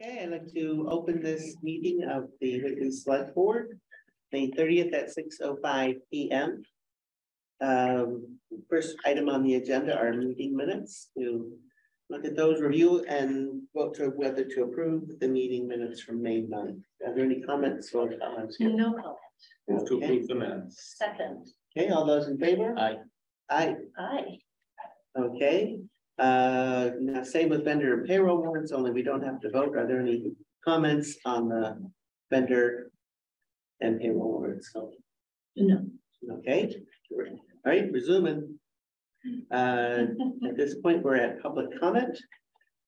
Okay, I'd like to open this meeting of the Whately Select Board, May thirtieth at six oh five P M. Um, first item on the agenda are meeting minutes to look at those, review and vote to whether to approve the meeting minutes from May 9th. Are there any comments or comments? here? No comment. Move to Okay. approve the minutes. Second, Okay, all those in favor? Aye. Aye. aye. Okay, uh, now same with vendor and payroll warrants, only we don't have to vote. Are there any comments on the vendor? And payroll warrants? No. Okay, all right, resuming. Uh, at this point, we're at public comment.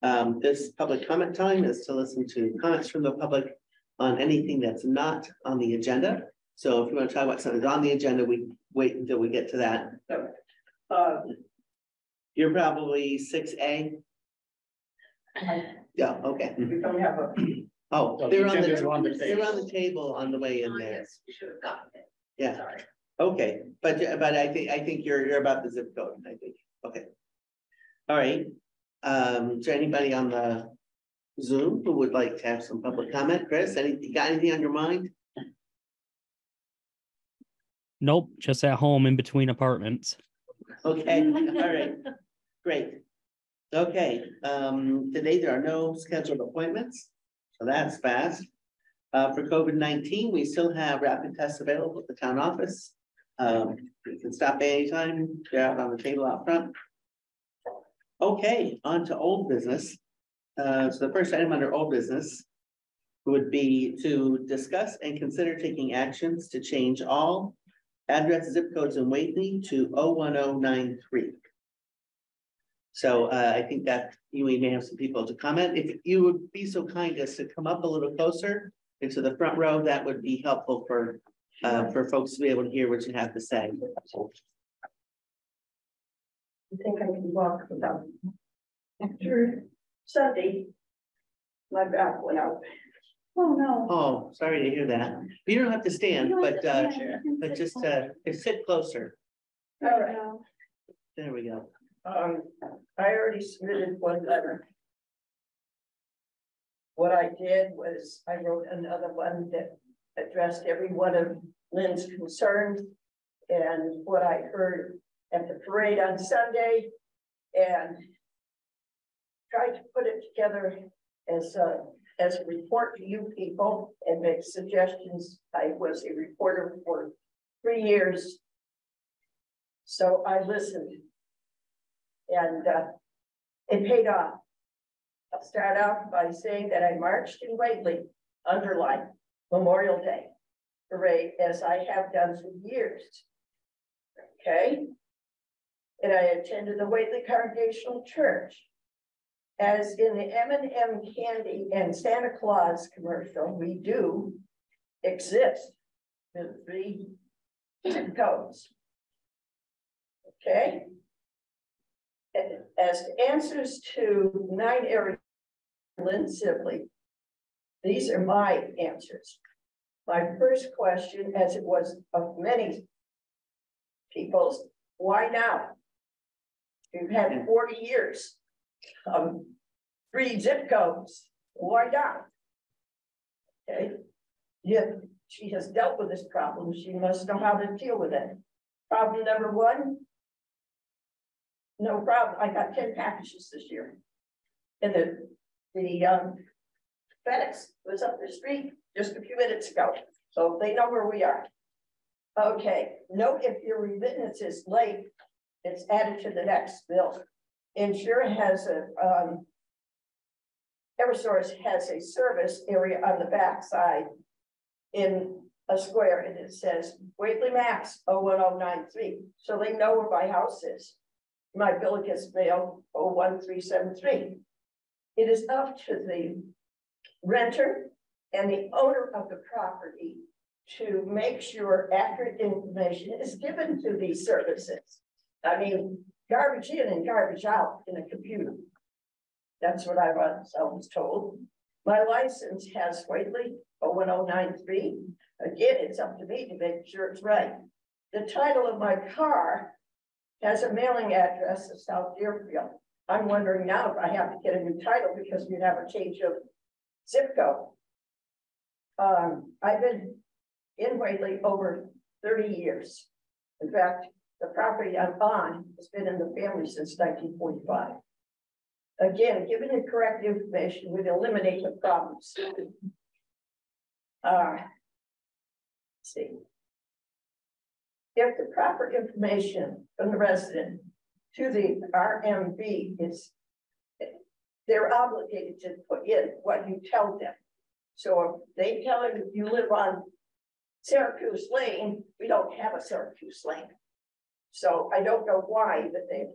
Um, this public comment time is to listen to comments from the public on anything that's not on the agenda. So if you want to talk about something on the agenda, we wait until we get to that. Uh, You're probably six A? Yeah, okay. We don't have a. Oh, Oh, they're on agendas on the the, they're on the table on the way in there. Yes, we should have gotten it. Yeah, Sorry. okay, but, but I think, I think you're, you're about the zip code, I think, okay. All right, um, is there anybody on the Zoom who would like to have some public comment? Chris, any, you got anything on your mind? Nope, just at home in between apartments. Okay, all right, great. Okay, um, today there are no scheduled appointments, so that's fast. Uh, for COVID nineteen, we still have rapid tests available at the town office. Um, you can stop anytime, they're out on the table out front. Okay, on to old business. Uh, so the first item under old business would be to discuss and consider taking actions to change all address zip codes in Whately to 01093. So uh, I think that you may have some people to comment. If you would be so kind as to come up a little closer into the front row, that would be helpful for uh, for folks to be able to hear what you have to say. I think I can walk without. After Sunday. My back went out. Oh, no. Oh, sorry to hear that. You don't have to stand, but uh, but just uh, sit closer. All right, There we go. um, I already submitted one letter. What I did was I wrote another one that addressed every one of Lynn's concerns. And what I heard at the parade on Sunday and. Tried to put it together as a, as a report to you people and make suggestions. I was a reporter for three years. So I listened. And uh, it paid off. I'll start out by saying that I marched in Whately, underline Memorial Day parade, as I have done for years. Okay? And I attended the Whately Congregational Church. As in the M and M candy and Santa Claus commercial, we do exist with three zip codes. Okay? As answers to nine area Lynn Sibley, these are my answers. My first question, as it was of many people's, why now? You've had forty years, um, three zip codes, why not? Okay, yeah, she has dealt with this problem, she must know how to deal with it. Problem number one, no problem, I got ten packages this year. And the, the, um, FedEx was up the street just a few minutes ago, so they know where we are. Okay, note if your remittance is late, it's added to the next bill. Insure has a, um. Eversource has a service area on the backside in a square and it says Whately Max 01093, so they know where my house is. My bill gets mailed 01373. It is up to the renter and the owner of the property to make sure accurate information is given to these services. I mean, garbage in and garbage out in a computer. That's what I was, I was told. My license has Whately 01093. Again, it's up to me to make sure it's right. The title of my car has a mailing address of South Deerfield. I'm wondering now if I have to get a new title because we have a change of zip code. Um, I've been in Whately over thirty years. In fact, the property on has been in the family since nineteen forty-five. Again, given the correct information would eliminate the problems. Uh, see. If the proper information from the resident to the RMV is they're obligated to put in what you tell them. So if they tell you you live on Syracuse Lane, we don't have a Syracuse Lane. So I don't know why, but they,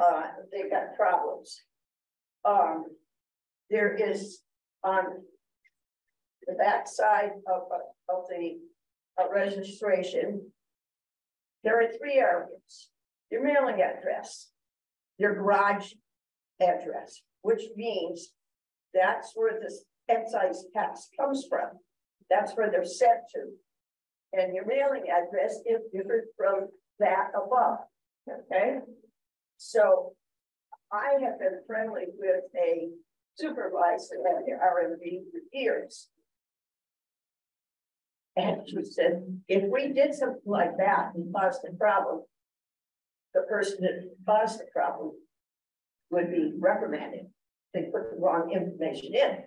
uh, they've got problems. Um, there is on the back side of, of the uh, registration, there are three areas. Your mailing address, your garage address, which means that's where this excise tax comes from. That's where they're sent to. And your mailing address is different from that above, okay? So I have been friendly with a supervisor at the RMV for years. And she said, if we did something like that and caused a problem, the person that caused the problem would be reprimanded. They put the wrong information in.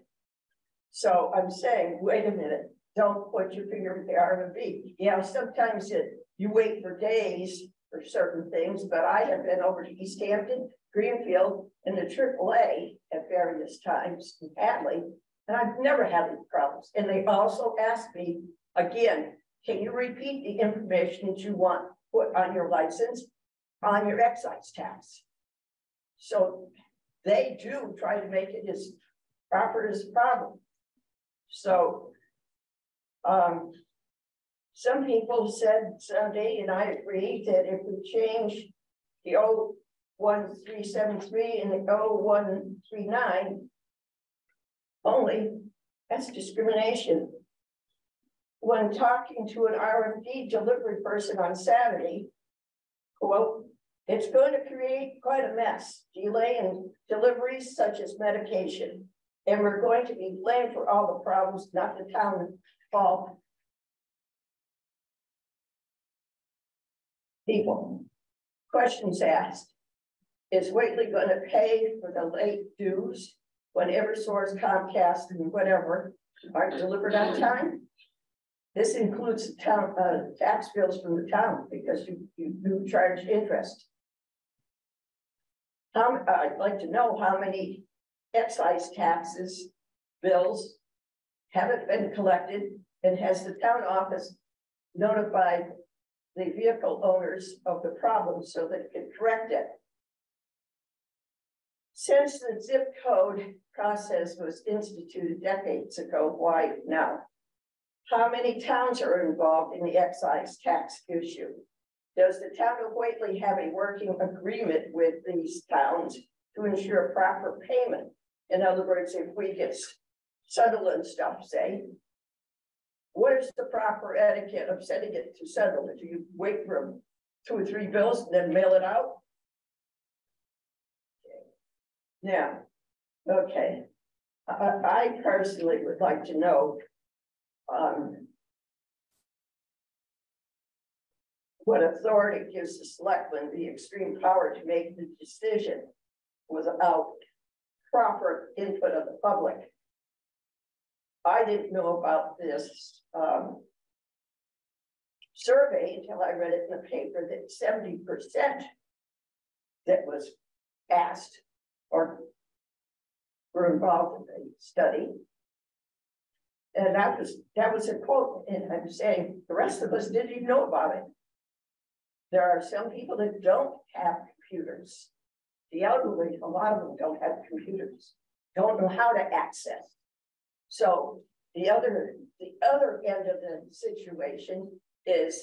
So I'm saying, wait a minute, don't put your finger in the RMV. Yeah, sometimes it, you wait for days for certain things, but I have been over to Easthampton, Greenfield, and the AAA at various times in Hadley, and I've never had any problems. And they also asked me, again, can you repeat the information that you want put on your license on your excise tax? So they do try to make it as proper as a problem. So um, some people said Sunday, and I agree, that if we change the 01373 and the 0139 only, that's discrimination. When talking to an RMD delivery person on Saturday, quote, it's going to create quite a mess, delay in deliveries such as medication. And we're going to be blamed for all the problems, not the town fault. People, questions asked. Is Whately going to pay for the late dues when Eversource, Comcast, and whatever aren't delivered on time? This includes town uh, tax bills from the town because you, you do charge interest. How, I'd like to know how many excise taxes, bills haven't been collected and has the town office notified the vehicle owners of the problem so they can correct it. Since the zip code process was instituted decades ago, why now? How many towns are involved in the excise tax issue? Does the town of Whately have a working agreement with these towns to ensure proper payment? In other words, if we get Sunderland stuff, say, what is the proper etiquette of sending it to Sunderland? Do you wait for two or three bills and then mail it out? Now, okay, I, I personally would like to know um, what authority gives the selectmen the extreme power to make the decision without proper input of the public. I didn't know about this um, survey until I read it in the paper that 70% that was asked or were involved in the study. And that was that was a quote, and I'm saying the rest of us didn't even know about it. There are some people that don't have computers. The elderly, a lot of them don't have computers, don't know how to access. So the other, the other end of the situation is,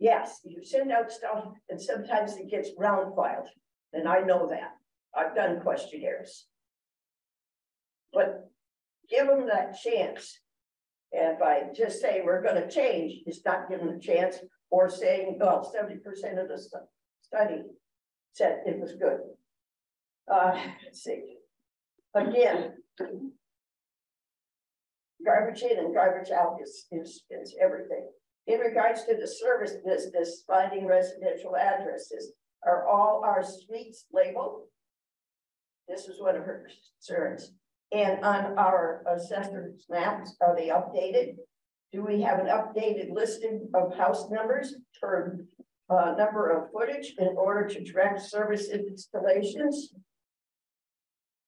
yes, you send out stuff and sometimes it gets round filed. And I know that. I've done questionnaires. But give them that chance. And by just saying we're going to change, it's not giving a chance or saying, well, 70% of the study said it was good. Uh, let's see. Again, garbage in and garbage out is, is, is everything. In regards to the service business, finding residential addresses, are all our streets labeled? This is one of her concerns. And on our assessor's maps, are they updated? Do we have an updated listing of house numbers or uh, number of footage in order to track service installations?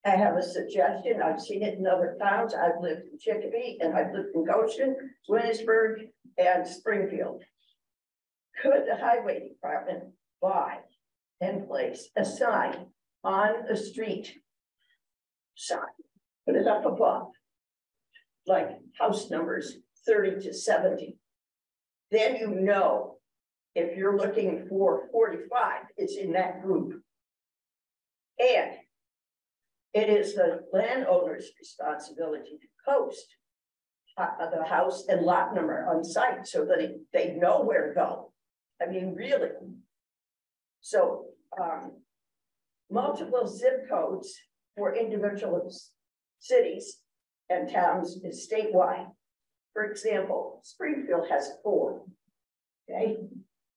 I have a suggestion. I've seen it in other towns. I've lived in Chicopee and I've lived in Goshen, Williamsburg, and Springfield. Could the highway department buy and place a sign on the street? Sign, put it up above. Like house numbers thirty to seventy. Then you know if you're looking for forty-five, it's in that group. And it is the landowner's responsibility to post uh, the house and lot number on site so that it- they know where to go. I mean, really. So, um, multiple zip codes for individual cities and towns is statewide. For example, Springfield has four. Okay,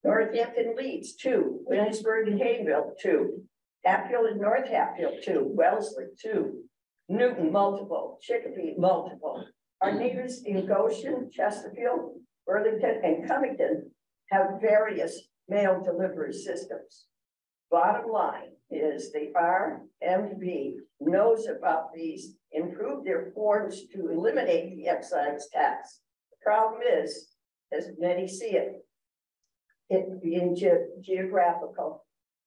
Northampton Leeds, two, Williamsburg and Haydenville, two, Hatfield and North Hatfield, two, Wellesley, two, Newton, multiple, Chicopee, multiple. Our neighbors in Goshen, Chesterfield, Burlington, and Covington have various mail delivery systems. Bottom line is the RMV knows about these, improved their forms to eliminate the excise tax. The Problem is, as many see it, it being ge- geographical,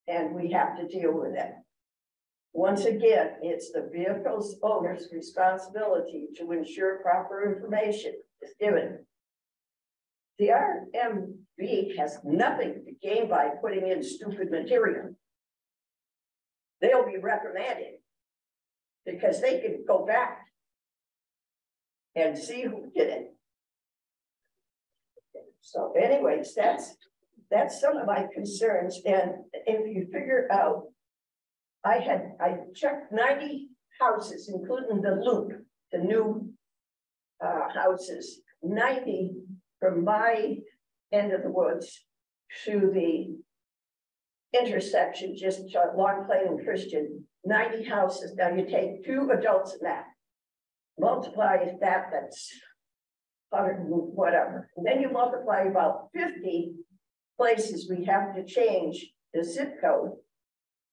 and we have to deal with it. Once again, it's the vehicle's owner's responsibility to ensure proper information is given. The RMV has nothing to gain by putting in stupid material. They'll be reprimanded because they can go back and see who did it. So anyways, that's, that's some of my concerns. And if you figure out, I had, I checked ninety houses, including the loop, the new uh, houses, ninety from my end of the woods to the intersection, just Long Plain and Christian, ninety houses. Now you take two adults in that. Multiply that, that's hundred whatever. And then you multiply about fifty places we have to change the zip code.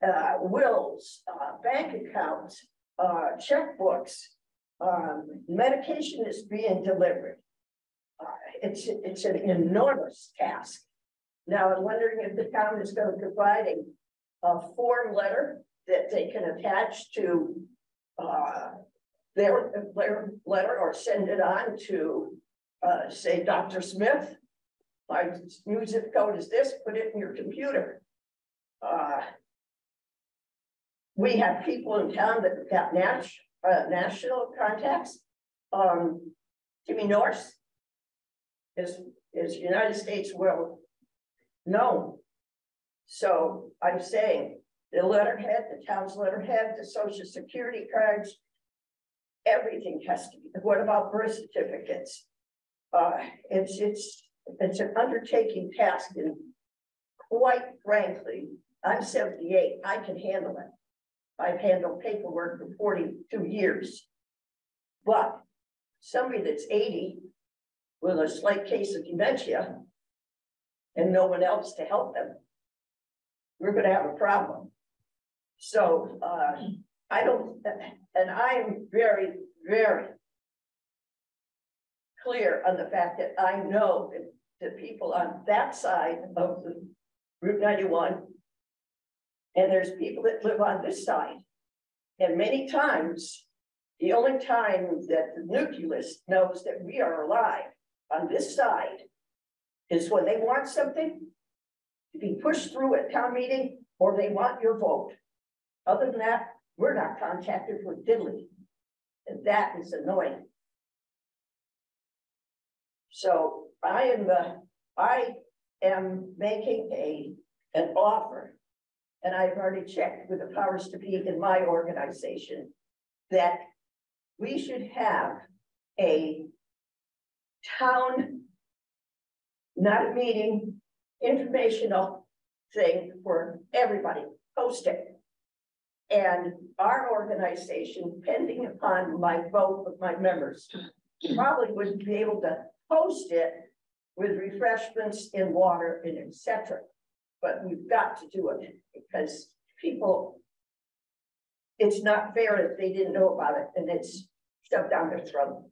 Uh, wills, uh, bank accounts, uh, checkbooks, um, medication is being delivered. Uh, it's, it's an enormous task. Now, I'm wondering if the town is going to provide a, a form letter that they can attach to uh, their, their letter or send it on to, uh, say, Dr. Smith. My new zip code is this, put it in your computer. Uh, we have people in town that got nat- uh, national contacts. Um, Jimmy Norris is, is United States well known. So I'm saying the letterhead, the town's letterhead, the social security cards, everything has to be, what about birth certificates? Uh, it's, it's, it's an undertaking task and quite frankly, I'm seventy-eight, I can handle it. I've handled paperwork for forty-two years. But somebody that's eighty with a slight case of dementia and no one else to help them, we're gonna have a problem. So, uh, I don't, and I'm very, very clear on the fact that I know that the people on that side of the Route ninety-one and there's people that live on this side. And many times, the only time that the nucleus knows that we are alive on this side is when they want something to be pushed through at town meeting or they want your vote. Other than that, we're not contacted with diddly. And that is annoying. So I am, uh, I am making a, an offer and I've already checked with the powers to be in my organization, that we should have a town, not a meeting, informational thing for everybody, post it. And our organization, pending upon my vote of my members, probably wouldn't be able to post it with refreshments in water and etc. But we've got to do it because people, it's not fair that they didn't know about it and it's shoved down their throat.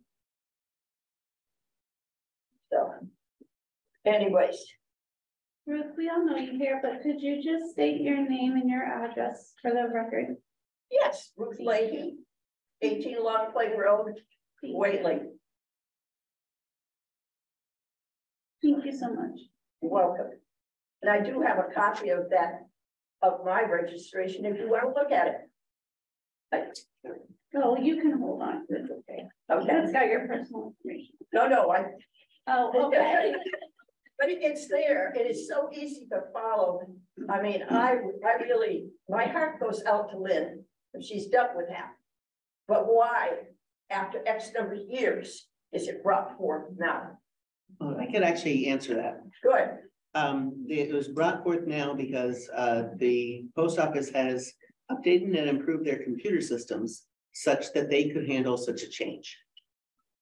So anyways, Ruth, we all know you here, but could you just state your name and your address for the record? yes, Ruth Leahy, eighteen Long Plain Road, Whately, Thank you so much. You're welcome. And I do have a copy of that, of my registration, if you want to look at it. I- Oh, you can hold on it, okay? Okay, That's got your personal information. no, no, I, Oh, okay. But it- it's there, it is so easy to follow. I mean, I, I really, my heart goes out to Lynn, and she's dealt with that. But why, after X number of years, is it brought forth now? Well, I could actually answer that. Good, Um, it was brought forth now because, uh, the post office has updated and improved their computer systems such that they could handle such a change.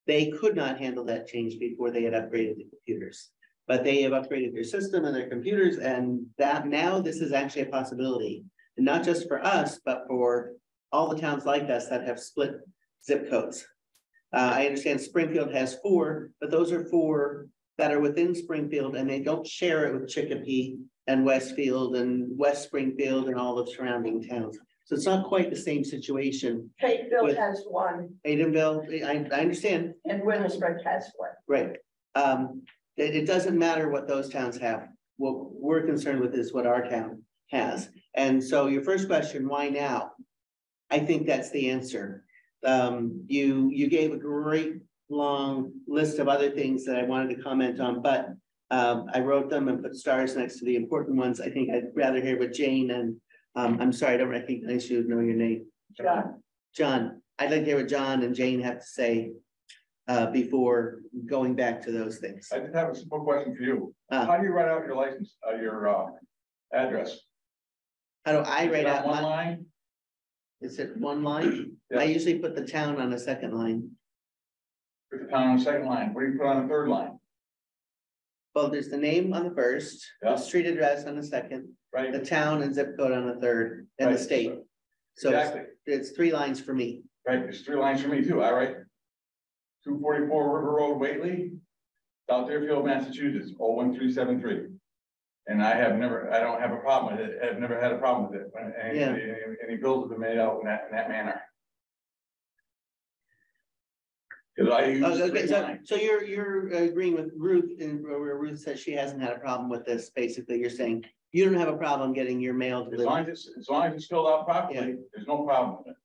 They could not handle that change before they had upgraded the computers. But they have upgraded their system and their computers and that now this is actually a possibility. And not just for us, but for all the towns like us that have split zip codes. Uh, I understand Springfield has four, but those are four that are within Springfield and they don't share it with Chicopee and Westfield and West Springfield and all the surrounding towns. So it's not quite the same situation. Tateville With- has one, Haydenville, I, I understand, and Williamsburg has one. right? Um, it, it doesn't matter what those towns have. What we're concerned with is what our town has. And so your first question, why now? I think that's the answer. Um, you, you gave a great long list of other things that I wanted to comment on, but um, I wrote them and put stars next to the important ones. I think I'd rather hear what Jane and, um, I'm sorry, I don't recognize you, know your name. John. John, I'd like to hear what John and Jane have to say uh, before going back to those things. I just have a simple question for you. Uh. How do you write out your license, uh, your, uh, address? How do I write out One my, line? Is it one line? Yeah. I usually put the town on a second line. Put the town on the second line. What do you put on the third line? Well, there's the name on the first, yeah. the street address on the second, right. the town and zip code on the third, and right. the state. So exactly. it's, it's, three lines for me. Right, there's three lines for me too. All right. 244 River Road, Whately, South Deerfield, Massachusetts, 01373. And I have never, I don't have a problem with it. I've never had a problem with it. And, and, Yeah. and any bills have been made out in that, in that manner. Cause I oh, use Oh, Okay, so, so you're, you're agreeing with Ruth, and where Ruth says she hasn't had a problem with this, basically, you're saying you don't have a problem getting your mail delivered. As long as it's, as long as it's filled out properly, there's no problem with it.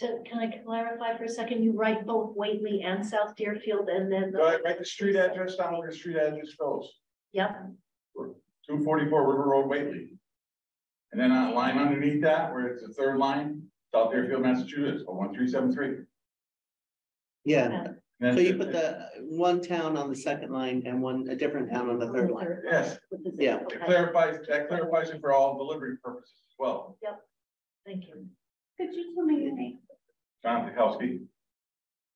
To, can I clarify for a second? You write both Whately and South Deerfield and then. the- Go ahead, write the street address down where the street address goes, Yep, two forty-four River Road, Whately. And then on a line underneath that, where it's the third line, South Deerfield, Massachusetts, 01373. Yeah, so you put the uh, one town on the second line and one, a different town on the third line. Yes. With the zip Yeah. code. It clarifies, that clarifies it for all delivery purposes as well. Yep. Thank you. Could you tell me your name? John Zakowski,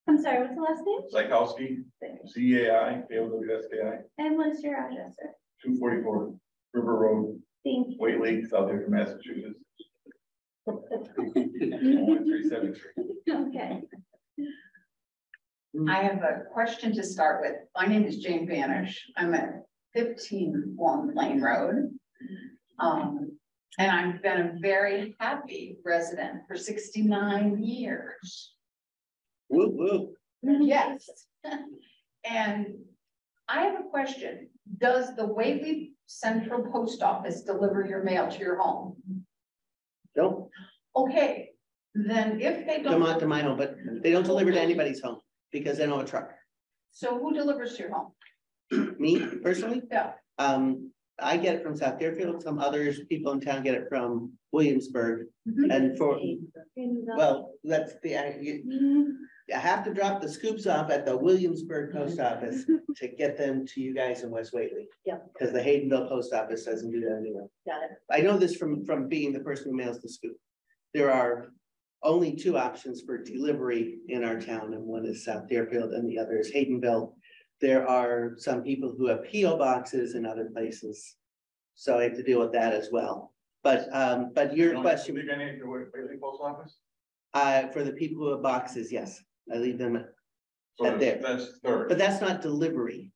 I'm sorry, what's the last name? Zakowski, C A I, K O W S K I, And what is your address, sir? Two forty-four River Road, Thank you. Whately, South Deerfield, Massachusetts. One three seven three. Okay. I have a question to start with. My name is Jane Banish. I'm at fifteen Long Plain Road. Um, and I've been a very happy resident for sixty-nine years. Whoop, whoop. Yes. And I have a question. Does the Whately Central Post Office deliver your mail to your home? Don't Okay, then if they come don't, to my home, but they don't deliver to anybody's home because they don't have a truck. so who delivers to your home? Me personally, Yeah, um, I get it from South Deerfield, some others, people in town get it from Williamsburg. And for, well, that's the, I, you- Mhm. I have to drop the scoops off at the Williamsburg post office to get them to you guys in West Whately. Yeah. Cause the Haydenville post office doesn't do that anymore. Got it. I know this from, from being the person who mails the scoop. There are only two options for delivery in our town, and one is South Deerfield and the other is Haydenville. There are some people who have PO boxes in other places. So I have to deal with that as well. But, um, but your don't question, Leave any at the Post Office? uh, for the people who have boxes, yes, I leave them, So At there. that's third. but that's not delivery.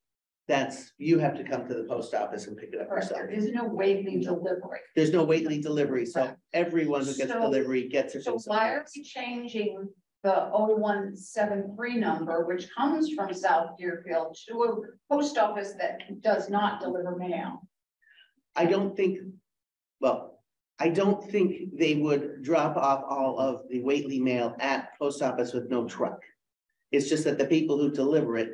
That's, you have to come to the post office and pick it up Correct, yourself. there is no Whately delivery. There's no Whately delivery, so everyone who gets So- delivery gets it. So why are else. we changing the 0173 number, which comes from South Deerfield to a post office that does not deliver mail? I don't think, well, I don't think they would drop off all of the Whately mail at post office with no truck. It's just that the people who deliver it.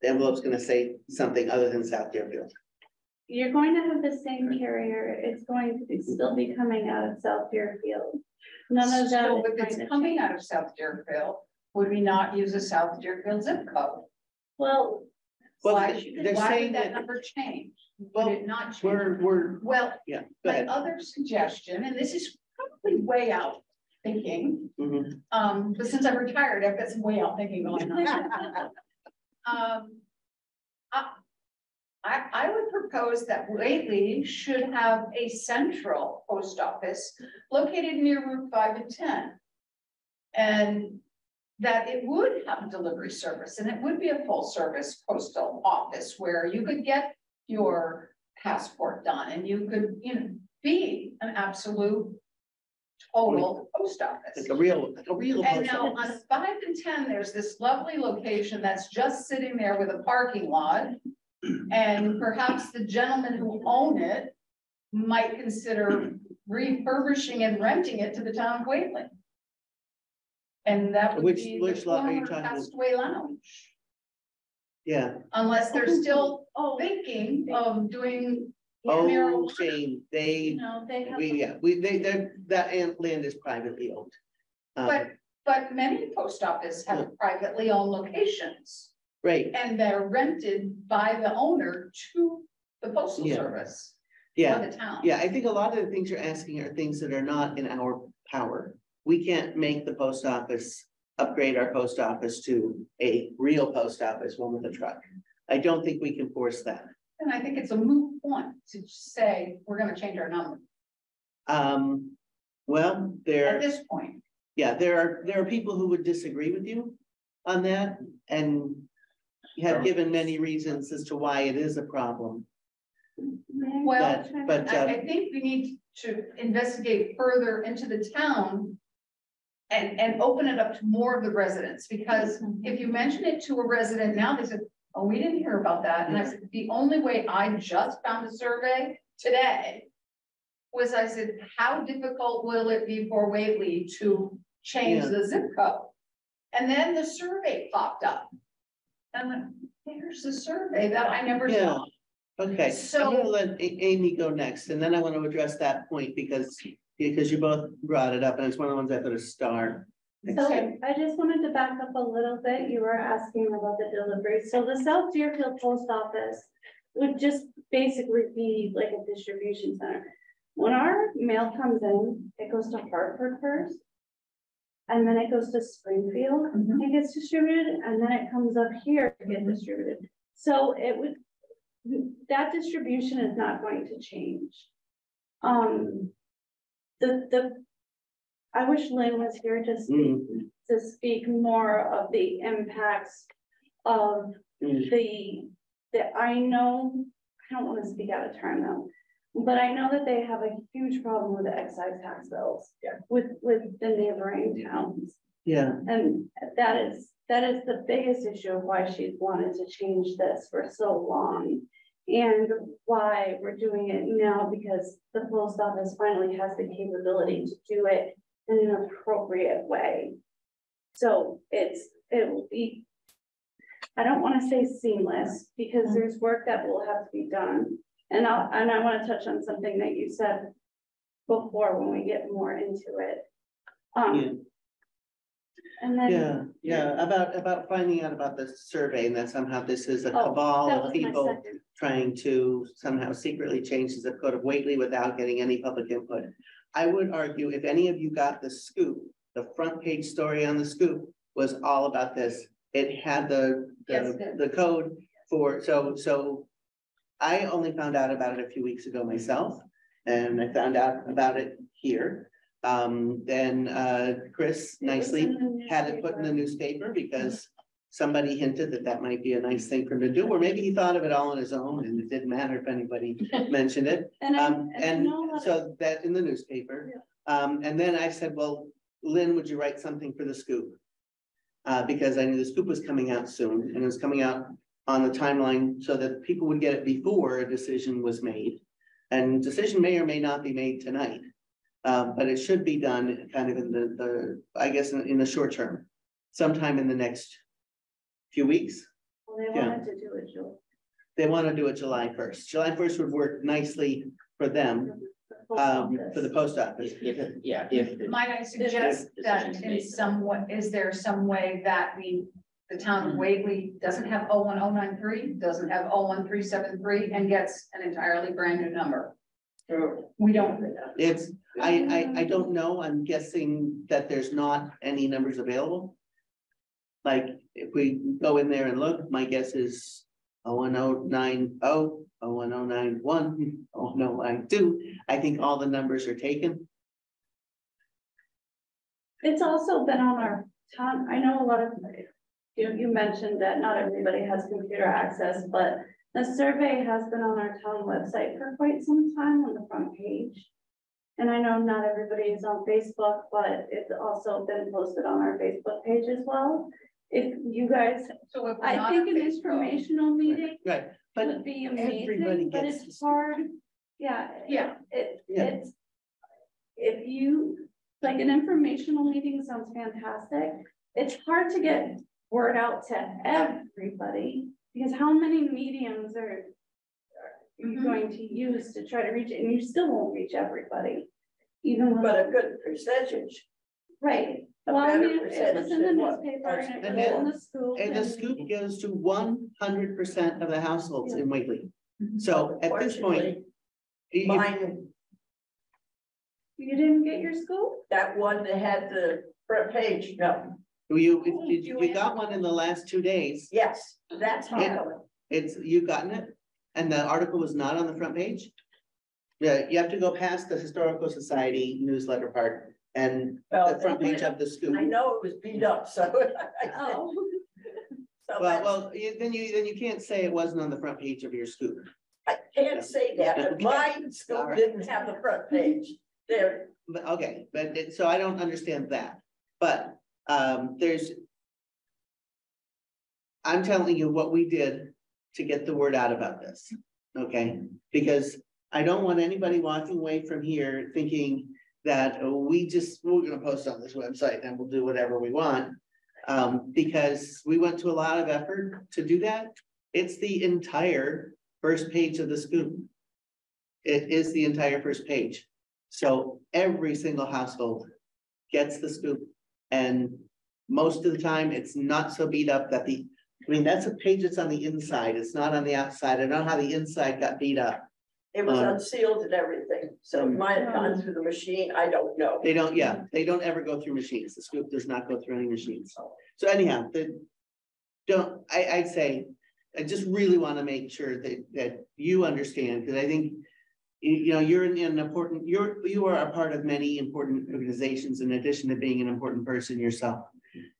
The envelope's gonna say something other than South Deerfield. You're going to have the same carrier, it's going to be, still be coming out of South Deerfield. None of that. So if it's coming change. out of South Deerfield, would we not use a South Deerfield zip code? Well, Well, Why, they- should- they're why saying would that that, number change? Would well, it not change? we're, we're, Well, yeah, my ahead. other suggestion, and this is probably way out thinking, Mhm. um, but since I'm retired, I've got some way out thinking going on. Um, I, I, I would propose that Whately should have a central post office located near Route five and ten. And that it would have a delivery service and it would be a full service postal office where you could get your passport done and you could, you know, be an absolute total post office. Like a real, like a real. And post now office. on five and ten, there's this lovely location that's just sitting there with a parking lot. And perhaps the gentlemen who own it might consider refurbishing and renting it to the town of Wayland. And that would Which- be the which lot are you former talking about? Castaway Lounge, Yeah, unless they're still oh, thinking of doing oh, marijuana. Shane, they, no, they have. we, yeah, we, they, they're, that an- land is privately owned. Um, But, but many post office have privately owned locations. Right, And they're rented by the owner to the postal Yeah. service. yeah. Or the town. Yeah, I think a lot of the things you're asking are things that are not in our power. We can't make the post office, upgrade our post office to a real post office, one with a truck. I don't think we can force that. And I think it's a moot point to say, we're gonna change our number Um, well, there at there, this point. yeah, there are, there are people who would disagree with you on that and have Sure. given many reasons as to why it is a problem. Well, But, but, I, uh, I think we need to investigate further into the town. And, and open it up to more of the residents, because if you mention it to a resident now, they said, oh, we didn't hear about that. And I said, the only way I just found a survey today. Was I said, how difficult will it be for Whately to change Yeah. the zip code? And then the survey popped up. And I went, there's the survey that I never Yeah. saw. Okay, I'm So- gonna let A- Amy go next, and then I want to address that point because, because you both brought it up, and it's one of the ones I put a star. So to. I just wanted to back up a little bit. You were asking about the delivery. So the South Deerfield Post Office would just basically be like a distribution center. When our mail comes in, it goes to Hartford first. And then it goes to Springfield, Mhm. it gets distributed, and then it comes up here to get distributed. So it would, that distribution is not going to change. Um, the, the, I wish Lynn was here to speak, Mm, to speak more of the impacts of mm, the, that I know, I don't wanna speak out of turn though. But I know that they have a huge problem with the excise tax bills. Yeah. With, with the neighboring towns. Yeah, And that is, that is the biggest issue of why she's wanted to change this for so long. And why we're doing it now, because the post office finally has the capability to do it in an appropriate way. So it's, it will be. I don't wanna say seamless, because there's work that will have to be done. And I'll, and I wanna touch on something that you said before when we get more into it. Yeah. Um, and then. Yeah, yeah, about, about finding out about the survey and that somehow this is a Oh, cabal of people trying to somehow secretly change the zip code of Whately without getting any public input. I would argue if any of you got the scoop, the front page story on the scoop was all about this. It had the, the, did. the code for, so, so. I only found out about it a few weeks ago myself, and I found out about it here. Um, then, uh, Chris nicely had it put in the newspaper. because somebody hinted that that might be a nice thing for him to do, or maybe he thought of it all on his own and it didn't matter if anybody mentioned it. And I, Um, and and know a lot so that in the newspaper. Um, and then I said, well, Lynn, would you write something for the scoop? Uh, because I knew the scoop was coming out soon and it was coming out on the timeline so that people would get it before a decision was made. And decision may or may not be made tonight. Um, but it should be done kind of in the, the, I guess, in, in the short term, sometime in the next few weeks. well, they yeah. wanted to do it, Joel. They want to do it July first. July first would work nicely for them, The um, for the post office. If, if, yeah, if. Might I suggest If that in some way, is there some way that we, the town of Whately doesn't have 01093, doesn't have oh one three seven three, and gets an entirely brand new number? We don't. It's, I, I, I don't know. I'm guessing that there's not any numbers available. Like, if we go in there and look, my guess is oh one oh nine oh, oh one oh nine one, oh no nine two. I think all the numbers are taken. It's also been on our town, I know a lot of, you know, you mentioned that not everybody has computer access, but the survey has been on our town website for quite some time on the front page. And I know not everybody is on Facebook, but it's also been posted on our Facebook page as well. If you guys, So if we're I not think on an Facebook- informational meeting Right, but would be everybody amazing, but gets it's to- hard. Yeah. Yeah. It, Yeah. it's. If you, like, an informational meeting sounds fantastic. It's hard to get word out to everybody, because how many mediums are. you Mhm. going to use to try to reach it, and you still won't reach everybody. Even with, But a good percentage. right, a well, I mean, it was in the newspaper, our and it And was then- in the school. and the and- scoop goes to one hundred percent of the households in Whately. Mhm. So at this point. Unfortunately, you- Mine, You didn't get your school? that one that had the front page, no, You, you, you got one in the last two days, yes, that's how Yeah. come. it's, you've gotten it, and the article was not on the front page? Yeah, you have to go past the Historical Society newsletter part and the front page of the scoop. I know it was beat up, so. Oh. So Well, well, you- then you, then you can't say it wasn't on the front page of your scoop. I can't say that, Okay. my All school right. didn't have the front page. There, But, okay, but it, so I don't understand that, but, um, there's. I'm telling you what we did to get the word out about this, okay? Because I don't want anybody walking away from here thinking that oh, we just, we're gonna post on this website and we'll do whatever we want. Um, because we went to a lot of effort to do that. It's the entire first page of the scoop. It is the entire first page. So every single household gets the scoop. And most of the time, it's not so beat up that the, I mean, that's a page that's on the inside. It's not on the outside. I don't know how the inside got beat up. it was Um, unsealed and everything, so it might have gone through the machine, I don't know. They don't, yeah, they don't ever go through machines. The scoop does not go through any machines. So anyhow, the. Don't, I, I'd say, I just really want to make sure that, that you understand, because I think. You, you know, you're an, an important, you're, you are a part of many important organizations in addition to being an important person yourself.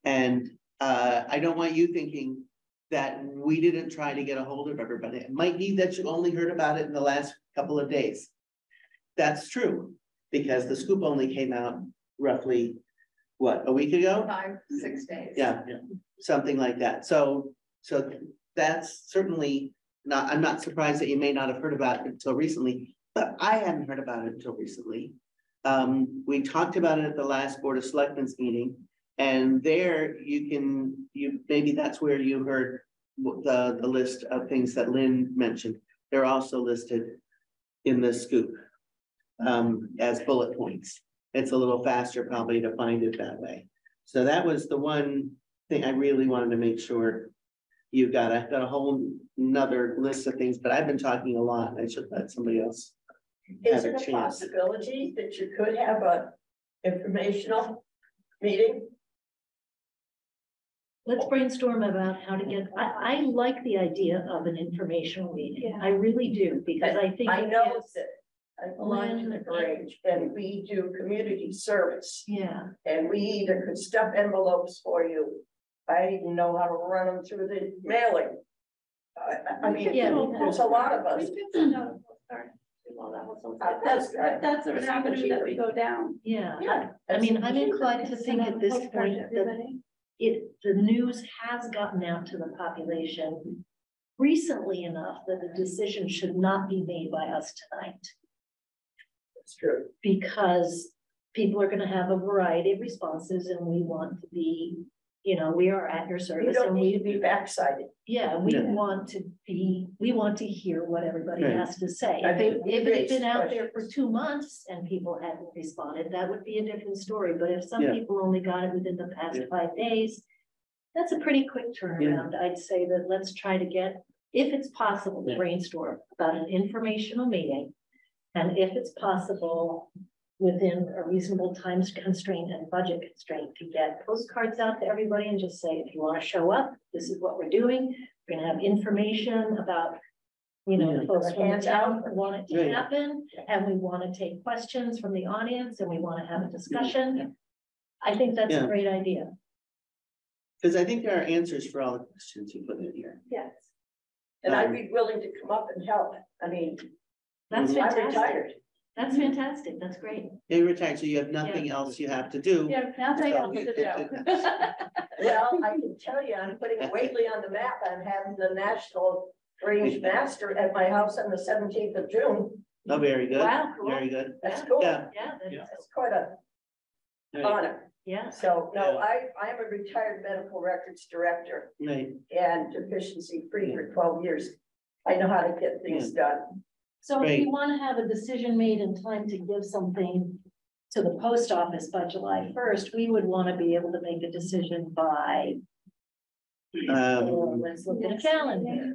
And, uh, I don't want you thinking that we didn't try to get a hold of everybody. It might be that you only heard about it in the last couple of days. That's true, because the scoop only came out roughly, what, a week ago? Five, six days. Yeah, something like that. So, so that's certainly not, I'm not surprised that you may not have heard about it until recently, but I hadn't heard about it until recently. Um, we talked about it at the last Board of Selectmen's meeting. And there you can, you, maybe that's where you heard the, the list of things that Lynn mentioned, they're also listed in the scoop. Um, as bullet points. It's a little faster probably to find it that way. So that was the one thing I really wanted to make sure. You got, I've got a whole nother list of things, but I've been talking a lot. I should let somebody else. Is Have a it a chance. possibility that you could have a informational meeting? Let's brainstorm about how to get, I, I like the idea of an informational meeting. Yeah. I really do, because I think. I know gives- that I belong to the Lynn- Grange and we do community service Yeah, and we either could stuff envelopes for you. I even know how to run them through the mailing. I, I- I mean, Yeah. there's a lot of us. We could send out a postcard to all that also. That's, that's- that's an avenue that we go down. yeah. Yeah. I mean, I'm inclined to think at this point that it, the news has gotten out to the population recently enough that the decision should not be made by us tonight. That's true. because people are gonna have a variety of responses and we want to be, you know, we are at your You service don't and need to we, be backsided. yeah, we Yeah. want to be, we want to hear what everybody Right. has to say. I If think it, we if it had been raised out there for two months and people hadn't responded, that would be a different story, but if some Yeah. people only got it within the past Yeah. five days, that's a pretty quick turnaround. I'd say that let's try to get, if it's possible, to Yeah. brainstorm about an informational meeting. And if it's possible, within a reasonable time constraint and budget constraint, to get postcards out to everybody and just say, if you wanna show up, this is what we're doing. We're gonna have information about, you know, the Yeah. folks from the town who want it to Right. happen, and we wanna take questions from the audience, and we wanna have a discussion. I think that's a great idea. Cause I think there are answers for all the questions you put in here. Yes. And I'd Um, be willing to come up and help. I mean, That's Mhm. I'm fantastic. retired. That's mm-hmm. fantastic. That's great. You're retired, so you have nothing else you have to do. Yeah, now they So- else to do. Well, I can tell you, I'm putting Whately on the map. I'm having the National Grange Master at my house on the seventeenth of June. Oh, very good, Wow, cool. very good. That's cool. Yeah. Yeah, that is- That's quite a Right, honor. yeah. So, no, Yeah. I, I am a retired medical records director right, and deficiency free for twelve years. I know how to get things done. So if we Right. want to have a decision made in time to give something to the post office by July first, we would want to be able to make a decision by. Um, Let's look at a calendar.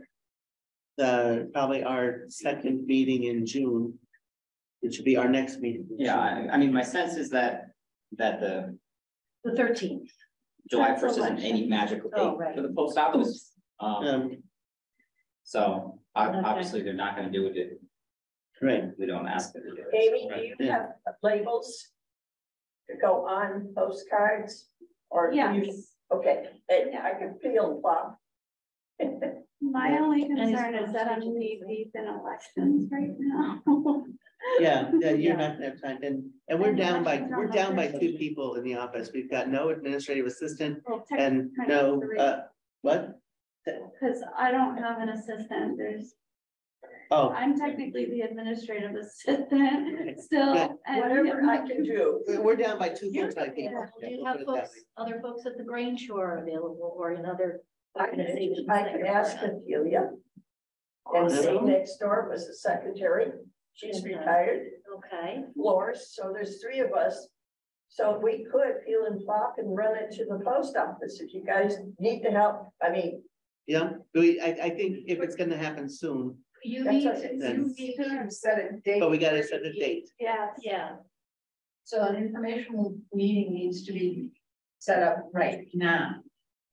uh, probably our second meeting in June. It should be our next meeting. in Yeah, June. I, I mean, my sense is that, that the The thirteenth. July That's first isn't any election. magical Oh, date right. for the post office. Um, Um, so, ob- Okay. obviously, they're not gonna do it if right, we don't ask them to do it. Amy, do Right. you Yeah. have labels to go on postcards? Or do you, Yes. okay, and I can feel Bob. My only concern is that I'm knee deep in elections right now. yeah, yeah, Yeah. you're not gonna have time, and, and we're And down by, elections are we're down by two people in the office. We've got no administrative assistant Well, and technically no, uh, what? Cause I don't have an assistant, there's, Oh, I'm technically the administrative assistant still. And- Whatever I can do. we're down by two You're full-time okay. people. Do you we'll have put it that folks, other folks at the Grange who are available or in other I organizations? I that could you're ask part of? Ophelia. And say Awesome. next door was the secretary. She's Okay. retired. Okay, Flores, so there's three of us. So we could peel and flop and run it to the post office if you guys need to help. I mean, Yeah, we, I, I think if it's gonna happen soon, you That's need, okay. to- you need to set a date. but we gotta set a date. Yes. yeah, So an informational meeting needs to be set up right now,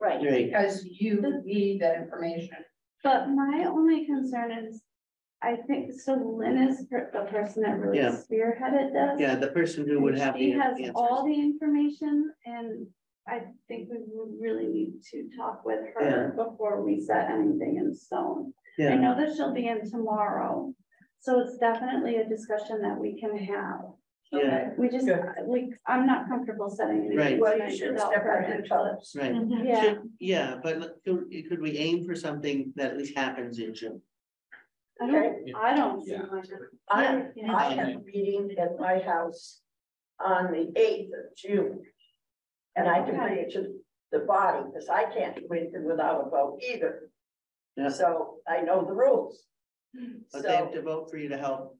right. Right, because you need that information. But my only concern is, I think, so Lynn is per- the person that really Yeah. spearheaded this. yeah, the person who would and have She the has answers. all the information and I think we would really need to talk with her before we set anything in stone. I know that she'll be in tomorrow, so it's definitely a discussion that we can have. yeah, We just, Good. we, I'm not comfortable setting. anything Right. well, you should step her out your input. toes. right. Mhm. Yeah, Should- Yeah, but look, could, could we aim for something that at least happens in June? I don't, I don't. see Yeah. much. I, Yeah. I have a meeting at my house on the eighth of June. And I can bring it to the body, because I can't do anything without a vote either. Yeah. So I know the rules. But they have to vote for you to help.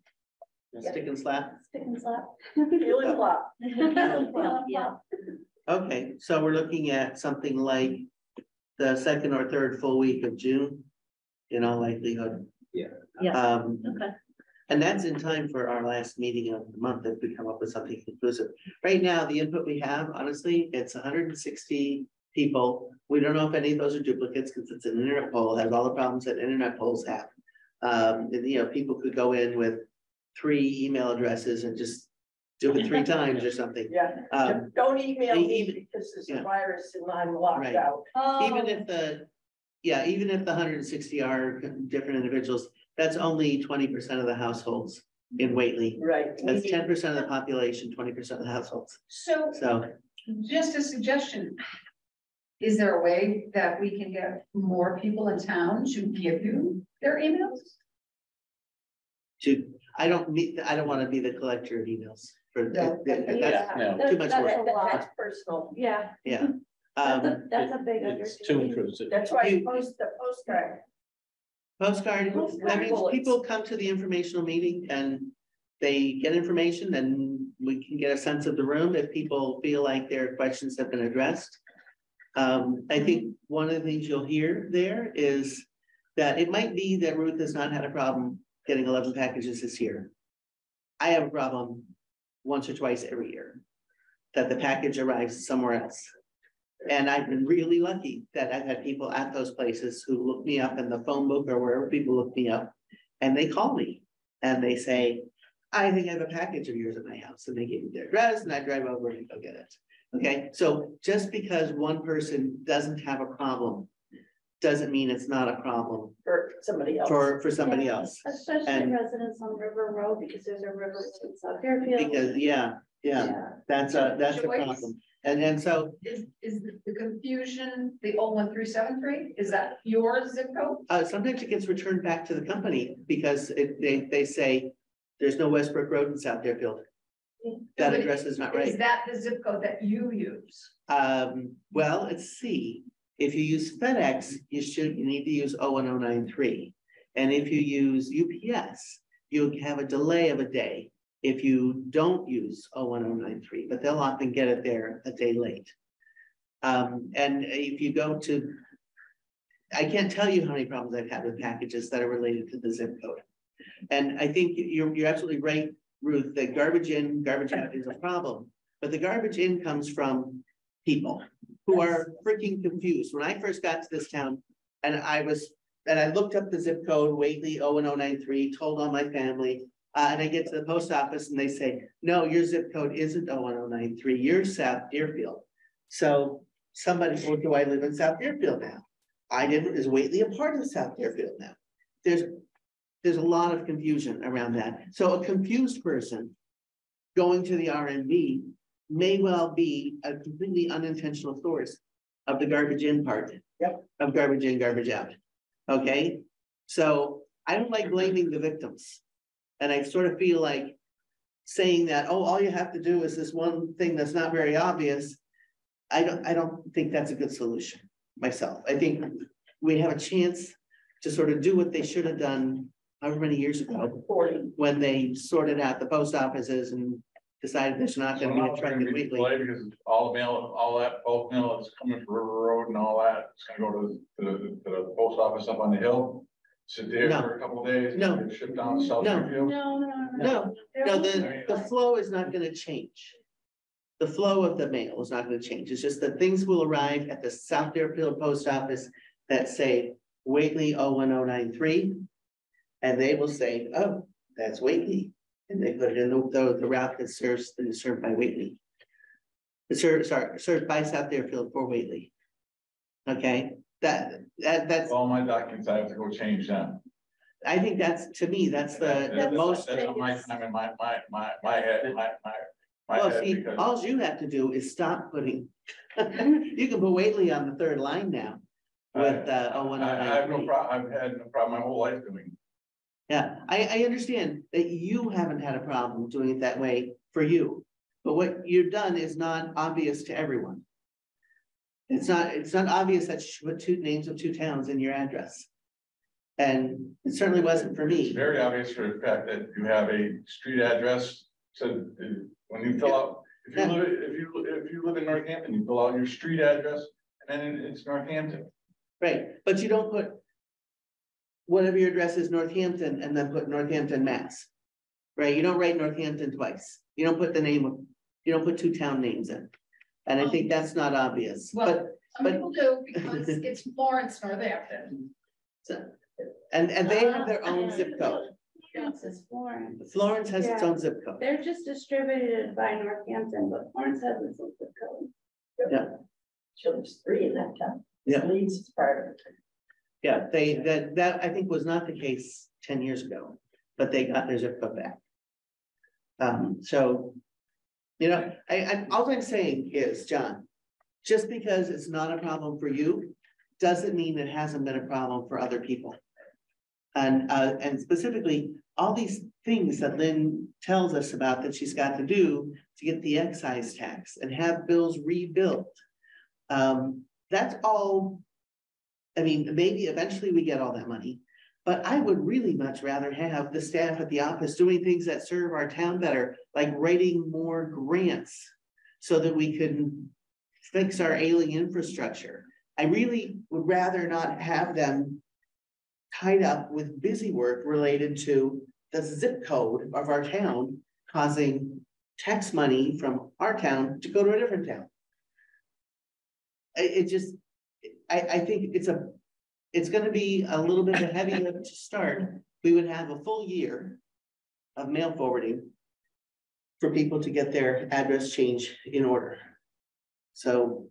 Yeah. Stick and slap. Stick and slap. feel and flop. Yeah. Okay, so we're looking at something like the second or third full week of June. In all likelihood. Yeah. Yeah. Um, Okay. and that's in time for our last meeting of the month if we come up with something conclusive. Right now, the input we have, honestly, it's hundred and sixty people. We don't know if any of those are duplicates because it's an internet poll, has all the problems that internet polls have. Um, and, you know, people could go in with three email addresses and just do it three times or something. Yeah, Um, don't email me even- because there's yeah. a virus and I'm locked Right. out. Even if the, yeah, even if the hundred and sixty are different individuals, that's only twenty percent of the households in Whately. Right. That's ten percent of the population, twenty percent of the households, So so. just a suggestion. Is there a way that we can get more people in town to give you their emails? To, I don't need, I don't wanna be the collector of emails for, No, that- that's, yeah, too much That's work. a lot. That's personal. Yeah, yeah. that's a, Um, that's a big It's too undertaking. intrusive. That's why You- you post the postcard. postcard, I Postcard mean, bullets. people come to the informational meeting and they get information, and we can get a sense of the room if people feel like their questions have been addressed. Um, I think one of the things you'll hear there is that it might be that Ruth has not had a problem getting eleven packages this year. I have a problem once or twice every year, that the package arrives somewhere else. And I've been really lucky that I've had people at those places who look me up in the phone book or wherever people look me up. And they call me and they say, I think I have a package of yours at my house and they give me their address and I drive over and go get it. Okay, so just because one person doesn't have a problem. Doesn't mean it's not a problem for somebody else. for, for somebody Yeah, else. Especially And- residents on River Road, because there's a river in South Fairfield. Because, yeah, yeah, that's a, that's a problem. And, and so, Is, is the confusion, the old one three seven three, is that your zip code? uh, sometimes it gets returned back to the company because it, they, they say. There's no Westbrook Road in South Deerfield. That address is not right. Is that the zip code that you use? Um, well, let's see. If you use FedEx, you should, you need to use 01093. And if you use UPS, you have a delay of a day. If you don't use 01093, but they'll often get it there a day late. Um, and if you go to. I can't tell you how many problems I've had with packages that are related to the zip code. And I think you're, you're absolutely right, Ruth, that garbage in, garbage out is a problem. But the garbage in comes from people who are freaking confused. When I first got to this town and I was, and I looked up the zip code, Whately 01093, told all my family. Uh, and I get to the post office and they say, no, your zip code isn't 01093, you're South Deerfield. So somebody, well, do I live in South Deerfield now? I didn't, is Whately a part of South Deerfield now? There's, there's a lot of confusion around that. So a confused person going to the RMV may well be a completely unintentional source of the garbage in part. Yep. Of garbage in, garbage out. Okay, so I don't like blaming the victims. And I sort of feel like saying that, oh, all you have to do is this one thing that's not very obvious. I don't, I don't think that's a good solution myself. I think we have a chance to sort of do what they should have done however many years ago Forty. when they sorted out the post offices and decided there's not gonna be a it's truck in Whately. because all the mail, all that bulk mail that's coming from River Road and all that, it's gonna go to, the- to the, to the post office up on the hill. Sit there No. for a couple of days. No. get Shipped down to South No. Deerfield. No, no, no. No, No, the, the flow is not gonna change. The flow of the mail is not gonna change. It's just that things will arrive at the South Deerfield Post Office that say Whately 01093, And they will say, oh, that's Whately, and they put it in the, the, the route that serves, that is served by. It's served, sorry, served by South Deerfield for Whately. Okay, that, that, that's, All my documents, I have to go change them. I think that's, to me, that's the, the most. That's my time and my, my, my, my head, my, my. my Well, see, because- all you have to do is stop putting, you can put Whately on the third line now. With, uh, oh, one, oh, I, I have no problem, I've had no problem my whole life doing. Yeah, I, I understand that you haven't had a problem doing it that way for you. But what you've done is not obvious to everyone. It's not, it's not obvious that you put two names of two towns in your address. And it certainly wasn't for me. It's very obvious for the fact that you have a street address, so when you fill out, if you Yeah. live, if you, if you live in Northampton, you fill out your street address, and then it's Northampton. Right, but you don't put. Whatever your address is Northampton and then put Northampton, Mass. Right, you don't write Northampton twice. You don't put the name of, you don't put two town names in. And I think that's not obvious, but, Well, some but- people do because it's Florence, Northampton. So, and, and they have their own zip uh, code. Florence is Florence. Florence has its own zip code. They're just distributed by Northampton, but Florence has its own zip code. Yeah. So there's three in that town. Yeah. Leeds is part of it. Yeah, they, that, that I think was not the case ten years ago, but they got their zip code back. Um, so. You know, I, I, all I'm saying is, John, just because it's not a problem for you, doesn't mean it hasn't been a problem for other people. And, uh, and specifically, all these things that Lynn tells us about that she's got to do to get the excise tax and have bills rebuilt. Um, that's all I mean, maybe eventually we get all that money, but I would really much rather have the staff at the office doing things that serve our town better, like writing more grants. So that we can fix our ailing infrastructure. I really would rather not have them. Tied up with busy work related to the zip code of our town, causing tax money from our town to go to a different town. I- it just, I, I think it's a, it's gonna be a little bit of a heavy lift to start. We would have a full year of mail forwarding for people to get their address change in order. So,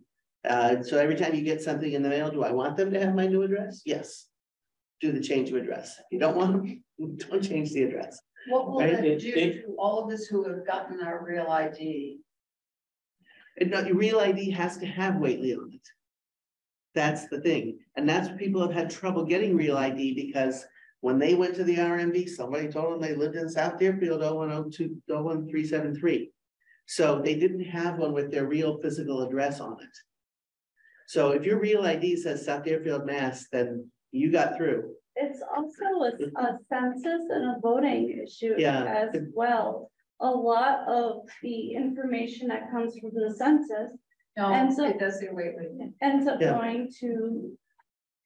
uh, so every time you get something in the mail, do I want them to have my new address? Yes. Do the change of address. If you don't want them, don't change the address. What will Right, that do it- to all of us who have gotten our real ID? And not, your real ID has to have Whately on it. That's the thing, and that's what people have had trouble getting real ID because when they went to the RMV, somebody told them they lived in South Deerfield, oh one oh two, oh one three seven three. So they didn't have one with their real physical address on it. So if your real ID says South Deerfield, Mass, then you got through. It's also a, a census and a voting issue Yeah. as well. A lot of the information that comes from the census No, And so- it does say Whately. ends up Yeah. going to.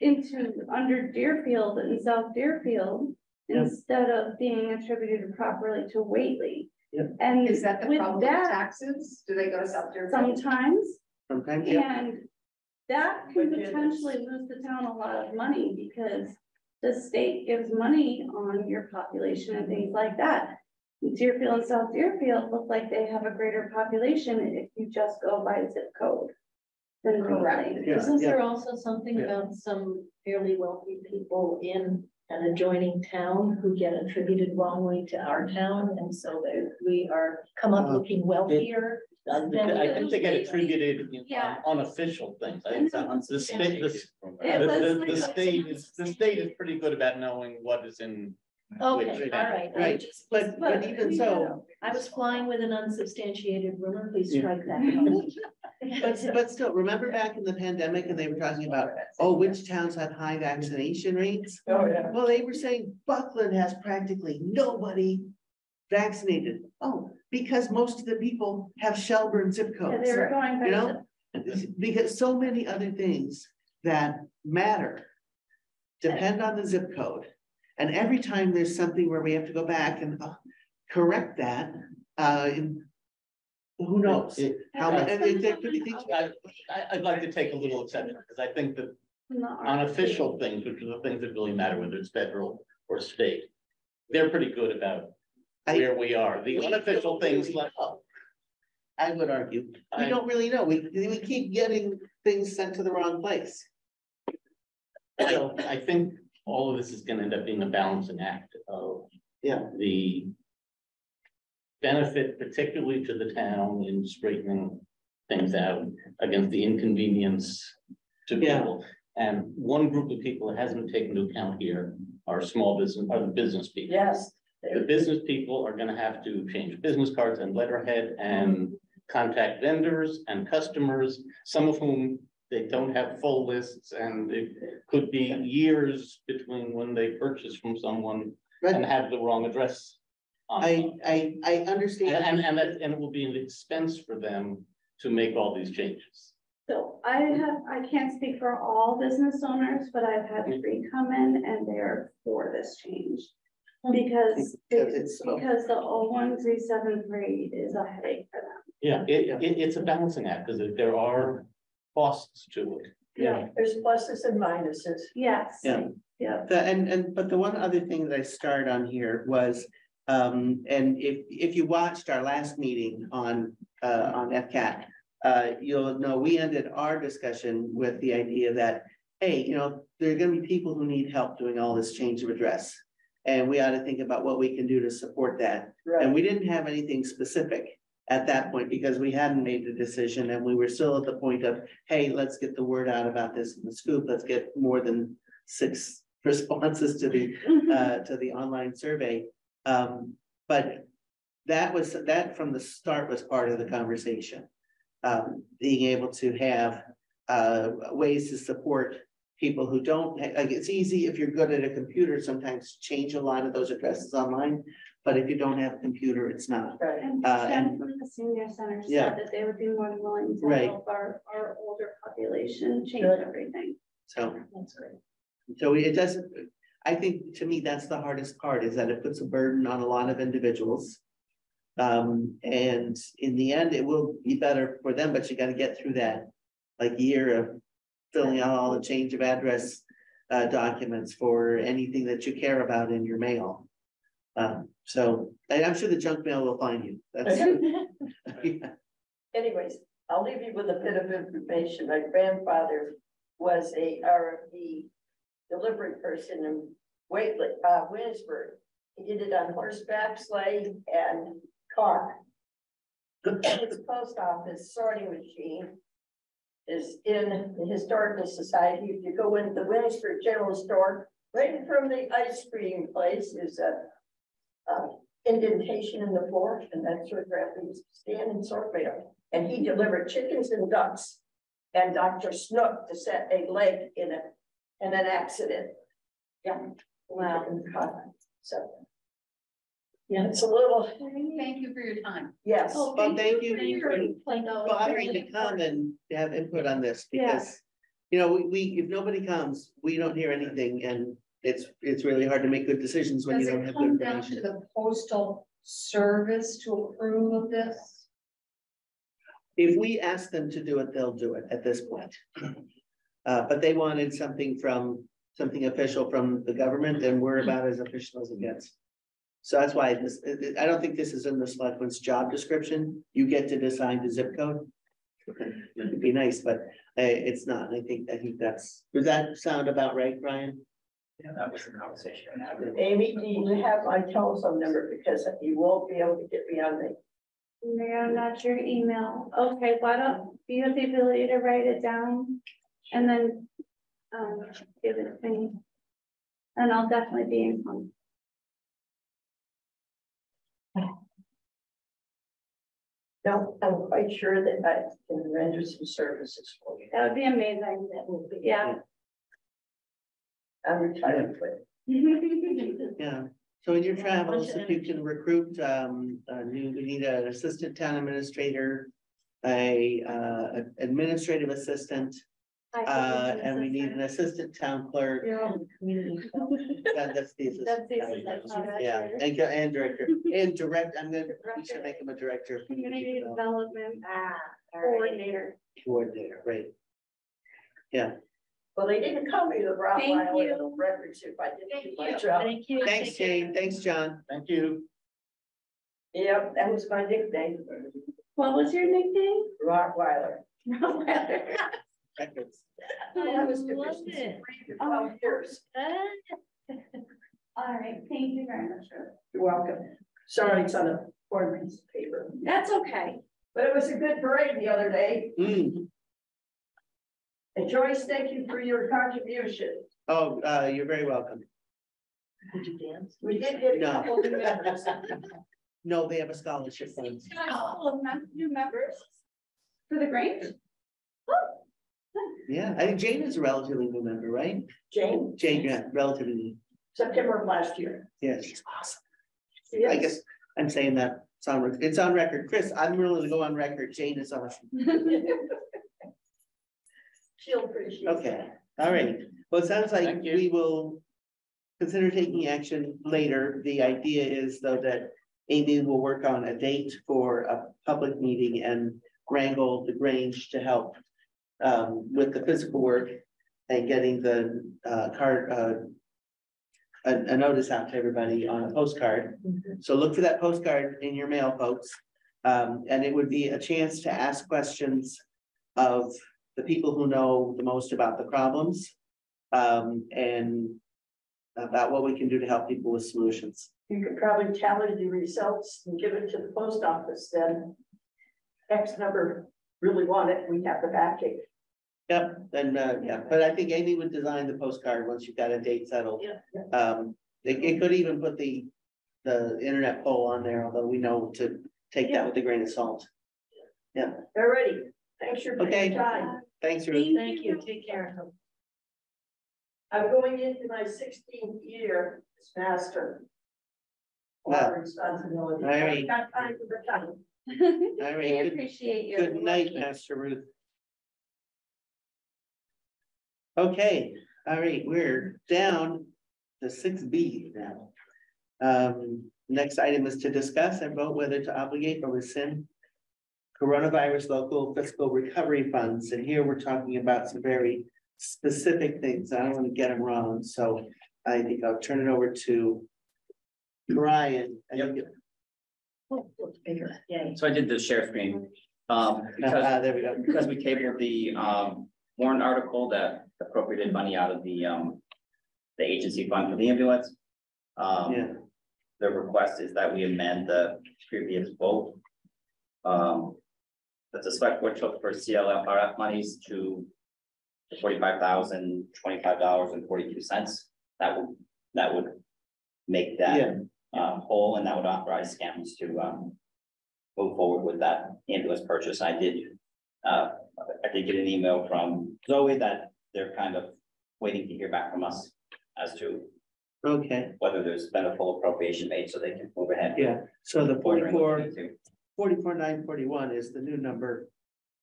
Into under Deerfield and South Deerfield. Yeah. Instead of being attributed properly to Whately. Yeah. And Is that the with problem with that, taxes? Do they go to South Deerfield? sometimes, Sometimes, yeah, and. That can Which is- potentially lose the town a lot of money because the state gives money on your population and things like that. Deerfield and South Deerfield look like they have a greater population if you just go by zip code. Than Correct. Whately. Yeah, Isn't yeah. there also something Yeah. about some fairly wealthy people in an adjoining town who get attributed wrongly to our town? And so that we are, come up Uh, looking wealthier. than I think they get Whately. attributed in- Yeah. on unofficial things. I think the the state, the, It the, the- the state is, the state is pretty good about knowing what is in. Okay, which all right. I Right, just- but, but even so, I was flying with an unsubstantiated rumor. Please Yeah. strike that. but, but still, remember back in the pandemic and they were talking about, oh, which towns have high vaccination rates? Oh, yeah. Well, they were saying Buckland has practically nobody vaccinated. Oh, because most of the people have Shelburne zip Yeah, codes. they were going by. You know? Because so many other things that matter depend on the zip code. And every time there's something where we have to go back and uh, correct that, uh, who knows? It- How much, and there- there could be things. I, I, I'd like to take a little exception, because I think that Not unofficial things, which are the things that really matter, whether it's federal or state. They're pretty good about I- where we are. The unofficial things like, I would argue, we I- don't really know, we, we keep getting things sent to the wrong place. So I think all of this is gonna end up being a balancing act of. Yeah. The. Benefit particularly to the town in straightening things out against the inconvenience to Yeah. people. And one group of people that hasn't been taken into account here are small business, are the business people. Yes. The business people are gonna have to change business cards and letterhead and contact vendors and customers, some of whom they don't have full lists and it could be years between when they purchase from someone and have the wrong address. I. I, I understand. and, and that, and it will be an expense for them to make all these changes. So I have, I can't speak for all business owners, but I've had mm-hmm. three come in and they're for this change. Mm-hmm. Because, Because it's so- because the one three seven three is a headache for them. Yeah, it, it, it's a balancing act, because there are costs to it. Yeah. There's pluses and minuses. Yes. Yeah. Yeah. The, and, and, but the one other thing that I started on here was, um, and if, if you watched our last meeting on, uh, on FCAT. Uh, you'll know, we ended our discussion with the idea that, hey, you know, there are gonna be people who need help doing all this change of address. And we ought to think about what we can do to support that. Right. And we didn't have anything specific at that point because we hadn't made the decision and we were still at the point of, hey, let's get the word out about this in the scoop. Let's get more than six responses to the, uh, to the online survey. Um, but that was, that from the start was part of the conversation. Um, being able to have, uh, ways to support people who don't, like, it's easy if you're good at a computer, sometimes change a lot of those addresses online. But if you don't have a computer, it's not. Right. And Uh, Jen and- from the senior center Yeah. said that they would be more than willing to Right. help our, our older population change Good. everything. So, That's great. so it doesn't, I think to me, that's the hardest part is that it puts a burden on a lot of individuals. Um, and in the end, it will be better for them, but you gotta get through that. Like year of filling out all the change of address uh documents for anything that you care about in your mail. Um, so, and I'm sure the junk mail will find you. That's. Anyways, I'll leave you with a bit of information. My grandfather was a RFD delivery person in Whately, uh, Williamsburg. He did it on horseback, sleigh, and car. His post office sorting machine is in the Historical Society. If you go into the Williamsburg General Store, right in front of the ice cream place is a uh, indentation in the floor, and that's where Grandpa used to stand and sort mail. And he delivered chickens and ducks. And Dr. Snook to set a leg in it, in an accident. Yeah. Wow. So. Yeah, it's a little, Thank you for your time. yes. Oh, Well, thank you for for Like, uh, bothering to come and have input on this Yeah. because. You know, we, we, if nobody comes, we don't hear anything and it's, it's really hard to make good decisions when you don't it have the come down to information. the postal service to approve of this? If we ask them to do it, they'll do it at this point. Uh, but they wanted something from, something official from the government and we're about as official as it gets. So that's why this, it- it- I don't think this is in the selectmen's job description. You get to decide the zip code. It'd be nice, but uh, it's not. I think, I think that's, does that sound about right, Brian? Yeah, that was the conversation. I had. Amy, do you have my telephone number? Because you won't be able to get me on the, Mayor, not your email. Okay, why don't, do you have the ability to write it down? And then, um, give it to me. And I'll definitely be in contact. no, I'm quite sure that I can render some services for you. That would be amazing. That will be. Yeah. I'm retired, Yeah, so in your travels, bunch of if you can recruit, um, a new, we need an assistant town administrator. A, uh, administrative assistant, uh, and we need an assistant town clerk. You're on the community. That- That's the assistant. That's the assistant. Yeah, and, go- and director, and direct, I'm gonna, we should make him a director. of Community development Ah, all right. coordinator. Coordinator, right, well, they didn't call me the Thank Rottweiler you. of records if I didn't do my you. job. Thank you. thanks, Jane, thanks, John. Thank you. Yep, that was my nickname, What was your nickname? Rottweiler. Rottweiler. Records. I was love deficient it. for twelve years. All right, thank you very much. You're welcome. Sorry, it's on a foreign piece of paper, That's okay. but it was a good parade the other day. Hmm. And Joyce, thank you for your contribution. oh, uh, you're very welcome. Did you dance? We did get a No. couple of new members. No, they have a scholarship fund. A couple of mem- new members for the Grange? Oh, Yeah, I think Jane is a relatively new member, right? Jane, Jane, yeah, relatively new. September of last year. Yeah, she's awesome. She I is. guess I'm saying that, it's on, rec- it's on record. Chris, I'm willing to go on record. Jane is awesome. She'll appreciate Okay, that. all right. Well, it sounds like we will consider taking action later. The idea is though that Amy will work on a date for a public meeting and wrangle the Grange to help um, with the physical work and getting the uh, card, uh, a, a notice out to everybody on a postcard. So look for that postcard in your mail, folks. Um, and it would be a chance to ask questions of the people who know the most about the problems. Um, and about what we can do to help people with solutions. You could probably tally the results and give it to the post office, then X number really want it, we have the backing. Yep, and, uh, yeah, but I think Amy would design the postcard once you've got a date settled. Yeah. Um, it, it could even put the, the internet poll on there, although we know to take that with a grain of salt. Yeah. Alrighty, thanks for Okay. your time. Thanks, Ruth. Thank you, take care. I'm going into my sixteenth year as master. A lot of responsibility. All right. Got time for the time. All We right, good, appreciate your. good night, Master Ruth. Okay, all right, we're down to six B now. Um, next item is to discuss and vote whether to obligate or rescind coronavirus local fiscal recovery funds, and here we're talking about some very specific things. I don't want to get them wrong, so I think I'll turn it over to Brian. I think it- Oh, looks bigger, yay. So I did the share screen, um, because, Ah, there we go. because we tabled the, um, warrant article that appropriated money out of the, um, the agency fund for the ambulance. Um, Yeah. the request is that we amend the previous vote. Um, that the select board took for CLFRF monies to forty-five thousand, twenty-five dollars and forty-two cents. That would, that would make that uh, whole, and that would authorize scams to, um, move forward with that ambulance purchase. I did, uh, I did get an email from Zoe that they're kind of waiting to hear back from us as to Okay, whether there's been a full appropriation made so they can move ahead. yeah, so the ordering what forty-four. need to. Forty-four, nine forty-one is the new number.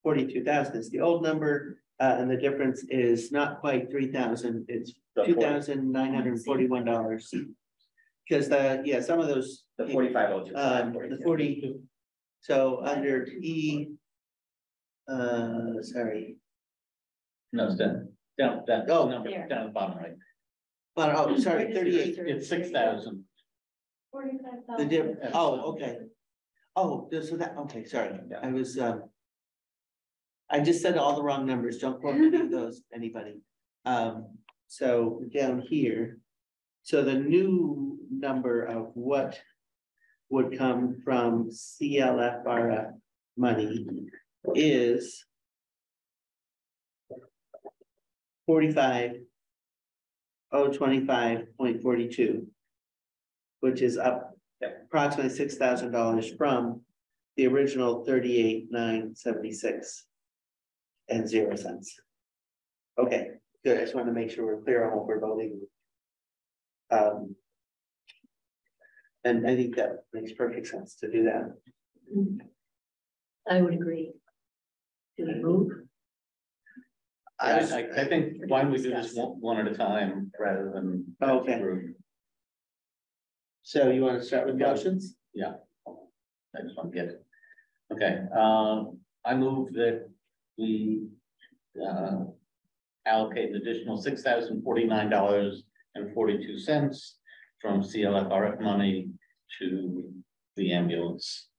Forty-two thousand is the old number, uh, and the difference is not quite three thousand, it's The two 40 thousand nine hundred and forty-one dollars. Cause the, yeah, some of those. The forty-five oh two. Um, the forty, so under E. Uh, sorry, No, it's down, down, down, Oh. no, down at the bottom right. but, oh, sorry, thirty-eight, It's six thousand. Forty-five the thousand. diff, oh, okay. Oh, so that, okay, sorry, Yeah. I was, um. I just said all the wrong numbers, don't quote of those, anybody. Um, so down here. So the new number of what would come from CLFRF money is. Forty-five. Oh, twenty-five point forty-two. Which is up. Approximately six thousand dollars from the original thirty-eight, nine seventy-six. And zero cents. Okay, good, I just wanted to make sure we're clear on what we're voting. Um. And I think that makes perfect sense to do that. I would agree. Do we move? I I, I think, why don't we do this one, one at a time rather than. Oh, Okay. group? So you want to start with the motions? Yeah. I just want to get it. Okay, um, I move that we, uh, allocate an additional six thousand forty-nine dollars and forty-two cents from CLFRF money to the ambulance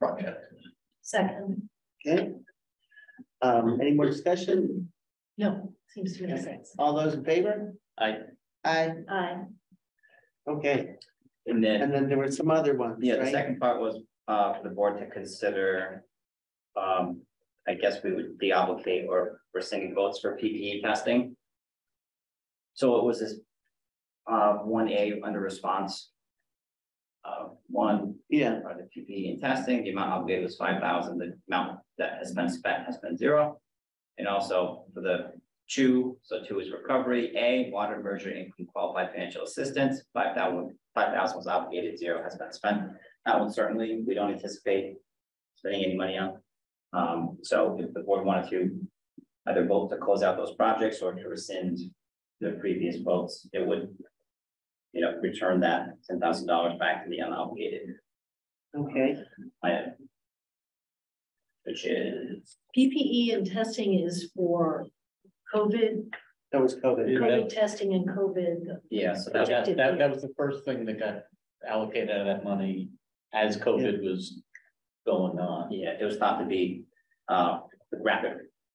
project. Second, Okay. Um, any more discussion? no, seems to make sense. All those in favor? Aye. Aye, Aye. okay, And then and then there were some other ones, Yeah, the right? second part was, uh, for the board to consider. Um, I guess we would deobligate or rescinding votes for PPE testing. So it was this, uh, one A under response. Uh, one, Yeah, uh, the PPE and testing, the amount obligated was five thousand, the amount that has been spent has been zero. And also for the two, so two is recovery, A, water merger income qualified financial assistance, five thousand, five thousand was obligated, zero has been spent. That one certainly, we don't anticipate spending any money on. Um, so if the board wanted to either vote to close out those projects or to rescind the previous votes, it would, you know, return that ten thousand dollars back to the unobligated Okay, item. Which is, PPE and testing is for COVID, that was COVID. COVID testing and COVID. yeah, so that, That, that, that was the first thing that got allocated out of that money as COVID was going on. yeah, it was thought to be, uh, rapid,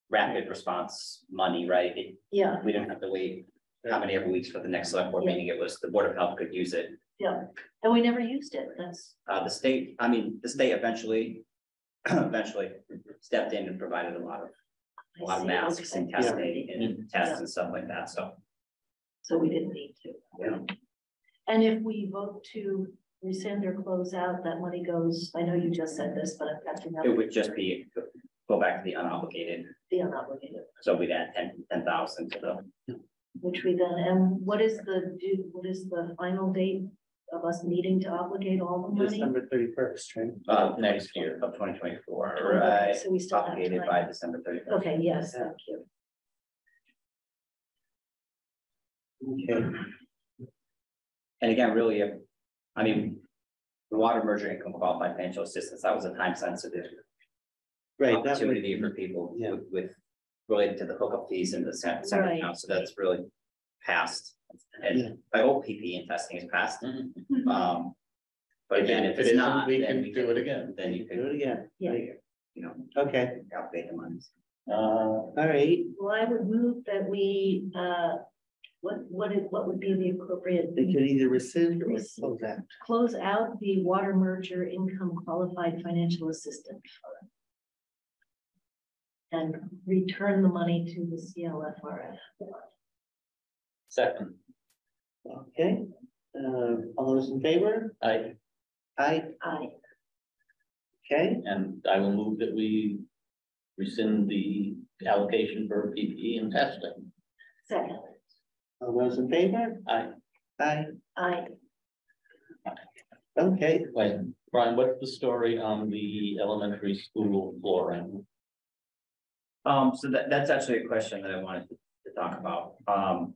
rapid response money, right? It- Yeah, We didn't have to wait how many ever weeks for the next select board Yeah. meeting, it was the Board of Health could use it. Yeah, and we never used it. That's, Uh, the state, I mean, the state eventually, eventually stepped in and provided a lot of, a lot of masks and testing and tests and stuff like that, so. So we didn't need to. Yeah. And if we vote to rescind or close out, that money goes, I know you just said this, but I've got to It would just be, go back to the unobligated, the unobligated, so we'd add ten, ten thousand to the, which we then, and what is the, do, what is the final date of us needing to obligate all the money? December thirty-first, right? uh, Next year. Of twenty twenty-four, Okay, right, So we still have obligated time. by December thirty first. Okay, yes, thank you. Okay, And again, really, if- I mean, the water merger income qualified financial assistance, that was a time sensitive right, that would, opportunity for people Yeah. with, with related to the hookup fees and the center, center Right. account, so that's really passed. Yeah. And I hope PPE and testing is passed, um, but again, if it it's isn't, not, we can we do it again. Then you can do it again. Yeah. you know, Okay, calculate the monies. Uh, all right, Well, I would move that we, uh, what, what is, what would be the appropriate? they could either rescind or Rescind. close out. Close out the water merger income qualified financial assistance fund. And return the money to the CLFRF. Second, Okay, uh, all those in favor? I, Aye, I, okay, and I will move that we rescind the allocation for PPE and testing. second, all those in favor? I, Aye, I, okay, wait, Brian, what's the story on the elementary school flooring? Um, so that, that's actually a question that I wanted to to talk about, um,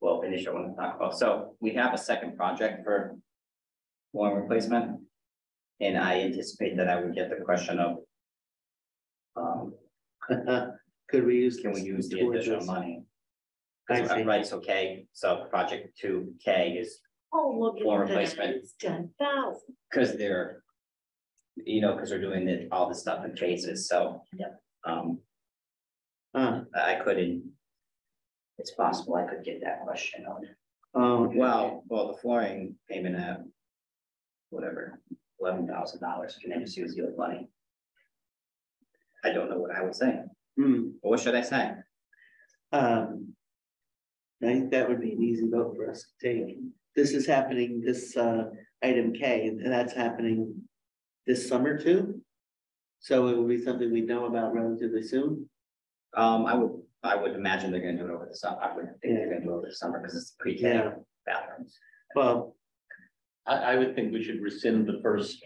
well, finish I want to talk about, so we have a second project for floor replacement. And I anticipate that I would get the question of. Um, could we use? can we use the towards additional this? money? I 'Cause, see. Right, so K, so project two K is oh, look Floor at that, replacement. it's ten thousand. because they're. You know, because they're doing it, all this stuff in phases, so. Yep. Um, Uh, I I couldn't. It's possible I could get that question on. oh, Well, well, the flooring came in at. Whatever, eleven thousand dollars, can I just use the old money? I don't know what I would say, hmm, what should I say? um. I think that would be an easy vote for us to take. This is happening, this, uh, item K, and that's happening this summer too? So it will be something we know about relatively soon? Um, I would, I would imagine they're gonna do it over the summer, I wouldn't think they're gonna do it over the summer, because it's pre-K Yeah. bathrooms. Well, I, I would think we should rescind the first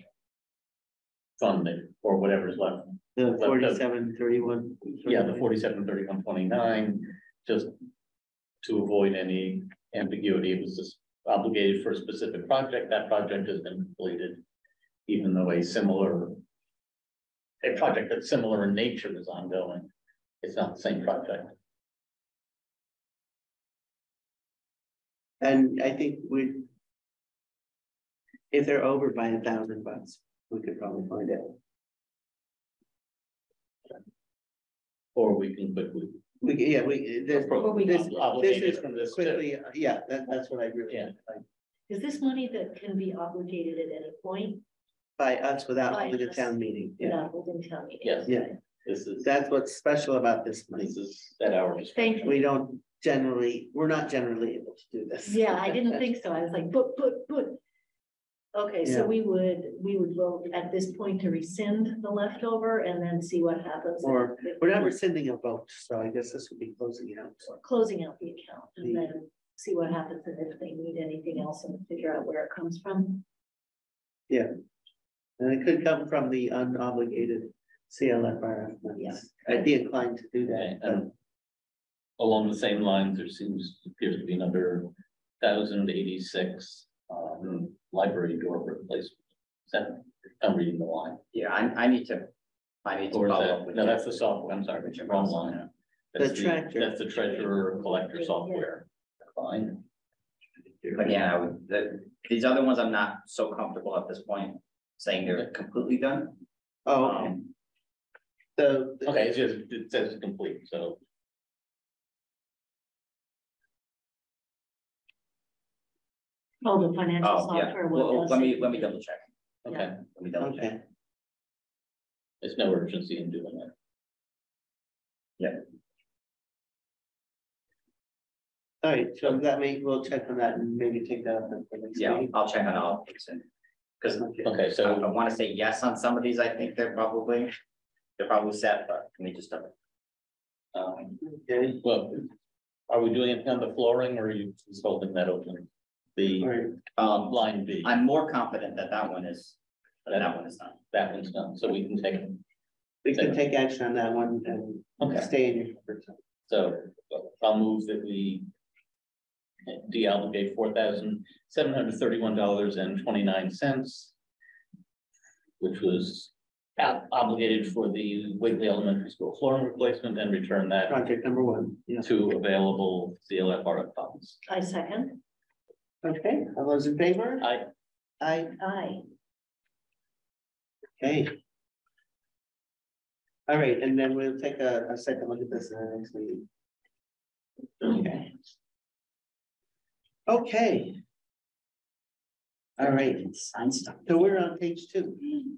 funding or whatever's left. the the- forty-seven, thirty-one. Yeah, the forty-seven, thirty-one, twenty-nine, just to avoid any ambiguity, it was just obligated for a specific project, that project has been completed. Even though a similar. A project that's similar in nature is ongoing, it's not the same project. And I think we. If they're over by a thousand bucks, we could probably find out. Or we can quickly, We, c- yeah, we, this, Or we this, can this obligate it is from this too. quickly, yeah, that, that's what I agree with. Yeah. Is this money that can be obligated at any point By us without By holding a us. town meeting, yeah, without holding town meeting? Yes. yeah, this is, that's what's special about this money. this is at our Thank you. We don't generally, we're not generally able to do this. Yeah, I didn't think so. I was like, but, but, but. Okay, Yeah. so we would, we would vote at this point to rescind the leftover and then see what happens. Or, if- we're not rescinding a vote, so I guess this would be closing it out. Closing out the account The- and then see what happens and if they need anything else and figure out where it comes from. Yeah, and it could come from the unobligated CLFR Yeah. I'd be inclined to do Okay, that. and along the same lines, there seems, appears to be another thousand eighty-six, um, library door replacement. Is that, I'm reading the line, Yeah, I, I need to, I need to or is follow that, up with. no, you. that's the software, I'm sorry, wrong line. That's The tractor. That's the treasurer collector software. Fine, But yeah, I would, the, these other ones, I'm not so comfortable at this point saying they're completely done. Oh, okay. Um, the. okay, it's just, it says complete, so. Oh, the financial Oh, yeah, software. well, does let me, it? let me double check, Okay, let me double check. Okay, there's no urgency in doing it. Yeah. All right, so that may, we'll check on that and maybe take that up. at the next Yeah, meeting. I'll check on all these and, cause Okay. Okay, I, I so, wanna say yes on some of these, I think they're probably, they're probably set, but let me just double. um, Okay, well, are we doing it on the flooring or are you just holding that open? The all right, Um, line B, I'm more confident that that one is, that that one is done. that one's done, so we can take it. we can take action on that one and Okay. stay in your. comfort zone. So I'll move that we deallocate four thousand seven hundred thirty-one dollars and twenty-nine cents, which was ob- obligated for the Whately Elementary School flooring replacement and return that Project number one, yeah. to available CLFR funds. I second. Okay, all those in favor? I, Aye, Aye. okay. All right, and then we'll take a, a second look at this in our next meeting. Okay. Okay. All right, so we're on page two.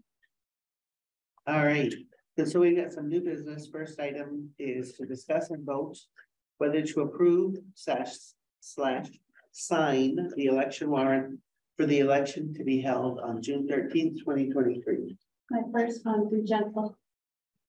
All right, and so we got some new business. First item is to discuss and vote whether to approve slash slash sign the election warrant for the election to be held on June thirteenth, twenty twenty-three. My first one, be gentle.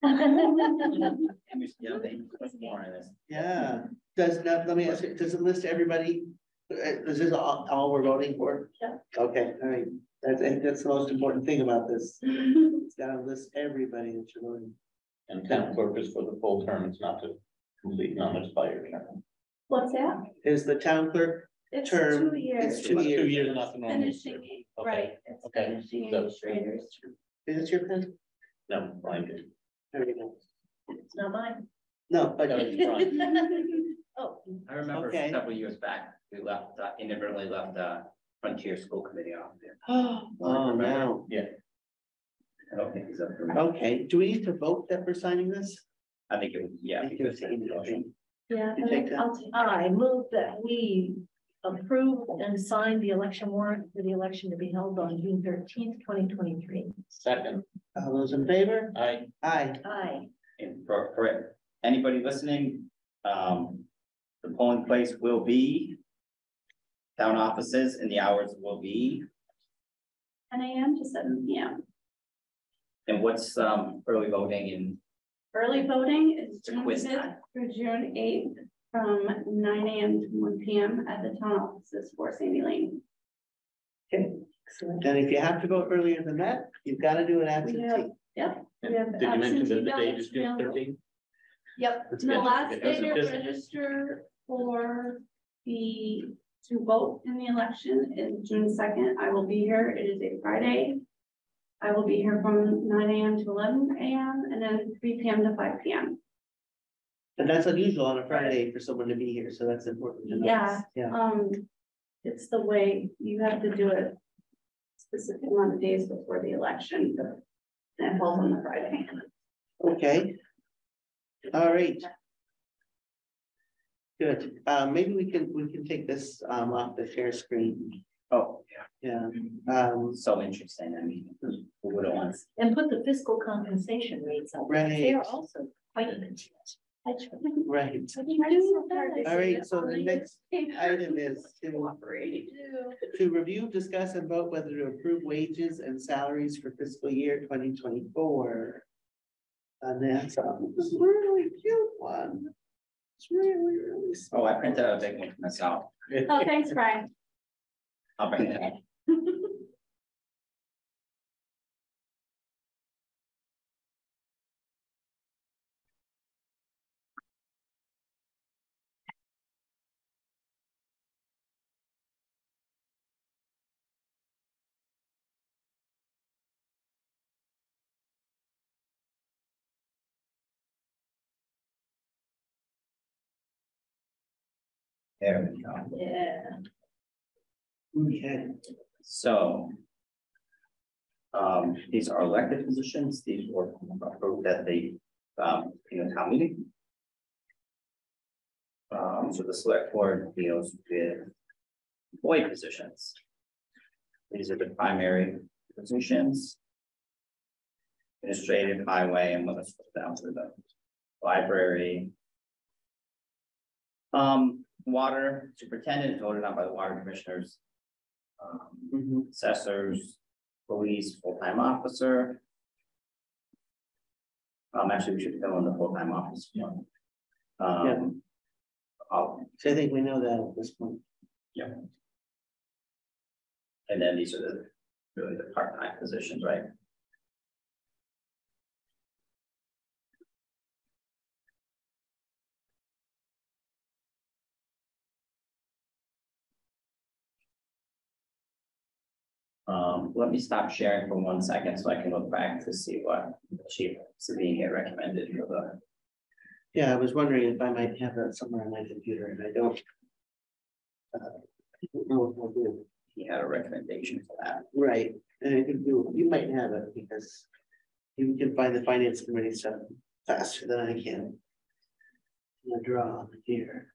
Yeah, they put more in this. Yeah, does not, let me ask you, does it list everybody? Uh, Is this all, all we're voting for? Yeah. Okay, all right, that's, I think that's the most important thing about this. It's gotta list everybody that you're voting. and town clerk is for the full term, it's not to complete non-expired term. What's that? Is the town clerk, It's Term, two years. it's two years. Two years, not the normal. Finishing, Okay, right, it's okay, finishing so- administrators. is it your pen? No, Brian did. There we go. It's not mine. No, but, No, it's Brian. Oh, I remember Okay. several years back, we left, uh, inadvertently left, uh, Frontier School Committee off there. oh, no, I don't think he's up for, okay, do we need to vote that we're signing this? I think it was, yeah. I think it was taken motion. Yeah, You take that? I'll. I move that we approve and sign the election warrant for the election to be held on June thirteenth, twenty twenty-three. Second, All those in favor? Aye. Aye, Aye. And for, for anybody listening, um, the polling place will be town offices and the hours will be, Ten AM to seven PM. and what's, um, early voting in Early voting is It's June fifth through June eighth from nine AM to one PM at the town offices for Sandy Lane. Excellent. and if you have to vote earlier than that, you've gotta do an absentee. Yep. we did you mention that the date is June thirteenth? Yep, That's and the last Okay, day that's to register for the, to vote in the election is June second. I will be here. It is a Friday. I will be here from nine AM to eleven AM and then three PM to five PM. And that's unusual on a Friday for someone to be here, so that's important to know. Yeah. Yeah, Um, it's the way you have to do it specific amount of days before the election. That falls on the Friday. okay. All right. Good, uh, maybe we can, we can take this, um, off the share screen, Oh, yeah. yeah, um, So interesting, I mean, who would have wants, And put the fiscal compensation rates up. Right. They are also quite a bit. I tried. right. I tried so hard to All right, so the the next. Item is to, to review, discuss and vote whether to approve wages and salaries for fiscal year twenty twenty-four. And that's a really cute one. It's really, really. Oh, I printed out a big one for myself. Oh, thanks, Brian. I'll bring it up. There we go. Yeah. Okay, So. Um, these are elected positions, these were approved at the, um, you know, town meeting. Um, so the select board deals with employee positions. These are the primary positions. Administrative, highway, and let's go down to the library. Um, water superintendent voted on by the water commissioners. Um, mhm. assessors, police, full-time officer. Um, actually, we should fill in the full-time office Yeah. Um. I'll- so I think we know that at this point. Yeah. And then these are the, really the part-time positions, right? Um, let me stop sharing for one second so I can look back to see what Chief Sabine had recommended for the, Yeah, I was wondering if I might have that somewhere on my computer and I don't. uh, I don't know if do. he had a recommendation for that. Right, and I think you, you might have it because you can find the finance committee stuff faster than I can. I'm gonna draw here.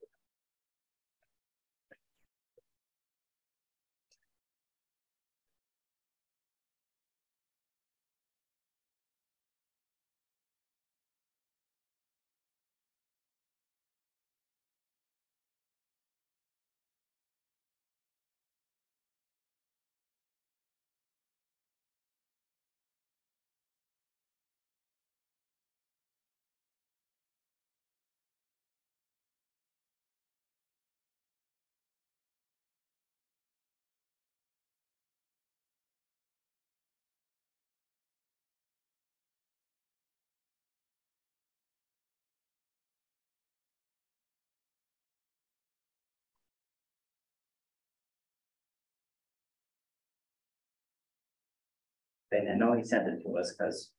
And I know he sent it to us because.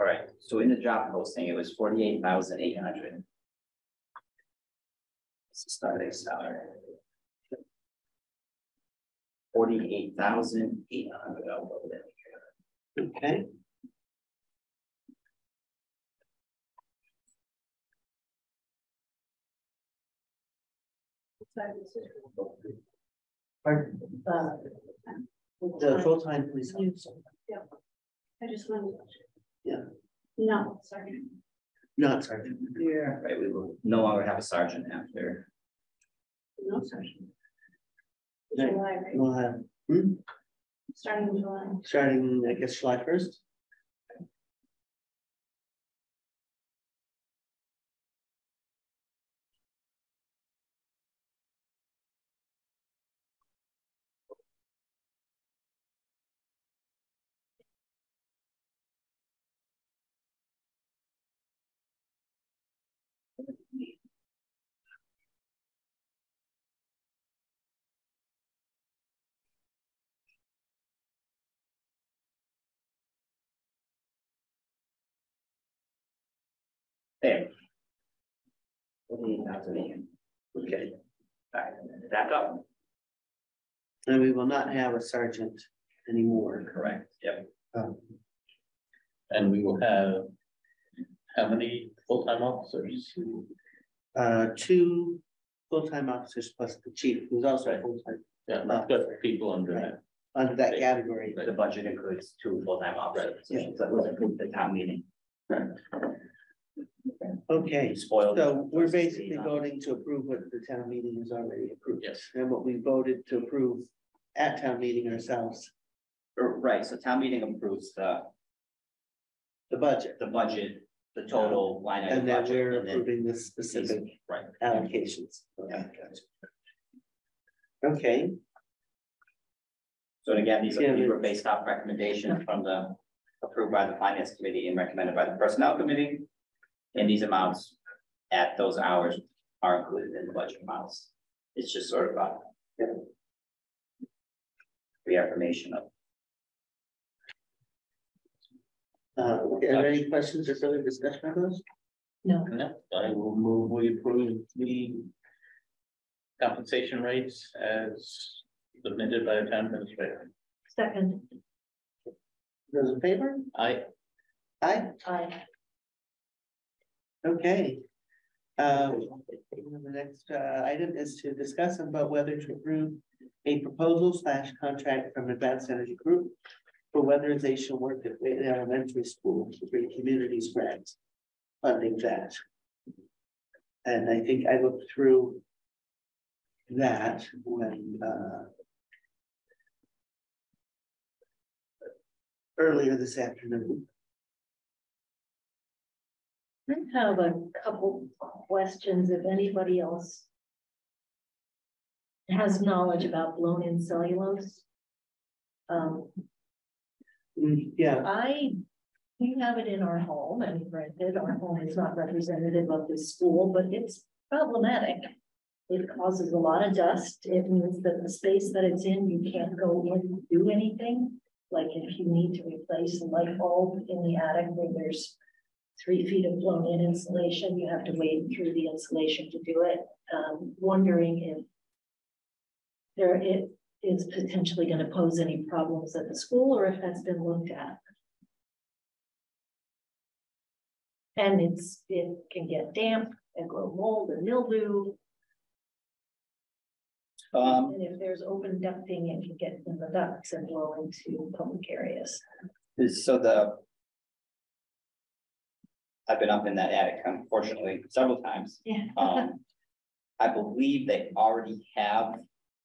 All right, so in the job posting, it was forty-eight thousand eight hundred. Starting salary. Forty-eight thousand eight hundred. Okay. Pardon? Uh, The full-time police officer, I just wanted. Yeah. No, sorry. not sergeant. Yeah. Right, we will no longer have a sergeant after, No, sergeant. July, right? We'll have, hmm, Starting in July. starting, I guess, July first. There. Forty-eight thousand eight, okay. All right, back up, And we will not have a sergeant anymore. correct, yep, Um, And we will have how many full-time officers? Uh, two full-time officers plus the chief, who's also a full-time. Yeah, I've got people under that. under that category. The budget includes two full-time officers, positions that was approved at town meeting. Okay, Spoiled. so we're basically voting to approve what the town meeting has already approved. Yes. And what we voted to approve at town meeting ourselves, Er, Right, so town meeting approves the, the budget. the budget, the total line item And then budget, we're and then approving the specific Right. allocations. Yeah. Okay, So again, these are, these were based off recommendations from the, approved by the finance committee and recommended by the personnel committee. And these amounts at those hours are included in the budget amounts. It's just sort of a reaffirmation of, uh, are there any questions or further discussion on those? No, No, I will move, we approve the compensation rates as submitted by the town administrator. second, Those in favor? Aye. Aye, I, okay. Um, the next uh item is to discuss about whether to approve a proposal slash contract from Advanced Energy Group. For weatherization work at Wayne Elementary School, to Green Communities grants. Funding that. And I think I looked through. That when uh. Earlier this afternoon. I have a couple questions if anybody else. Has knowledge about blown-in cellulose. Um, Mm, Yeah, I, we have it in our home and granted, our home is not representative of the school, but it's problematic. It causes a lot of dust. It means that the space that it's in, you can't go in and do anything. Like if you need to replace a light bulb in the attic where there's three feet of blown-in insulation, you have to wade through the insulation to do it. Um, wondering if there it is potentially gonna pose any problems at the school or if that's been looked at. And it's, it can get damp and grow mold and mildew, um, and if there's open ducting, it can get in the ducts and blow into public areas. so the. I've been up in that attic unfortunately several times. Yeah. Um, I believe they already have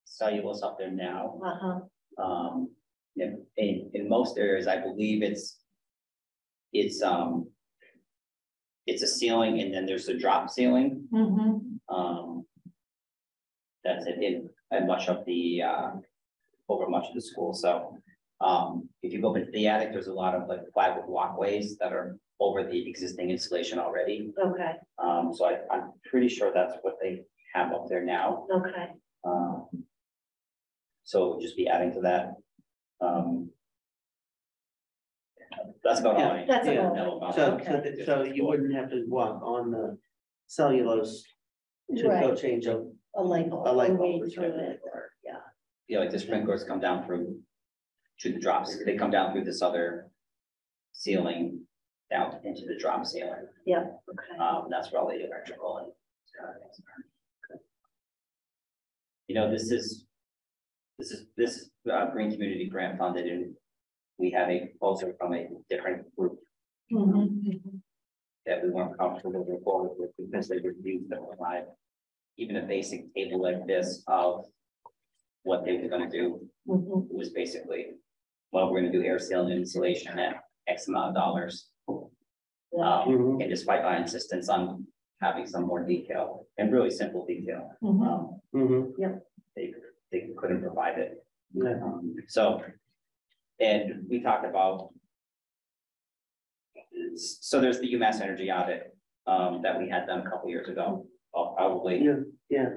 cellulose up there now. Uh-huh, Um, in, in, in most areas, I believe it's. It's, um. It's a ceiling and then there's a drop ceiling, mm-hmm, um. That's it, in, in much of the, uh, over much of the school, so. Um, if you go up into the attic, there's a lot of like plywood walkways that are over the existing insulation already. okay, Um, so I, I'm pretty sure that's what they have up there now. okay, Um. So we'll just be adding to that. Um. That's about all I That's about know about. so, it. so, that- so you wouldn't have to walk on the cellulose. To go Right. change a, a light bulb. A light bulb or something. it, or, yeah, Yeah, like the sprinklers come down through. To the drops, they come down through this other. Ceiling down into the drop ceiling, yeah, okay, um, that's where all the electrical and. things are. You know, this is. This is, this is, uh, Green Community Grant funded and. We have a also from a different group Mhm, that we weren't comfortable forward with because they refused to provide even a basic table like this of what they were gonna do mhm, was basically, well, we're gonna do air seal and insulation at X amount of dollars. Yeah, Um, Mhm. and despite my insistence on having some more detail and really simple detail, mhm, um, Mhm. they, they couldn't provide it. Yeah. Um, so, and we talked about. So there's the UMass Energy audit, um, that we had done a couple years ago, oh, probably, yeah, yeah,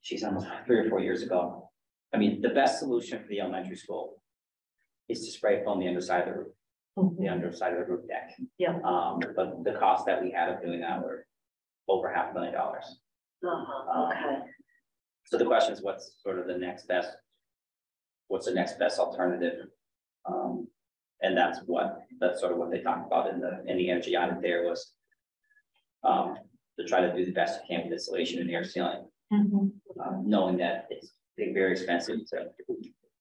she's almost three or four years ago. I mean, the best solution for the elementary school is to spray foam the underside of the roof, the mhm, underside of the roof deck. Yeah. Um, but the cost that we had of doing that were over half a million dollars. uh-huh, okay, So the question is, what's sort of the next best? What's the next best alternative? Um, and that's what, that's sort of what they talked about in the, in the energy audit there was. Um, to try to do the best you can with insulation and air sealing, mhm, um, knowing that it's very expensive to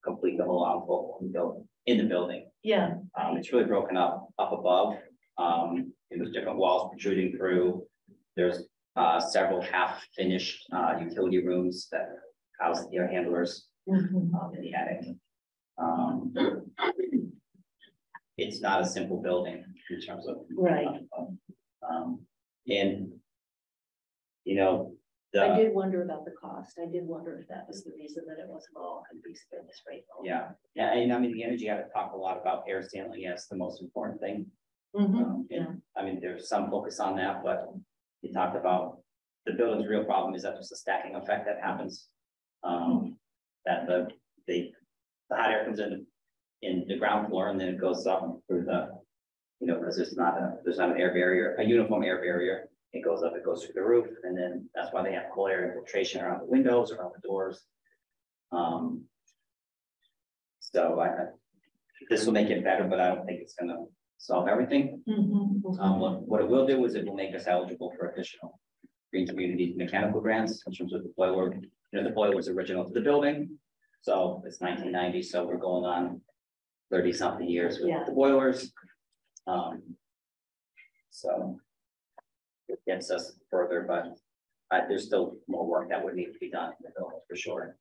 complete the whole envelope the building, in the building. Yeah, Um, it's really broken up, up above, um, and there's different walls protruding through. There's, uh, several half-finished, uh, utility rooms that house the air handlers, Mhm. um, in the attic. Um. It's not a simple building in terms of. Right. Um, and. You know, I did wonder about the cost. I did wonder if that was the reason that it wasn't all gonna be spent this rate. yeah, yeah, and I mean, the energy, I to talk a lot about air sealing, yes, the most important thing. Mhm, Um, yeah. I mean, there's some focus on that, but you talked about the building's real problem is that there's a stacking effect that happens. Um, that the, the, the hot air comes in, in the ground floor and then it goes up through the, you know, because there's not a, there's not an air barrier, a uniform air barrier. It goes up, it goes through the roof, and then that's why they have cool air infiltration around the windows, around the doors. Um. So I, this will make it better, but I don't think it's gonna solve everything. Mhm, Um, what, what it will do is it will make us eligible for additional green community mechanical grants in terms of the boiler. You know, the boiler was original to the building, so it's nineteen ninety, so we're going on thirty something years with Yeah. the boilers. Um. So. It gets us further, but uh, there's still more work that would need to be done in the building for sure.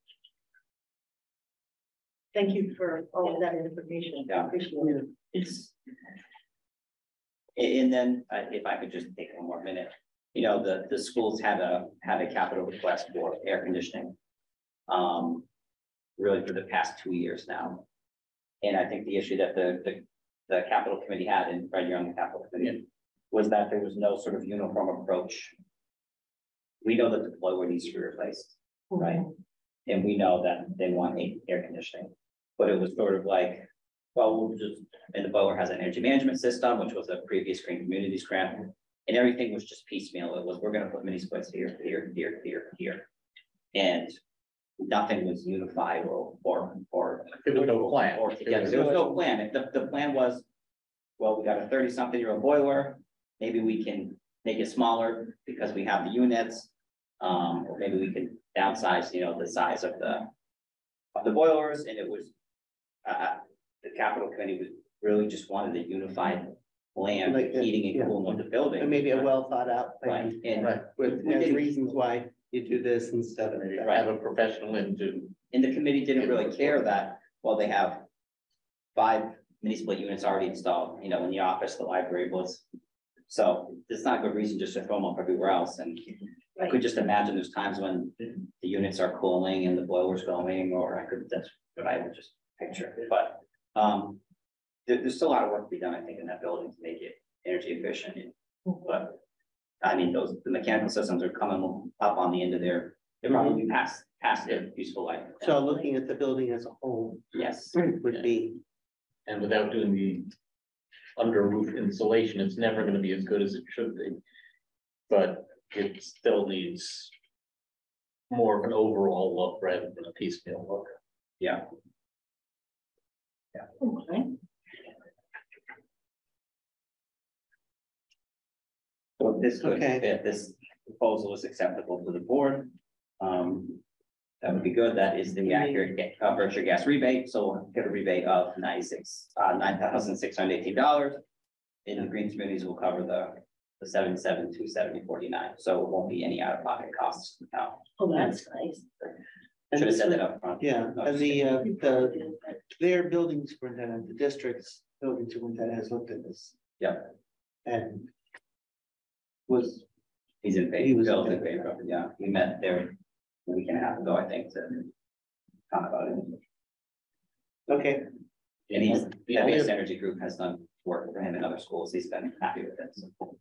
Thank you for all of that information. I Yeah. Appreciate it. It's. And then, uh, if I could just take one more minute, you know, the, the schools had a, had a capital request for air conditioning. Um, really for the past two years now. And I think the issue that the, the, the capital committee had, and right here on the capital committee, was that there was no sort of uniform approach. We know that the boiler needs to be replaced, right? Mm-hmm. And we know that they want air conditioning, but it was sort of like, well, we'll just, and the boiler has an energy management system, which was a previous Green Communities grant. And everything was just piecemeal. It was, we're gonna put mini splits here, here, here, here, here. And nothing was unified or, or, or. There was no plan. Or together. There was no plan. The, the plan was, well, we got a thirty-something year old boiler. Maybe we can make it smaller because we have the units. Um, or maybe we can downsize, you know, the size of the, of the boilers, and it was, uh, the capital committee was really just wanted a unified plan, for Like, uh, heating and yeah. cooling of the building. And maybe a well thought out Right, plan and, with We as reasons why you do this instead of that. Have a professional in to, and the committee didn't really care that, well, they have. Five mini split units already installed, you know, in the office, the library was. So it's not a good reason just to throw them up everywhere else, and I could just imagine there's times when the units are cooling and the boiler's going, or I could, that's what I would just picture, but. Um, there- there's still a lot of work to be done, I think, in that building to make it energy efficient, but. I mean, those, the mechanical systems are coming up on the end of their, they're probably past, past their useful life. So looking at the building as a whole Yes, would be, and without doing the under roof insulation, it's never gonna be as good as it should be. But it still needs more of an overall look rather than a piecemeal look. yeah, Yeah. Okay. so this could Okay. fit, this proposal is acceptable to the board. Um, that would be good, that is the accurate ga- uh, Berkshire gas rebate, so we'll get a rebate of ninety-six, uh, nine thousand six hundred eighteen dollars. And the green communities will cover the, the seventy-seven, two seventy, forty-nine, so it won't be any out-of-pocket costs now. Oh, that's nice. Should have said that up front. yeah, and the, uh, the, their building superintendent, the district's building superintendent has looked at this. Yeah. And was, He's in favor. He favor, was in Bill's in favor. favor of it, yeah, we met there a week and a half ago, I think, to talk about it. okay, And he's, the The only- Advanced Energy Group has done work for him in other schools, he's been happy with it, so.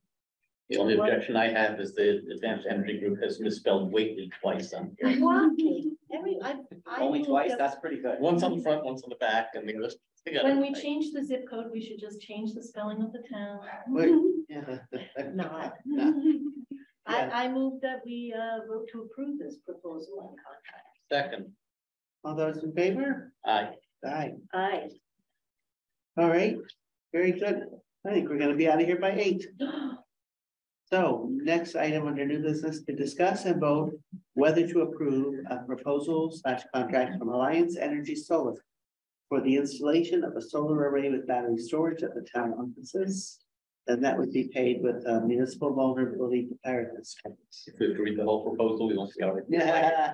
The only objection I have is the Advanced Energy Group has misspelled Whately twice on here. Why? Every, I, I. Only moved twice, up- that's pretty good. Once on the front, once on the back, and the other. the other When we side. change the zip code, we should just change the spelling of the town. Wait. yeah. Not. Yeah. I, I move that we, uh, vote to approve this proposal and contract. Second, All those in favor? aye. Aye, Aye. all right, very good. I think we're gonna be out of here by eight. So next item under new business to discuss and vote whether to approve a proposal slash contract from Alliance Energy Solar for the installation of a solar array with battery storage at the town offices. Then that would be paid with uh, municipal vulnerability preparedness. funds. If we read the whole proposal, we don't see how. Yeah,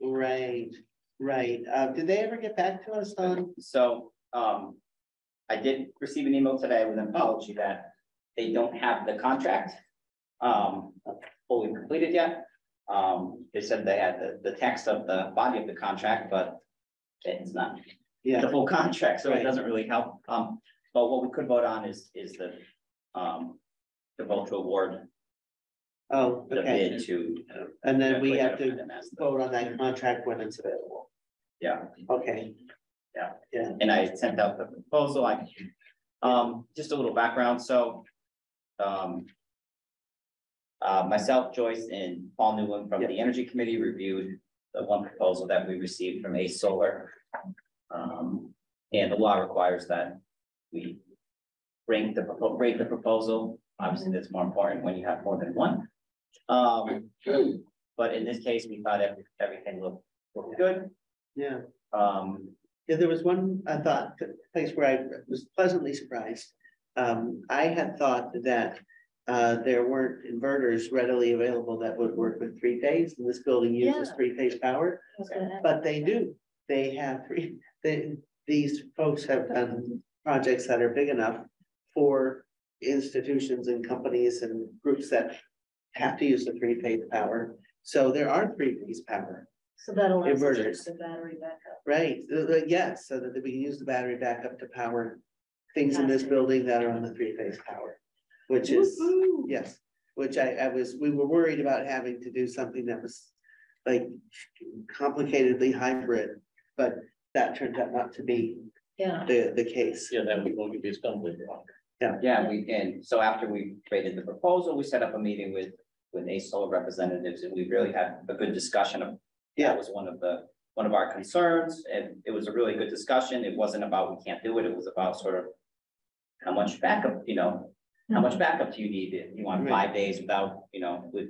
right, right. Uh, did they ever get back to us on? So, um, I did receive an email today with an apology that they don't have the contract. Um, fully completed yet. Um, they said they had the, the text of the body of the contract, but it's not the full contract, so it doesn't really help. Um, but what we could vote on is, is the, um, the vote to award oh, the okay. bid to. And then we have to Identify them as the- vote on that contract when it's available. Yeah. Okay, Yeah. Yeah. and I sent out the proposal, I, um, just a little background, so. Um. Uh, myself, Joyce, and Paul Newland from the Energy Committee reviewed the one proposal that we received from Ace Solar. Um, and the law requires that we. Rank the, propo- rate the proposal, obviously that's more important when you have more than one. Um, but in this case, we thought every- everything looked, looked good, yeah. um, Yeah, there was one, I thought, place where I was pleasantly surprised. Um, I had thought that. Uh, there weren't inverters readily available that would work with three phase, and this building uses Yeah. three phase power. I was gonna ask. But they do, they have three, they, these folks have done projects that are big enough. For institutions and companies and groups that have to use the three phase power. So there are three phase power. So that allows Inverters. the battery backup. Right, yes, so that we can use the battery backup to power things in this building that are on the three-phase power. Which is, yes, which I, I was, we were worried about having to do something that was like complicatedly hybrid, but that turned out not to be Yeah, the, the case. Yeah, that would going to be a stumbling block. Yeah, we, and so after we created the proposal, we set up a meeting with, with Ace Solar representatives, and we really had a good discussion of. That was one of the, one of our concerns, and it was a really good discussion, it wasn't about we can't do it, it was about sort of. How much backup, you know, how hmm. much backup do you need, If you want five days without, you know, with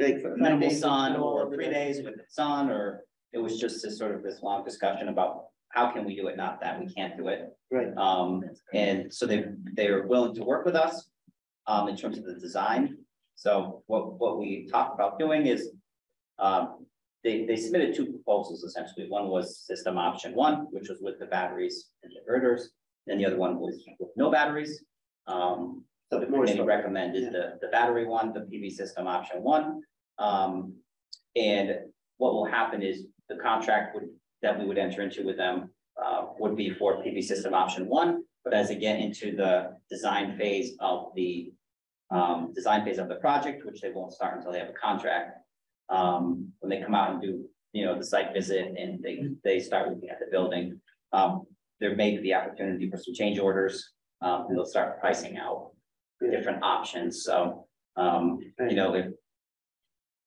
Like, five minimal days sun, or three days with the sun, or. It was just this sort of this long discussion about how can we do it, not that we can't do it. Right, Um, and so they, they are willing to work with us, um, in terms of the design. So what, what we talked about doing is, um, they, they submitted two proposals essentially. One was system option one, which was with the batteries and inverters. And the other one was with no batteries. Um, so the More committee so. recommended the, the battery one, the PV system option one. Um, and what will happen is the contract would, that we would enter into with them, uh, would be for PV system option one. But as again into the design phase of the, um, design phase of the project, which they won't start until they have a contract. Um, when they come out and do, you know, the site visit and they, they start looking at the building, um, there may be the opportunity for some change orders. Um, and they'll start pricing out different options, so, um, you know, if.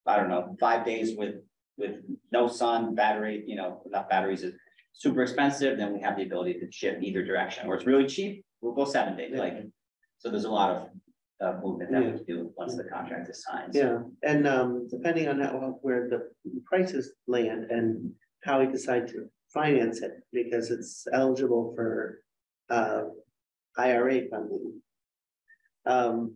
I don't know, five days with, with no sun, battery, you know, enough batteries is super expensive, then we have the ability to ship either direction, or it's really cheap, we'll go seven days, like. So there's a lot of, uh, movement that we can do once the contract is signed. so. yeah, and, um, depending on how, where the prices land and how we decide to finance it, because it's eligible for, uh, IRA funding. Um,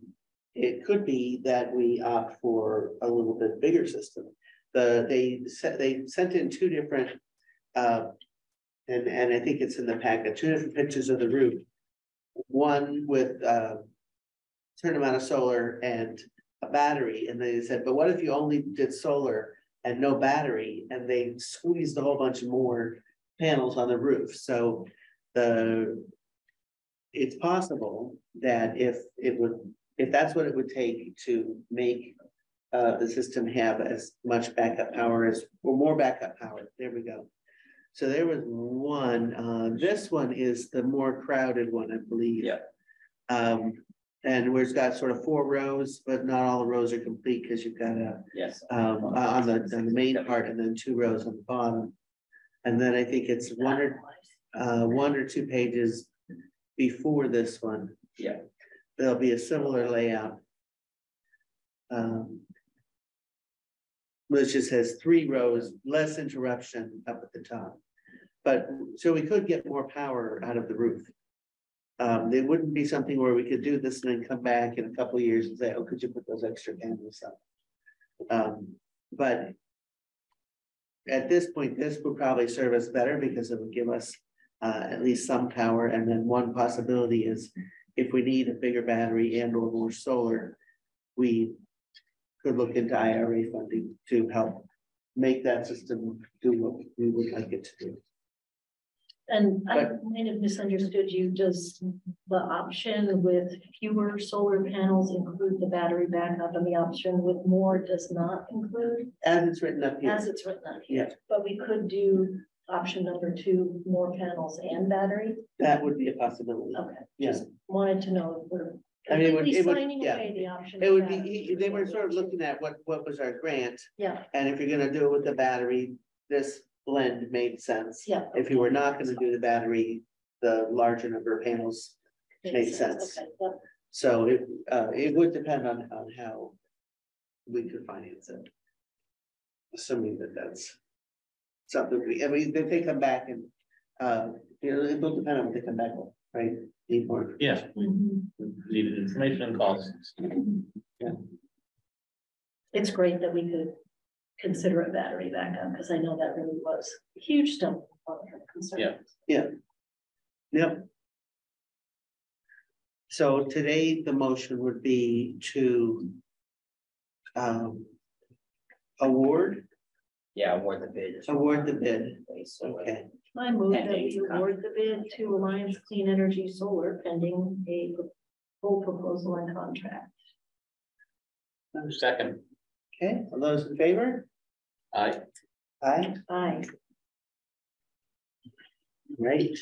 it could be that we opt for a little bit bigger system. The, they they sent in two different, uh, and, and I think it's in the packet, two different pictures of the roof. One with, uh, certain amount of solar and a battery, and they said, but what if you only did solar and no battery, and they squeezed a whole bunch more panels on the roof, so the it's possible that if it would, if that's what it would take to make uh, the system have as much backup power as, or more backup power, there we go. So there was one, uh, this one is the more crowded one, I believe. Yeah. Um, and where it's got sort of four rows, but not all the rows are complete, because you've got a, Yes, um, on the, on the main part and then two rows on the bottom. And then I think it's one or, uh, one or two pages before this one. Yeah. There'll be a similar layout. Um. Which just has three rows, less interruption up at the top. But, so we could get more power out of the roof. Um, it wouldn't be something where we could do this and then come back in a couple of years and say, oh, could you put those extra panels up? Um, but. At this point, this would probably serve us better because it would give us uh at least some power, and then one possibility is. If we need a bigger battery and or more solar, we. Could look into IRA funding to help make that system do what we would like it to do. And I might have misunderstood you, does the option with fewer solar panels include the battery backup and the option with more does not include? As it's written up here, As it's written up here, Yeah. but we could do option number two, more panels and battery, that would be a possibility. okay. Yes, Just Wanted to know if we're I mean, it would- it would- yeah. away the option. it would be, battery. e- they were sort of looking at what, what was our grant, Yeah, and if you're gonna do it with the battery, this blend made sense. yeah. If you were not gonna do the battery, the larger number of panels, makes sense. Okay, yep. so it, uh, it would depend on, on how we could finance it. Assuming that that's something we, I mean, if they come back and, uh, you know, it will depend on what they come back with, right? Need more. Yes, Mhm. needed information and costs. It's great that we could consider a battery backup, because I know that really was a huge stump on her concern. Yeah. Yep. So today, the motion would be to. Um. Award, Yeah, award the bid. award the bid, So, okay, I move that Pending we award the bid to Alliance Clean Energy Solar pending a full proposal and contract. Second, okay, all those in favor? Aye. Aye, Aye. great.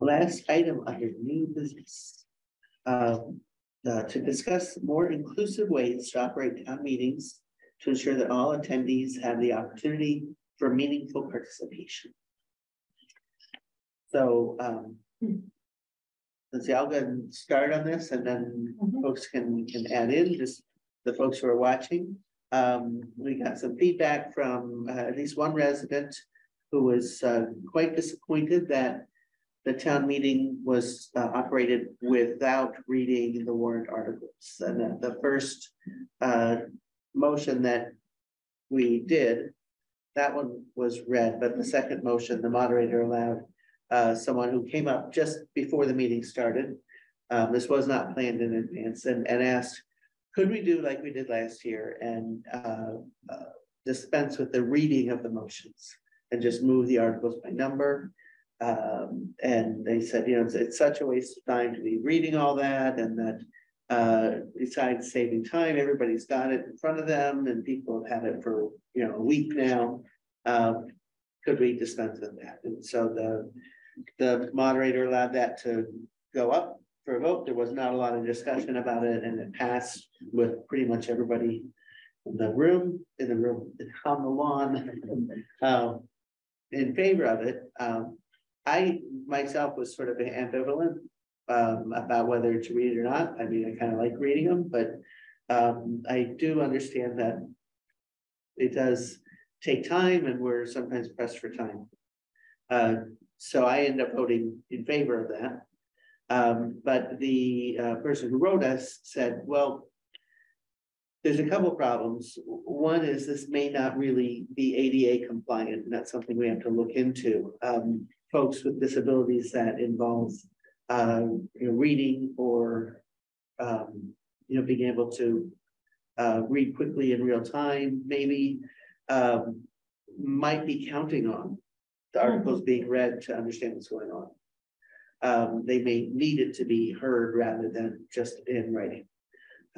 Last item under new business. Um, uh, to discuss more inclusive ways to operate town meetings. To ensure that all attendees have the opportunity for meaningful participation. So, um. Let's see, I'll go ahead and start on this and then Mhm. folks can, can add in, just the folks who are watching. Um, we got some feedback from, uh, at least one resident who was, uh, quite disappointed that the town meeting was, uh, operated without reading the warrant articles. And that the first, uh, motion that we did, that one was read, but the second motion, the moderator allowed uh, someone who came up just before the meeting started. Um, this was not planned in advance and, and asked, could we do like we did last year and, uh, uh, dispense with the reading of the motions and just move the articles by number? Um, and they said, you know, it's, it's such a waste of time to be reading all that and that, uh, besides saving time, everybody's got it in front of them and people have had it for, you know, a week now. Um, could we dispense with that? And so the, the moderator allowed that to go up for a vote. There was not a lot of discussion about it and it passed with pretty much everybody in the room, in the room, on the lawn, um, in favor of it. Um, I myself was sort of ambivalent um, about whether to read it or not. I mean, I kind of like reading them, but um, I do understand that it does take time and we're sometimes pressed for time. Uh, so I end up voting in favor of that. Um, but the uh, person who wrote us said, well, there's a couple problems. One is this may not really be ADA compliant, and that's something we have to look into. Um, folks with disabilities that involve uh, you know, reading or um, you know, being able to uh, read quickly in real time, maybe um, might be counting on the articles being read to understand what's going on. Um, they may need it to be heard rather than just in writing.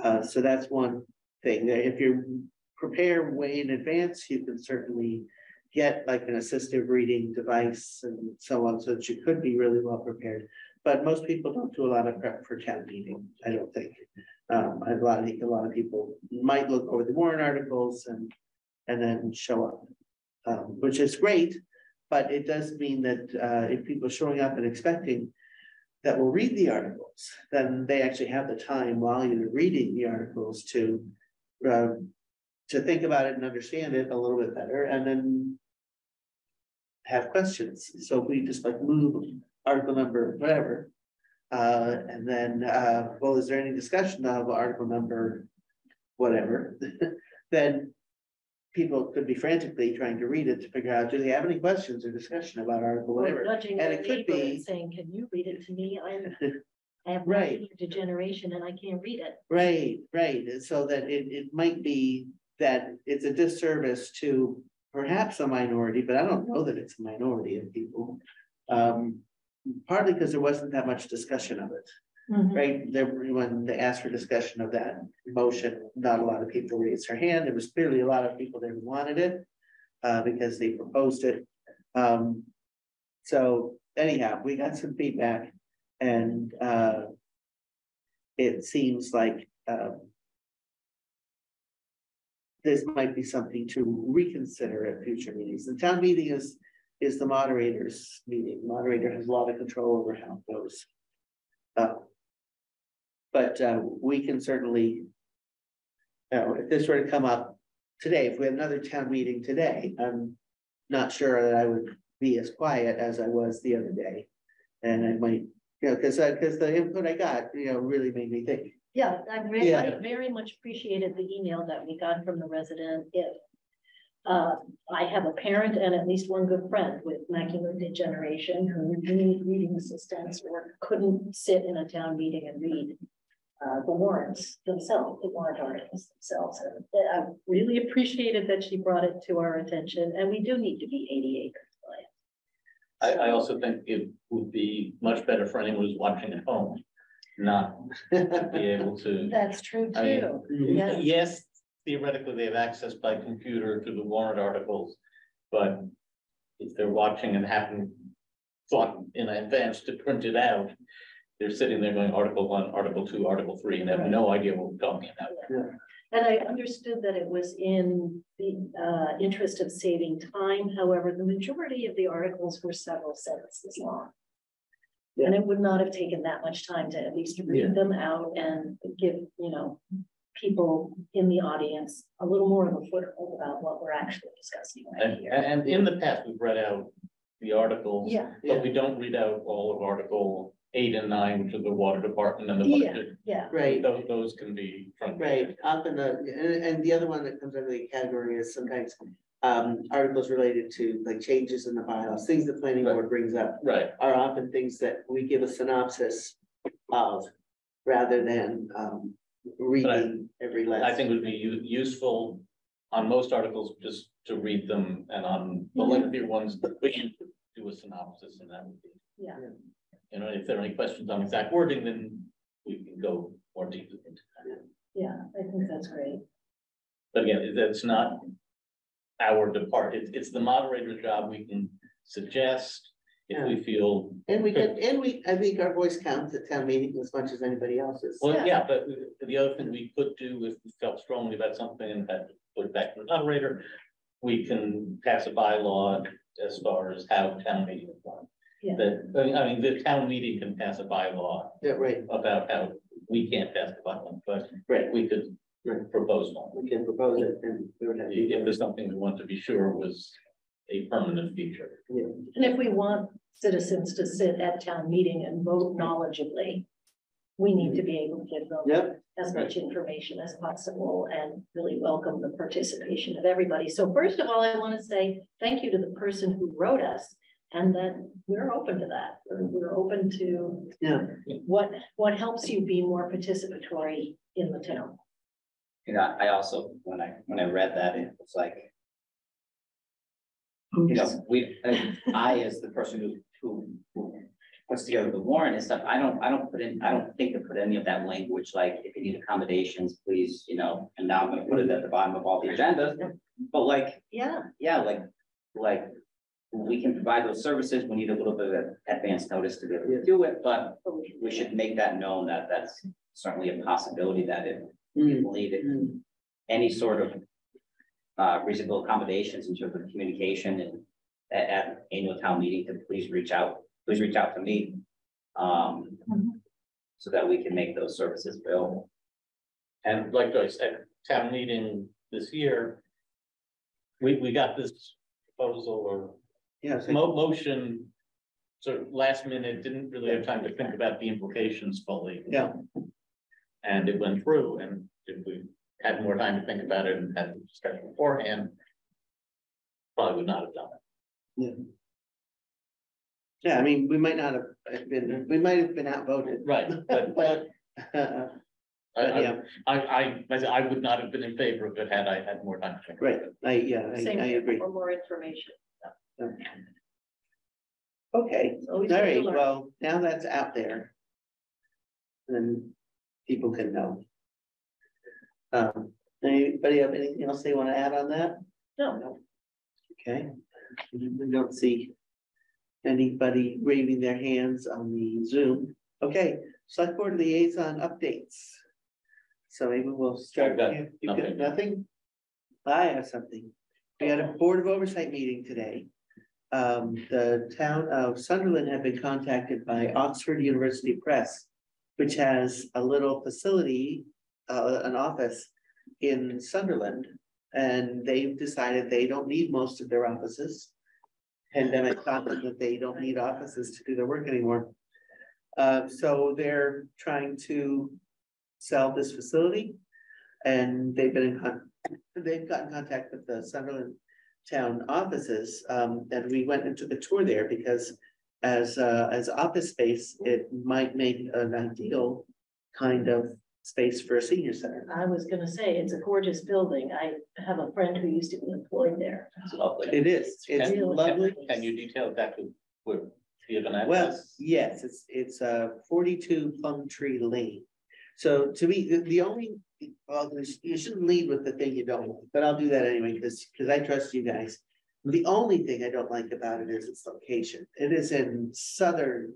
Uh, so that's one thing. If you prepare way in advance, you can certainly get like an assistive reading device and so on, so that you could be really well prepared. But most people don't do a lot of prep for town meeting, I don't think. Um, a lot of, a lot of people might look over the warrant articles and, and then show up. Um, which is great, but it does mean that, uh, if people are showing up and expecting that we'll read the articles, then they actually have the time while you're reading the articles to, uh, to think about it and understand it a little bit better, and then have questions. So we just like move article number, whatever. Uh, and then, uh, well, is there any discussion of article number, whatever? Then people could be frantically trying to read it to figure out, do they have any questions or discussion about article, whatever? And it could be- saying, can you read it to me? I'm, I have Right. degeneration and I can't read it. Right, right, and so that it, it might be that it's a disservice to perhaps a minority, but I don't know that it's a minority of people. Um, partly because there wasn't that much discussion of it, right? There, when they asked for discussion of that motion, not a lot of people raised their hand. There was clearly a lot of people that wanted it. Uh, because they proposed it. Um, so anyhow, we got some feedback and, uh. It seems like, um. This might be something to reconsider at future meetings. The town meeting is, is the moderator's meeting. Moderator has a lot of control over how it goes. Uh, But, uh, we can certainly. You know, if this were to come up today, if we had another town meeting today, I'm not sure that I would be as quiet as I was the other day. And I might, you know, because, because the input I got, you know, really made me think. Yeah, I really, Yeah. I very much appreciated the email that we got from the resident. If uh, I have a parent and at least one good friend with macular degeneration who need reading assistance or couldn't sit in a town meeting and read uh, the warrants themselves, the warrant articles themselves. And I really appreciated that she brought it to our attention, and we do need to be ADA compliant. I, I also think it would be much better for anyone who's watching at home, not be able to. That's true I mean, too. Yeah. Yes, theoretically, they have access by computer to the warrant articles, but if they're watching and haven't thought in advance to print it out, they're sitting there going Article one, Article two, Article three, and have no idea what we're talking about. And I understood that it was in the uh interest of saving time, however, the majority of the articles were several sentences long. And it would not have taken that much time to at least Yeah. read them out and give, you know, people in the audience a little more of a foothold about what we're actually discussing right And, here. and in the past, we've read out the articles, Yeah, but we don't read out all of Article eight and nine, which are the water department and the Yeah. budget. yeah, Right, Those, those can be front. right, often, the and, and the other one that comes under the category is sometimes. Um, articles related to like changes in the bylaws, things the planning board brings up Right, are often things that we give a synopsis of. Rather than, um, reading every letter. I think it would be u- useful on most articles just to read them and on the lengthier ones, we can do a synopsis and that would be. yeah. You know, if there are any questions on exact wording, then we can go more deeply into that. Yeah, I think that's great. But again, that's not our depart, it's, it's the moderator's job, we can suggest if we feel. And we can, and we, I think our voice counts at town meeting as much as anybody else's. Well, yeah, but the other thing we could do if we felt strongly about something and had to put it back to the moderator. We can pass a bylaw as far as how town meeting is run. Yeah. That, I mean, the town meeting can pass a bylaw Yeah, right, about how we can't pass the bylaw, but right, we could Right. propose one. we can propose it and. we would have If there's something we want to be sure was a permanent feature. And if we want citizens to sit at town meeting and vote knowledgeably, we need to be able to give them Yep, as much information as possible and really welcome the participation of everybody. So first of all, I want to say thank you to the person who wrote us. And that we're open to that. We're, we're open to yeah, what, what helps you be more participatory in the town. You know, I also, when I, when I read that, it was like, you know, we, I- as the person who, who puts together the warrant and stuff, I don't, I don't put in, I don't think to put any of that language, like, if you need accommodations, please, you know, and now I'm gonna put it at the bottom of all the agendas. But like, Yeah, yeah, like, like, we can provide those services, we need a little bit of advance notice to be able to do it, but we should make that known that that's certainly a possibility that if Mm, people need it, mm, any sort of uh, reasonable accommodations in terms of communication and at, at annual town meeting, to please reach out, please reach out to me. Um, Mhm. so that we can make those services available. And like I said, town meeting this year. We, we got this proposal or Yeah, mo- motion. Sort of last minute, didn't really have time to think about the implications fully. yeah, And it went through, and if we had more time to think about it and had the discussion beforehand. Probably would not have done it. yeah, Yeah, I mean, we might not have been, we might have been outvoted. Right, but, but Uh, I, I, yeah, I, I, I I would not have been in favor of it had I had more time to think. about right, it. I, yeah, I, Same I here, agree. Or more information. Okay, It's always all good to right, learn. well, now that's out there. Then people can know. Um, anybody have anything else they want to add on that? No, Okay, we don't see. Anybody waving their hands on the Zoom. Okay, select board liaison updates. So maybe we'll start. Got with you. You got nothing. nothing? I have something. We had a Board of Oversight meeting today. Um, the town of Sunderland have been contacted by Oxford University Press. Which has a little facility, uh, an office in Sunderland. And they've decided they don't need most of their offices. Pandemic taught them that they don't need offices to do their work anymore. Uh, so they're trying to sell this facility. And they've been in con, they've got in contact with the Sunderland town offices, um, and we went took a tour there because. As, uh, as office space, it might make an ideal kind of space for a senior center. I was gonna say, it's a gorgeous building. I have a friend who used to be employed there. It's lovely. It is, it's Can- lovely. Can you detail exactly where, do you have an Well, address? yes, it's, it's uh forty-two Plum Tree Lane. So to me, the, the only, well, there's- you shouldn't lead with the thing you don't want, but I'll do that anyway, because, because I trust you guys. The only thing I don't like about it is its location. It is in southern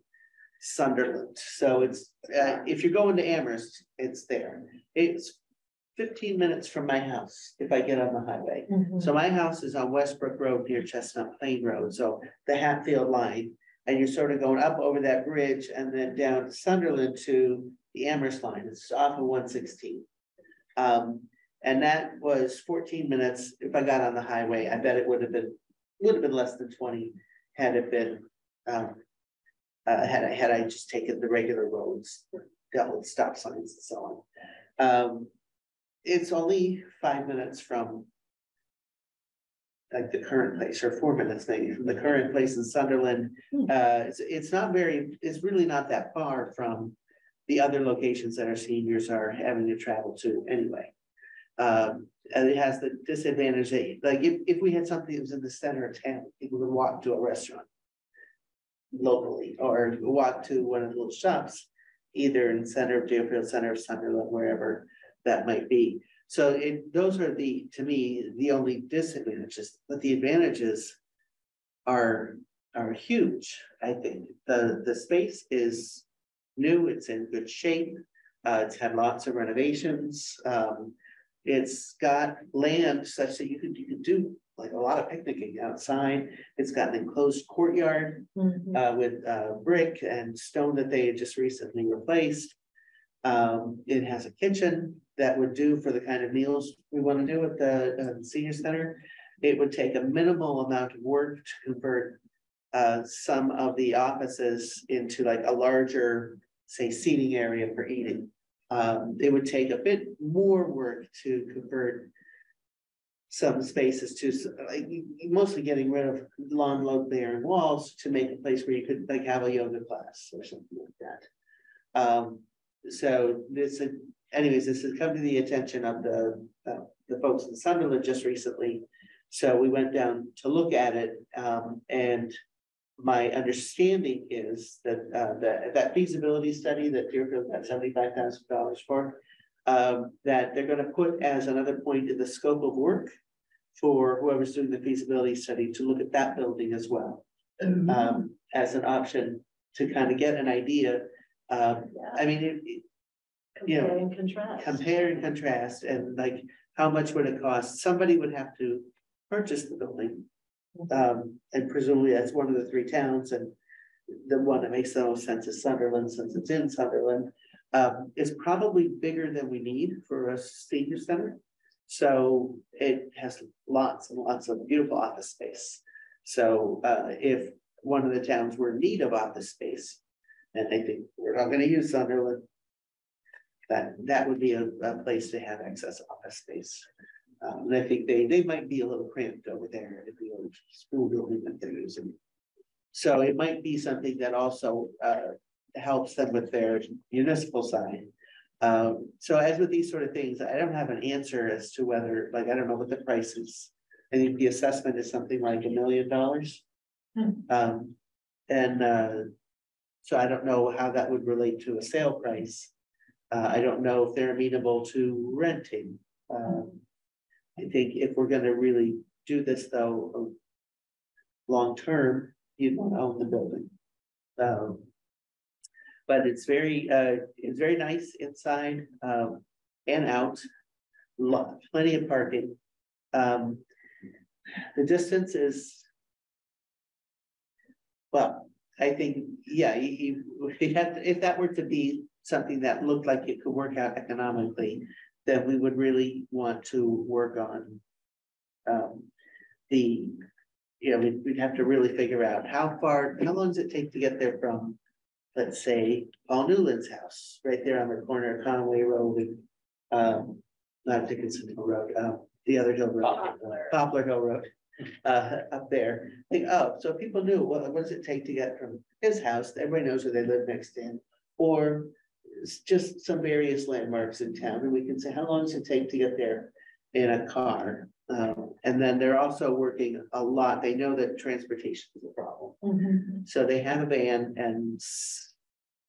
Sunderland, so it's, uh, if you're going to Amherst, it's there. It's fifteen minutes from my house if I get on the highway. So my house is on Westbrook Road near Chestnut Plain Road, so the Hatfield line. And you're sort of going up over that bridge and then down to Sunderland to the Amherst line, it's off of one sixteen. Um, and that was fourteen minutes, if I got on the highway, I bet it would have been, would have been less than twenty, had it been, um. Uh, had I, had I just taken the regular roads, dealt with stop signs and so on. Um, it's only five minutes from like the current place, or four minutes maybe from the current place in Sunderland. Hmm. Uh, it's, it's not very, it's really not that far from the other locations that our seniors are having to travel to anyway. Um, and it has the disadvantage that, like, if, if we had something that was in the center of town, people would walk to a restaurant locally, or walk to one of the little shops, either in center of Deerfield, center of Sunderland, wherever that might be. So it, those are the, to me, the only disadvantages, but the advantages are, are huge, I think. The, the space is new, it's in good shape. Uh, it's had lots of renovations, um, it's got land such that you could, you could do like a lot of picnicking outside. It's got an enclosed courtyard, Mhm. uh, with, uh, brick and stone that they had just recently replaced. Um, it has a kitchen that would do for the kind of meals we want to do at the, uh, senior center. It would take a minimal amount of work to convert, uh, some of the offices into like a larger, say, seating area for eating. Um, it would take a bit more work to convert some spaces to, like, mostly getting rid of lawn load bearing walls to make a place where you could like have a yoga class or something like that. Um, so this, is- anyways, this has come to the attention of the, uh, the folks in Sunderland just recently. So we went down to look at it, um, and my understanding is that, uh, that, that feasibility study that Deerfield got seventy-five thousand dollars for. Um, that they're gonna put as another point in the scope of work for whoever's doing the feasibility study to look at that building as well. Um, as an option to kind of get an idea. Um, Yeah, I mean, it, it- you know, compare and contrast. compare and contrast and like, how much would it cost? Somebody would have to purchase the building. Um, and presumably that's one of the three towns and the one that makes the most sense is Sunderland, since it's in Sunderland. Um, probably bigger than we need for a senior center. So it has lots and lots of beautiful office space. So, uh, if one of the towns were in need of office space, and I think we're not gonna use Sunderland. That, that would be a, a place to have access office space. Um, and I think they, they might be a little cramped over there at the old school building that they're using. So it might be something that also, uh, helps them with their municipal side. Um, so as with these sort of things, I don't have an answer as to whether, like, I don't know what the price is. I think the assessment is something like a million dollars. Hmm. Um, and, uh, so I don't know how that would relate to a sale price. Uh, I don't know if they're amenable to renting. Um, I think if we're gonna really do this though, um, long-term, you'd want to own the building. Um, but it's very, uh, it's very nice inside, um, and out. Lot, plenty of parking. Um, the distance is. Well, I think, yeah, have, if that were to be something that looked like it could work out economically, then we would really want to work on. Um, the, you know, we'd, we'd have to really figure out how far, how long does it take to get there from, let's say, Paul Newland's house, right there on the corner of Conway Road and, um, not Dickinson Hill Road, uh, the other hill road. Poplar Hill Road, uh, up there. Think, oh, so people knew, what, what does it take to get from his house? Everybody knows where they live next in. Or just some various landmarks in town, and we can say, how long does it take to get there in a car? Um, and then they're also working a lot. They know that transportation is a problem. Mhm. So they have a van and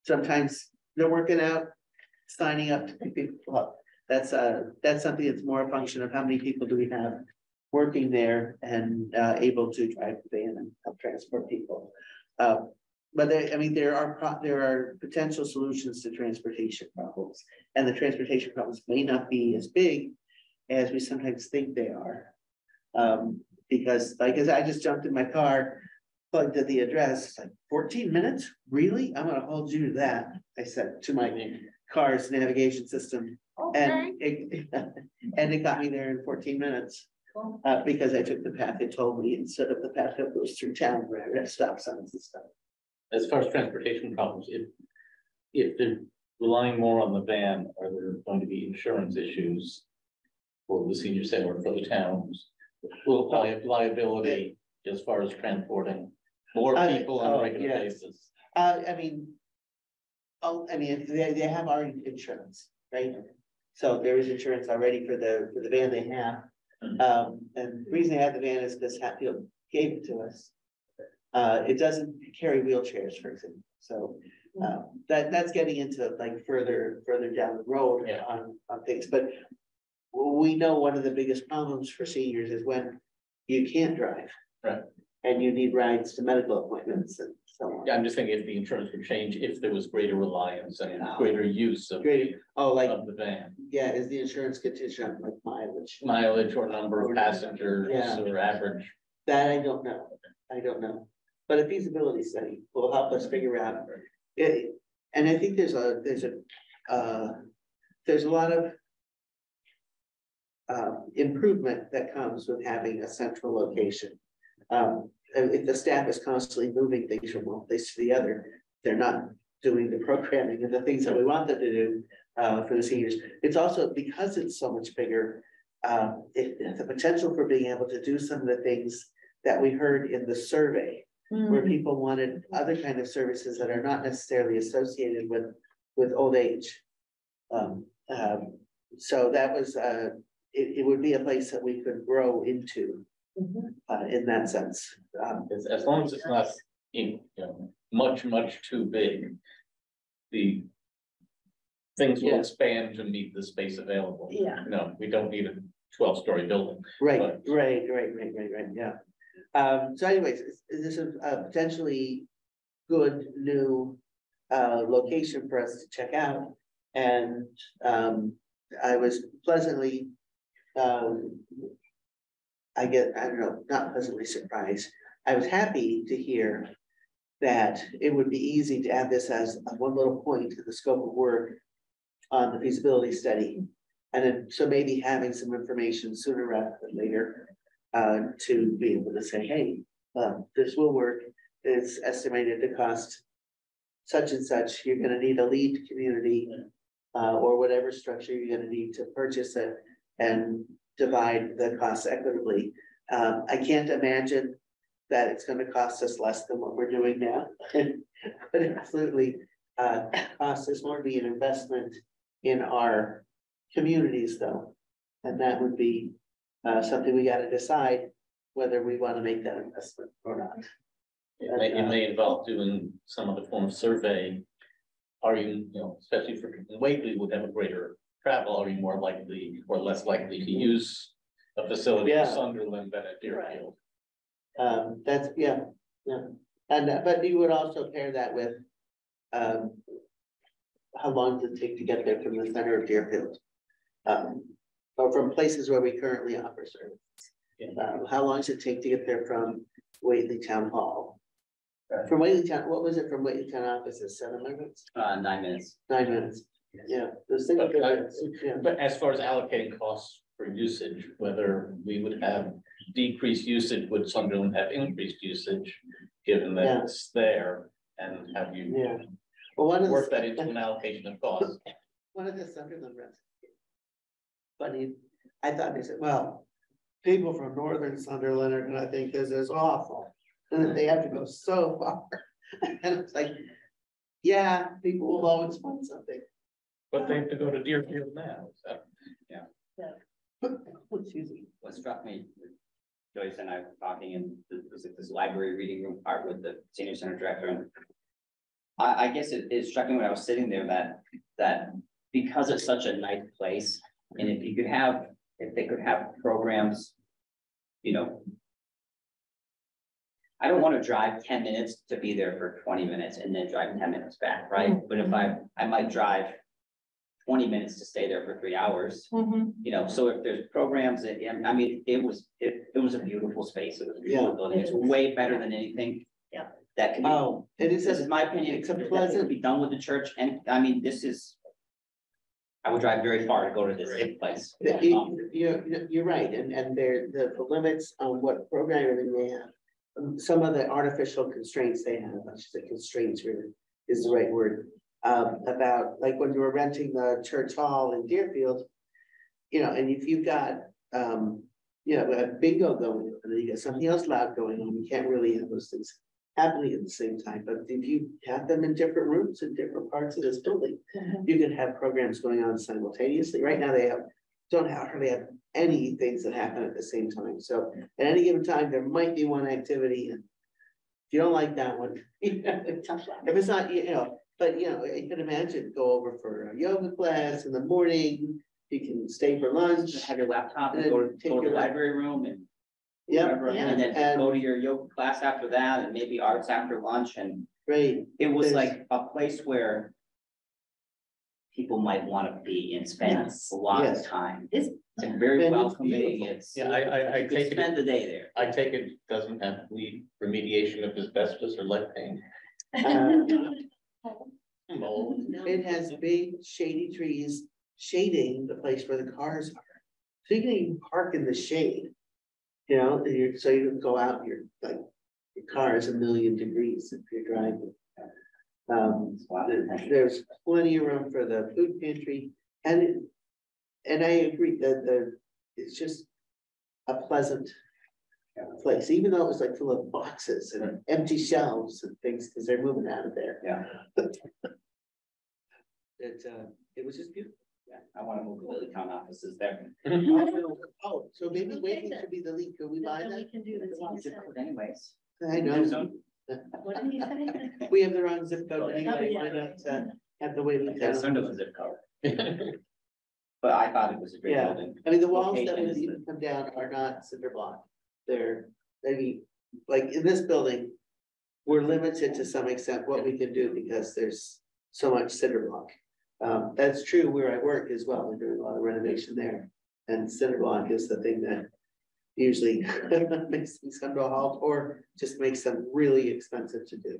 sometimes they're working out, signing up to pick people up. That's uh that's something that's more a function of how many people do we have working there and uh, able to drive the van and help transport people. Uh, but there, I mean, there are, pro- there are potential solutions to transportation problems. And the transportation problems may not be as big as we sometimes think they are. Um, because like, as I just jumped in my car, plugged in the address, like fourteen minutes, really? I'm gonna hold you to that, I said to my car's navigation system. And it, and it got me there in fourteen minutes. Uh, because I took the path it told me instead of the path that goes through town where I stop signs and stuff. As far as transportation problems, if, if they're relying more on the van, are there going to be insurance issues? For the senior center, or for the towns, will li- liability as far as transporting more Uh, people on oh, a regular yes. basis? Uh, I mean. Oh, I mean, they, they have our insurance, right? So there is insurance already for the, for the van they have. Um, and the reason they have the van is because Hatfield gave it to us. Uh, it doesn't carry wheelchairs, for example, so, uh, that, that's getting into like further, further down the road Yeah. on, on things, but. We know one of the biggest problems for seniors is when you can't drive. Right. And you need rides to medical appointments and so on. Yeah, I'm just thinking if the insurance would change, if there was greater reliance and greater use of, Great, oh, like, of the van. yeah, is the insurance contingent on like mileage? Mileage or number of passengers Yeah. or average. That I don't know, I don't know, but a feasibility study will help us figure out. It, and I think there's a, there's a, uh, there's a lot of. Um, improvement that comes with having a central location. Um, if the staff is constantly moving things from one place to the other, they're not doing the programming and the things that we want them to do. Uh, for the seniors, it's also because it's so much bigger. Um, it, the potential for being able to do some of the things that we heard in the survey where Mhm. people wanted other kind of services that are not necessarily associated with, with old age. Um, um, so that was, uh, it, it would be a place that we could grow into, Mhm. uh, in that sense. Um, As, as long as it's not, in, you know, much, much too big. The. Things will Yeah. expand to meet the space available. Yeah. No, we don't need a twelve story building. right, Right. right, right, right, right, right, yeah. Um, so anyways, this- is a potentially good new, uh, location for us to check out. And, um, I was pleasantly, um, I get, I don't know, not pleasantly surprised. I was happy to hear that it would be easy to add this as one little point to the scope of work on the feasibility study. And then, so maybe having some information sooner rather than later, uh, to be able to say, hey, um, this will work, it's estimated to cost such and such, you're gonna need a lead community, uh, or whatever structure you're gonna need to purchase it and divide the costs equitably. Um, I can't imagine that it's gonna cost us less than what we're doing now. But absolutely, uh, costs us more to be an investment in our communities though. And that would be, uh, something we gotta decide whether we wanna make that investment or not. It may, it may involve doing some other form of survey. Are you, you know, especially for Whately would have a greater travel, are you more likely or less likely to use a facility in Yeah. Sunderland than at Deerfield? Um, that's, yeah, yeah, and, uh, but you would also pair that with, um. How long does it take to get there from the center of Deerfield? Um, or from places where we currently offer service. Yeah. Um, how long does it take to get there from Whately Town Hall? From Whately Town, what was it from Whately Town offices, seven minutes, Uh, nine minutes. nine minutes? Yeah, those things. But, uh, yeah. But as far as allocating costs for usage, whether we would have decreased usage, would Sunderland have increased usage? Given Yeah. that it's there and have you Yeah, well, one of work that into an allocation of costs? one of the Sunderland reps. Funny, I thought they said, well, people from northern Sunderland are gonna think this is awful, and that they have to go so far. And it's like, yeah, people will always find something. But they have to go to Deerfield now, so. Excuse me. What struck me, Joyce and I were talking in this, was it this library reading room part with the senior center director and. I, I guess it, it struck me when I was sitting there that, that because it's such a nice place, and if you could have, if they could have programs. You know. I don't wanna drive ten minutes to be there for twenty minutes and then drive ten minutes back, right? Mm-hmm. But if I, I might drive. Twenty minutes to stay there for three hours, mm-hmm. you know, so if there's programs that, and I mean, it was, it, it was a beautiful space, it was a beautiful Yeah. building, it's way better than anything. Yeah. That can be, Oh, it is, this is my opinion, it's a that can pleasant- be done with the church, and I mean, this is. I would drive very far to go to this place. that you, you're, you're right, and, and there, the, the limits on what programming they have. um, Some of the artificial constraints they have, I should say constraints really is the right word. Um, about, like when you were renting the church hall in Deerfield. You know, and if you've got, um, you know, a bingo going on, and then you got something else loud going on, you can't really have those things. Happening at the same time, but if you have them in different rooms in different parts of this building, you can have programs going on simultaneously. Right now, they have, don't have, hardly have any things that happen at the same time. So at any given time, there might be one activity and if you don't like that one, if it's not, you know, but you know, you can imagine, go over for a yoga class in the morning, you can stay for lunch. Just have your laptop and And go to, take go to the your lap- library room and. Yep, whatever, And then and- go to your yoga class after that, and maybe arts after lunch, and great, it was There's- like a place where. People might wanna be and spend Yes. a lot of Yes. time. It's- It's very And it's welcoming, beautiful. it's. Yeah, I, I, I You could take it, spend the day there. I take it doesn't have lead remediation of asbestos or lead paint. Uh, Mold. It has big shady trees shading the place where the cars are. So you can even park in the shade. You know, and you're, so you go out, and you're like, your car is a million degrees if you're driving. Um, there's plenty of room for the food pantry and, and I agree that the, it's just a pleasant place, even though it was like full of boxes and empty shelves and things, because they're moving out of there. Yeah. It, uh, it was just beautiful. Yeah, I wanna move to the Whately Town offices there. Oh, so maybe Okay, waiting then. should be the lead, can we buy Then we can do the senior Zip center. code Anyways. I know, What did he say? we have the wrong zip code Oh, anyway, yeah. why not, uh, have the Whately Yeah, town? Sunderland zip code. But I thought it was a great Yeah. building. I mean, the walls that Location would is even come down are not cinder block. They're, maybe, like in this building. We're limited to some extent what we can do because there's so much cinder block. Um, that's true where I work as well. We're doing a lot of renovation there. And cinder block is the thing that usually makes things come to a halt or just makes them really expensive to do.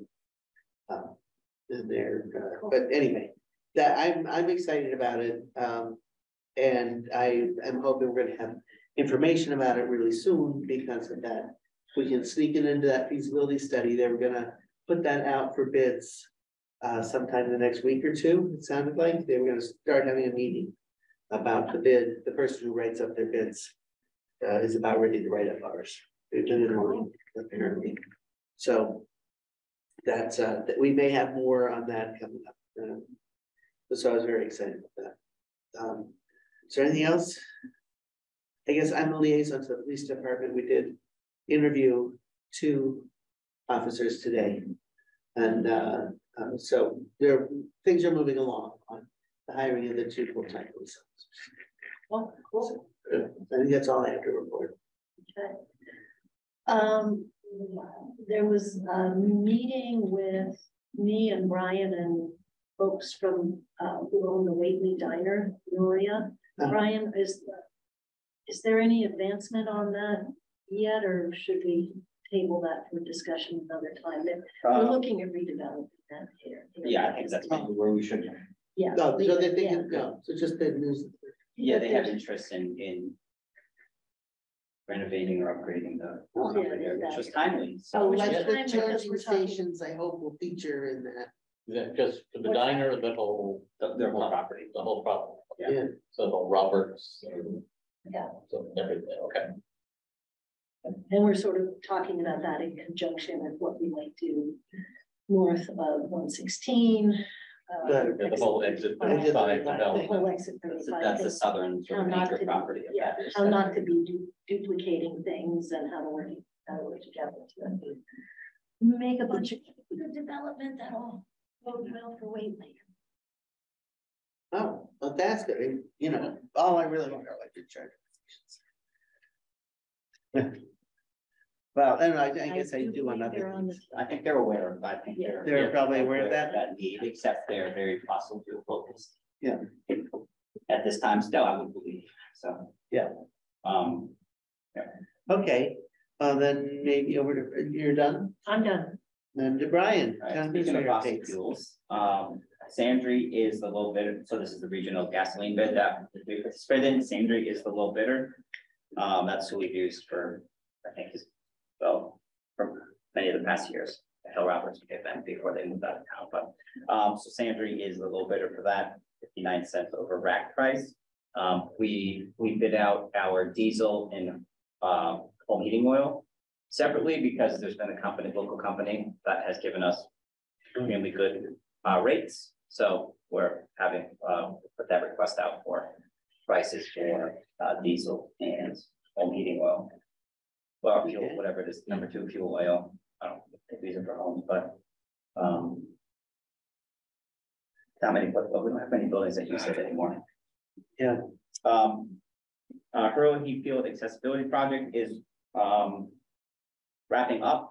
Um, and they're, uh, but anyway, that I'm, I'm excited about it. Um, and I am hoping we're gonna have information about it really soon because of that we can sneak it into that feasibility study. They were gonna put that out for bids. Uh, sometime in the next week or two, it sounded like they were gonna start having a meeting. About the bid, the person who writes up their bids. Uh, is about ready to write up ours. They've apparently. So. That's, uh, that we may have more on that coming up. uh, So I was very excited about that. Um, is there anything else? I guess I'm a liaison to the police department. We did interview two officers today. And uh, um, so there, things are moving along on the hiring of the two full-time police officers. Oh, cool. Uh, I think that's all I have to report. Okay. Um, there was a meeting with me and Brian and folks from, uh, who own the Whately Diner, Noria. Uh-huh. Brian, is, is there any advancement on that yet, or should we table that for discussion another time? We're Uh, looking at redeveloping that here. yeah, I think that's maybe where we should, Yeah. No, so they leave it, think, yeah. it- no, so just the news. yeah, they have interest in, in renovating or upgrading the, which was timely. So we should- time Electric charging stations, I hope will feature in that. Is that just for the What's diner, or the whole, the- Their whole property. the whole problem? Yeah. Yeah. So the Roberts. and- Yeah. So everything, okay. And we're sort of talking about that in conjunction with what we might do north of one sixteen. uh, Good. Yeah, the whole exit. Exit thirty-five thirty-five. The development. whole exit That's, thirty-five. that's the thing. southern sort How of not anchor to be- property. of Yeah, that. how not to be du- duplicating things and how to work, how to work together to make a bunch of good development that'll bode well for Whately. Oh, well, that's good, I- you know, all I really want are electric charging stations. Well, and I, I guess I do believe on they're on the- I think they're aware of, I think they're. They're probably aware of that. That need, except they're very fossil fuel focused. Yeah. At this time still, I would believe, so. Yeah. Um, Okay, uh, then maybe over to, you're done, I'm done. then to Brian. All right, town speaking of administrator fossil updates. fuels, um, Sandri is the low bidder, so this is the regional gasoline bid that we participated in, Sandri is the low bidder. Um, that's who we've used for, I think, is, well, for many of the past years. the Hill Roberts did that before they moved out of town, but, um, so Sandri is the low bidder for that, fifty-nine cents over rack price. Um, we, we bid out our diesel and, uh, home heating oil separately because there's been a company, local company that has given us extremely good uh rates. So we're having uh put that request out for prices for uh diesel and home heating oil. Well, fuel, Okay. whatever it is, number two fuel oil. I don't think these are for homes, but um. How many, but but we don't have many buildings that use it anymore. Yeah. Um, uh, Herlihy Field Accessibility Project is um wrapping up.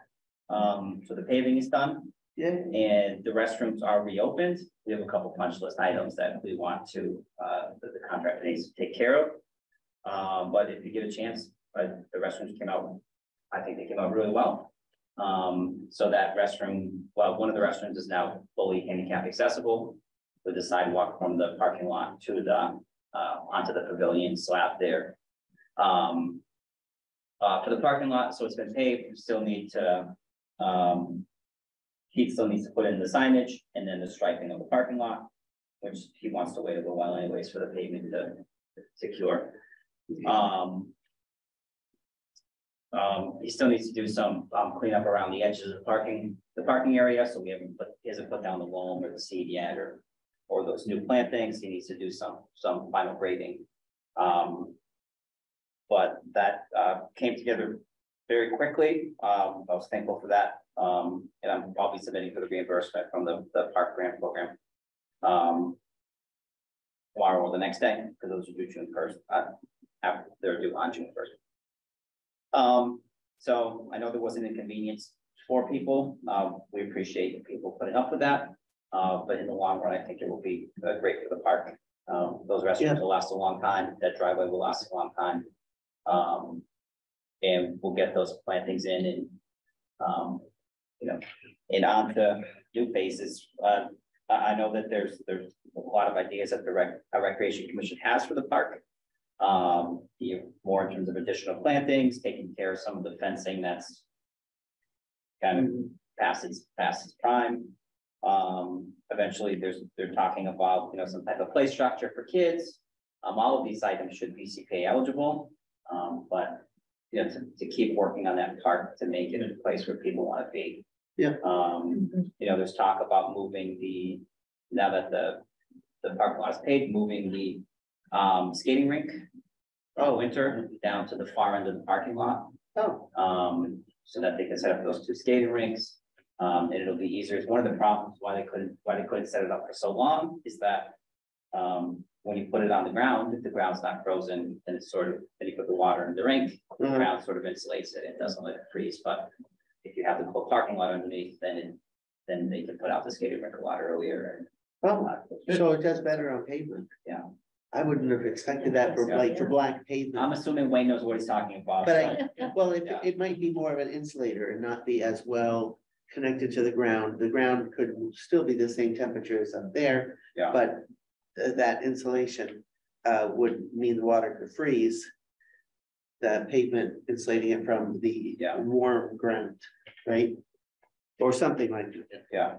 Um, so the paving is done Yeah, and the restrooms are reopened. We have a couple punch list items that we want to, uh, that the contractor needs to take care of. Um, but if you get a chance, uh, the restrooms came out, I think they came out really well. Um, so that restroom, well, one of the restrooms is now fully handicap accessible. With the sidewalk from the parking lot to the, uh, onto the pavilion slab there. Um. Uh, for the parking lot, so it's been paved, we still need to, um, he still needs to put in the signage and then the striping of the parking lot, which he wants to wait a little while anyways for the pavement to secure. Um. Um, he still needs to do some um cleanup around the edges of the parking, the parking area, so we haven't put, he hasn't put down the loam or the seed yet or. Or those new plantings, he needs to do some, some final grading. Um. But that uh came together very quickly. Um, I was thankful for that. Um, and I'm probably submitting for the reimbursement from the, the park grant program. Um. Tomorrow or the next day, because those are due June first, uh, after, they're due on June first. Um, so I know there was an inconvenience for people. Um, we appreciate the people putting up with that. Uh, but in the long run, I think it will be uh, great for the park. Um, those restrooms will last a long time. That driveway will last a long time. Um, and we'll get those plantings in and, um, you know, and on to new phases. Uh, I, know that there's, there's a lot of ideas that the rec, uh, recreation commission has for the park. Um, the, more in terms of additional plantings, taking care of some of the fencing that's kind of past its, past its prime. Um, eventually, there's, they're talking about, you know, some type of play structure for kids. Um, all of these items should be CPA eligible, um, but, you know, to, to keep working on that part to make it a place where people want to be. Yeah. Um, you know, there's talk about moving the, now that the, the parking lot is paid, moving the, um, skating rink. Oh, winter, down to the far end of the parking lot. Oh, Um, so that they can set up those two skating rinks. Um, and it'll be easier. It's one of the problems why they couldn't, why they couldn't set it up for so long is that. Um, when you put it on the ground, if the ground's not frozen, then it's sort of, then you put the water in the rink, the uh, ground sort of insulates it, it doesn't let it freeze, but. If you have the whole parking lot underneath, then it, then they can put out the skating rink a lot earlier and. oh, so it does better on pavement. Yeah. I wouldn't have expected that for like for black pavement. I'm pavement, assuming Wayne knows what he's talking about. but I, well, it, Yeah. it might be more of an insulator and not be as well. Connected to the ground, the ground could still be the same temperature as up there. Yeah. But th- that insulation uh would mean the water could freeze. The pavement insulating it from the Yeah. warm ground, right? Or something like that. Yeah.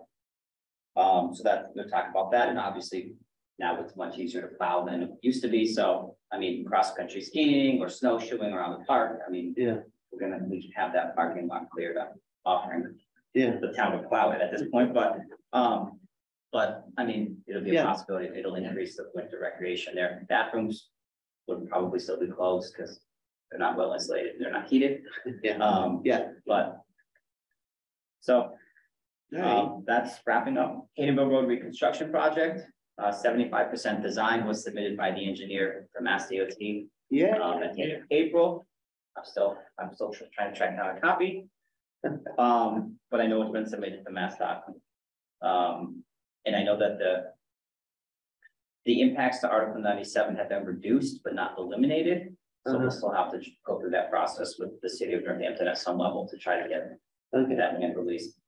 Um, so that, we'll talk about that, and obviously now it's much easier to plow than it used to be, so, I mean, cross-country skiing or snowshoeing around the park, I mean. Yeah. We're gonna, we can have that parking lot cleared up, offering Yeah, the town to plow it at this point, but, um. But, I mean, it'll be a Yeah. possibility, it'll increase the winter recreation there, bathrooms would probably still be closed, because they're not well insulated, they're not heated, yeah, um, yeah. but. So, All right. um, that's wrapping up. Haydenville Road Reconstruction Project, uh, seventy-five percent design was submitted by the engineer from Mass DOT, Yeah, um, at the end of April. I'm still, I'm still tr- trying to track down a copy. Um, but I know it's been submitted to Mass Dot. Um, and I know that the the impacts to Article ninety-seven have been reduced but not eliminated. So Uh-huh. we'll still have to go through that process with the city of Northampton at some level to try to get okay, that and release.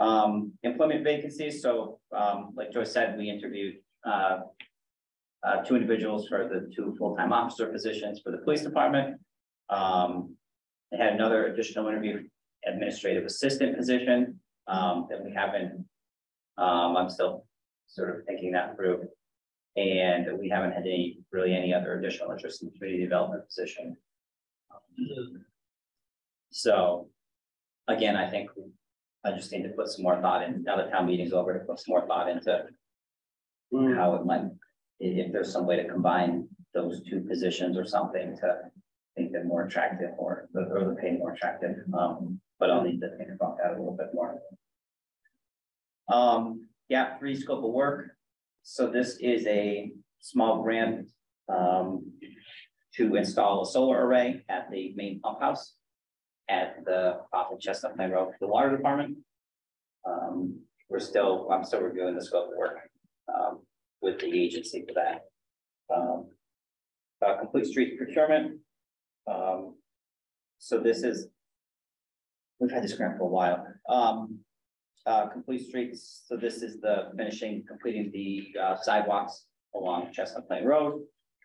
Um, employment vacancies, so, um, like Joyce said, we interviewed, uh. Uh, two individuals for the two full-time officer positions for the police department. Um, they had another additional interview, administrative assistant position, um, that we haven't. Um, I'm still sort of thinking that through. And we haven't had any, really any other additional interest in community development position. So, again, I think I just need to put some more thought in, now that town meeting's over, to put some more thought into Mm, how it might, if there's some way to combine those two positions or something to make them more attractive or, the- or the pay more attractive, um, but I'll need to think about that a little bit more. Um, yeah, free scope of work. So this is a small grant, um, to install a solar array at the main pump house at the, off of Chestnut Plain Road, the water department. Um, we're still, I'm still reviewing the scope of work, um, with the agency for that. Um, uh, complete street procurement. Um, so this is. We've had this grant for a while, um, uh, complete streets, so this is the finishing, completing the uh, sidewalks along Chestnut Plain Road.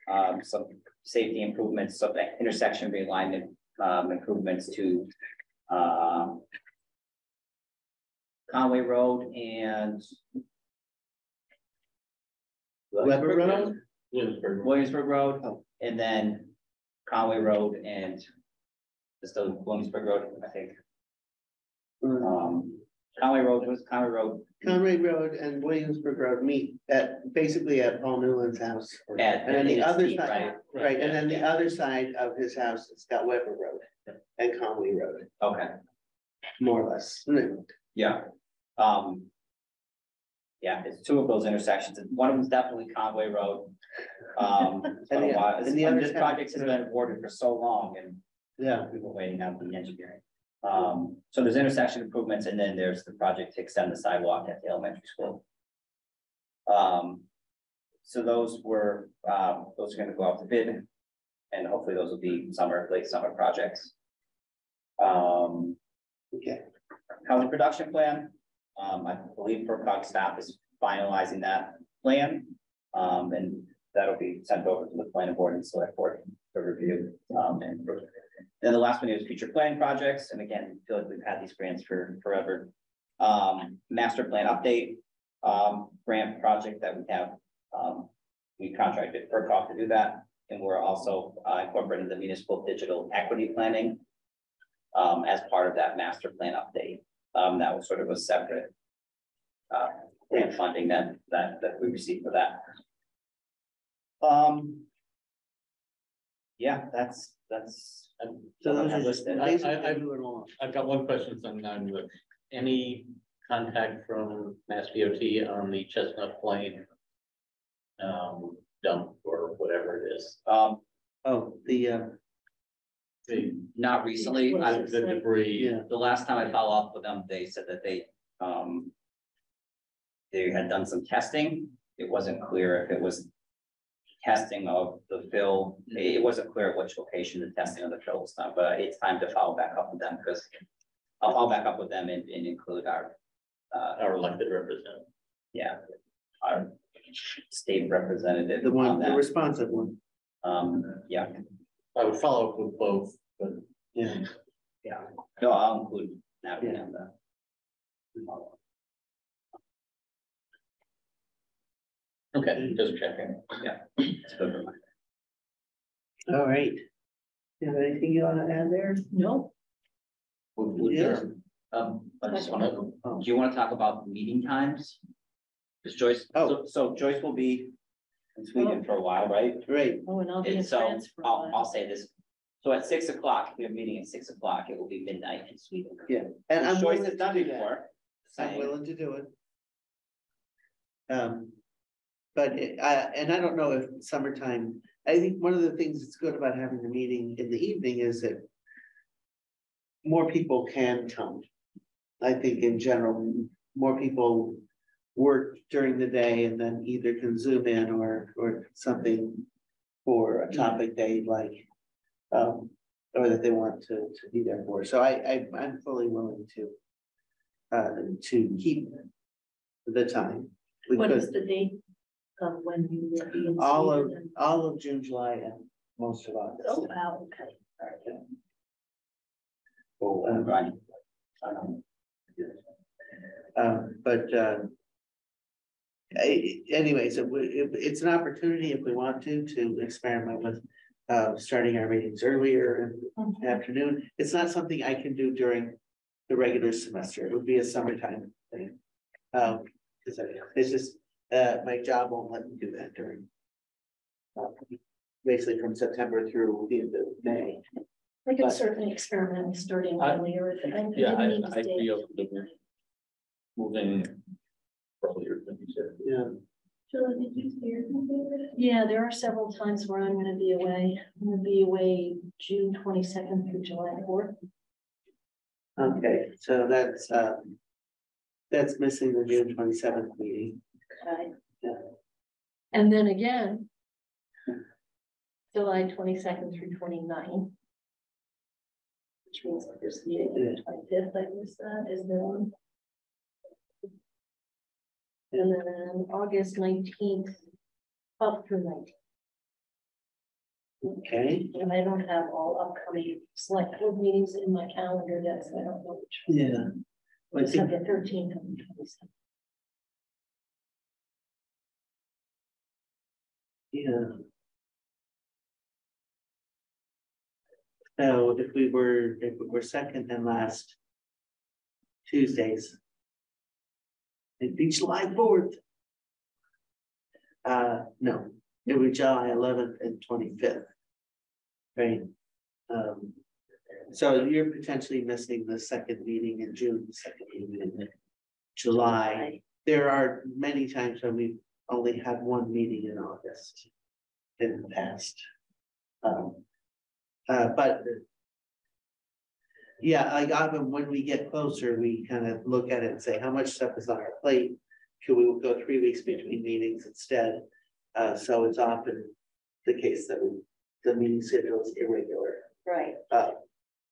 Um, some safety improvements, so that intersection realignment, um, improvements to, um. Conway Road and. Weber Road? Williamsburg. Williamsburg Road, Oh. and then Conway Road and. It's the Williamsburg Road, I think, Mm, um, Conway Road was Conway Road Conway Road and Williamsburg Road meet at, basically at Paul Newland's house. at. And then the other Right, side, right, and then the other side of his house, it's got Weber Road and Conway Road, Okay, more or less. Yeah, um. Yeah, it's two of those intersections, one of them is definitely Conway Road. Um, it's been And a the- while, and the other this project has been awarded for so long and Yeah, been waiting on the engineering. Um, so there's intersection improvements and then there's the project to extend the sidewalk at the elementary school. Um, so those were, um, those are gonna go out to bid. And hopefully those will be summer, late summer projects. Um, okay, housing production plan, um, I believe FRCOG staff is finalizing that plan. Um, and that'll be sent over to the planning board and select board for review, um, and Then the last one is future planning projects, and again, I feel like we've had these grants for forever. Um, master plan update, um, grant project that we have, um, we contracted FRCOG to do that. And we're also uh, incorporating the municipal digital equity planning as part of that master plan update. Um, that was sort of a separate uh, grant funding that, that, that we received for that. Um, yeah, that's, that's. So those I are just listed. I- basically I- moving along. I've got one question, so I'm not, any contact from Mass DOT on the Chestnut Plain? Um, dump or whatever it is, Um, Oh, the, uh, the, not recently, I, the debris. yeah, the last time I followed up with them, they said that they, um. They had done some testing. It wasn't clear if it was. Testing of the fill, it it wasn't clear at which location the testing of the fill was done, but it's time to follow back up with them, because. I'll follow back up with them and, and include our, uh, Our elected representative. yeah. Our state representative the on one, the that, responsive one, um, yeah, I would follow up with both, but yeah. Yeah. No, I'll include that in the. okay, just checking. It's good reminder. All right. You have anything you wanna add there? No, Would- would Yeah. there- Um, I just wanna, Oh. do you wanna talk about meeting times? Cause Joyce, Oh. so, so Joyce will be in Sweden for a while, right? Great, oh, and I'll be in And so, France for a I'll, while. I'll say this, so at six o'clock, if we have a meeting at six o'clock, it will be midnight in Sweden. yeah, and I'm Joyce willing has to done do that. before. I'm saying- willing to do it. Um, but it, I, and I don't know if summertime, I think one of the things that's good about having the meeting in the evening is that. More people can come. I think in general, more people work during the day and then either can zoom in or, or something. For a topic they like. Um, or that they want to, to be there for, so I, I, I'm fully willing to uh, to keep the time. We What is could, the date of when you will be in all of, Sweden? all of June, July and most of August. Oh, wow, okay. All right. Uh, right. Um, Um, but, uh. I- anyways, it, it- it's an opportunity if we want to, to experiment with, uh, starting our meetings earlier in the afternoon. It's not something I can do during the regular semester. It would be a summertime thing. Um, cause I- it's just, uh, my job won't let me do that during. uh, Basically from September through the end of May. I could But- certainly experiment with starting I- earlier. I- I Yeah, I, didn't need to I'd be open to moving earlier than you said. Yeah. Julie, did you see your? Yeah, there are several times where I'm gonna be away. I'm gonna be away June twenty-second through July fourth. Okay, so that's, um. That's missing the June twenty seventh meeting. Okay. Yeah. And then again. July twenty-second through 29th, Which means the first meeting, the twenty-fifth, I guess that is the one. And then August nineteenth, up through nineteenth. Okay, And I don't have all upcoming select board meetings in my calendar yet, so I don't know which. yeah. I It's think, the thirteenth and twenty-seventh. yeah. So if we were, if we were second and last. Tuesdays. It'd July fourth. Uh, no, it would be July eleventh and twenty-fifth. Right, um. So you're potentially missing the second meeting in June, the second meeting in July. There are many times when we've only had one meeting in August. In the past. Um. Uh, but. Yeah, like often when we get closer, we kind of look at it and say, how much stuff is on our plate? Could we go three weeks between meetings instead? Uh, so it's often the case that we, the meeting schedule is irregular, Right. uh,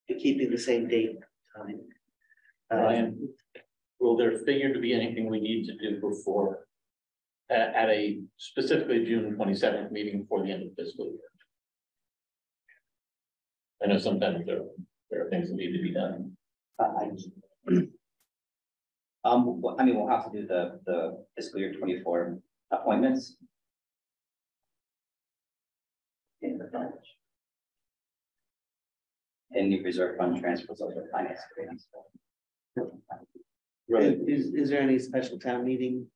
keeping the same date time. Uh, Ryan, will there figure to be anything we need to do before? At, at a specifically June twenty-seventh meeting before the end of fiscal year? I know sometimes there, there are things that need to be done. Uh, I- Um, well, I mean, we'll have to do the, the fiscal year twenty-four appointments. In the fund. And new reserve fund transfers over finance. agreements. Really, Is, is there any special town meeting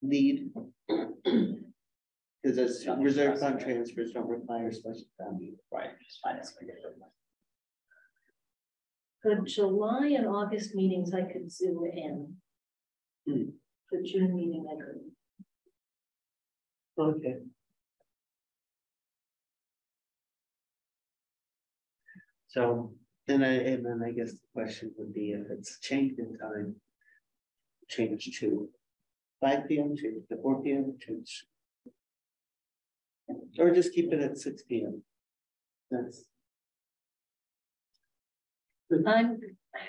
need? Cause it's reserve fund transfers don't require special town meeting. right, just finance. The July and August meetings I could zoom in. Hmm. The June meeting I couldn't. Okay. So, then I, and then I guess the question would be if it's changed in time. Change to five P M, change to four P M, change. Or just keep it at six P M. That's, I'm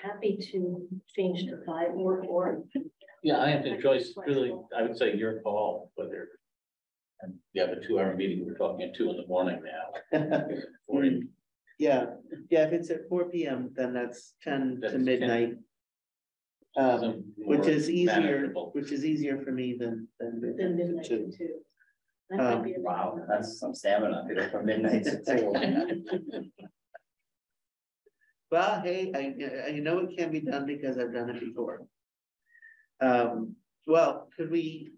happy to change to five or four. Yeah, I have to choice, really, I would say your call, whether. And you have a two-hour meeting, we're talking at two in the morning now. Or in- yeah, yeah, if it's at four P M, then that's ten That's to 10. midnight. Um, some which more is easier, manageable. which is easier for me than, than. Then midnight to two. two. That might Um, be a- Wow, that's some stamina to go from midnight to two. Well, hey, I, I know it can be done because I've done it before. Um, well, could we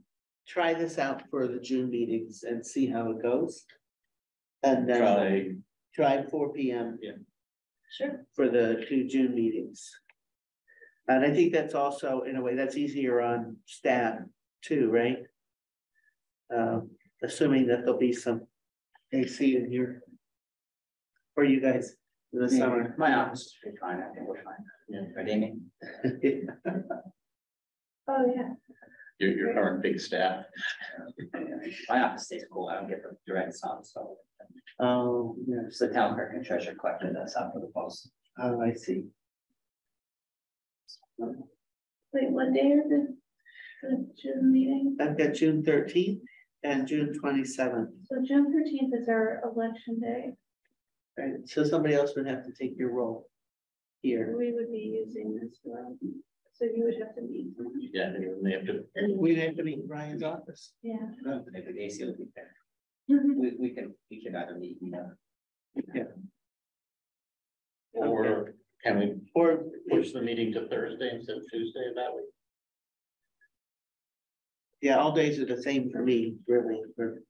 try this out for the June meetings and see how it goes? And then Try, try four P M. Yeah. Sure. For the two June meetings. And I think that's also, in a way, that's easier on staff too, right? Um, assuming that there'll be some AC in here. For you guys in the summer. My office is pretty fine, I think we're fine. Yeah. Right, Amy? Oh, yeah. your, your current big staff, My office stays cool, I don't get the direct sun, so. Oh, yes, It's the town clerk and treasurer collector that's out for the post. oh, I see. Wait, what day are the, the June meeting? I've got June thirteenth and June twenty-seventh, So June thirteenth is our election day. Right? So somebody else would have to take your role here. We would be using this one. So you would have to meet. yeah, they they have to, We'd have to meet in Brian's office. Yeah. Maybe the AC will be there. Mhm. We, we can, we can either meet, you know. or can we Or, push the meeting to Thursday instead of Tuesday of that week? yeah, all days are the same for me, really, for.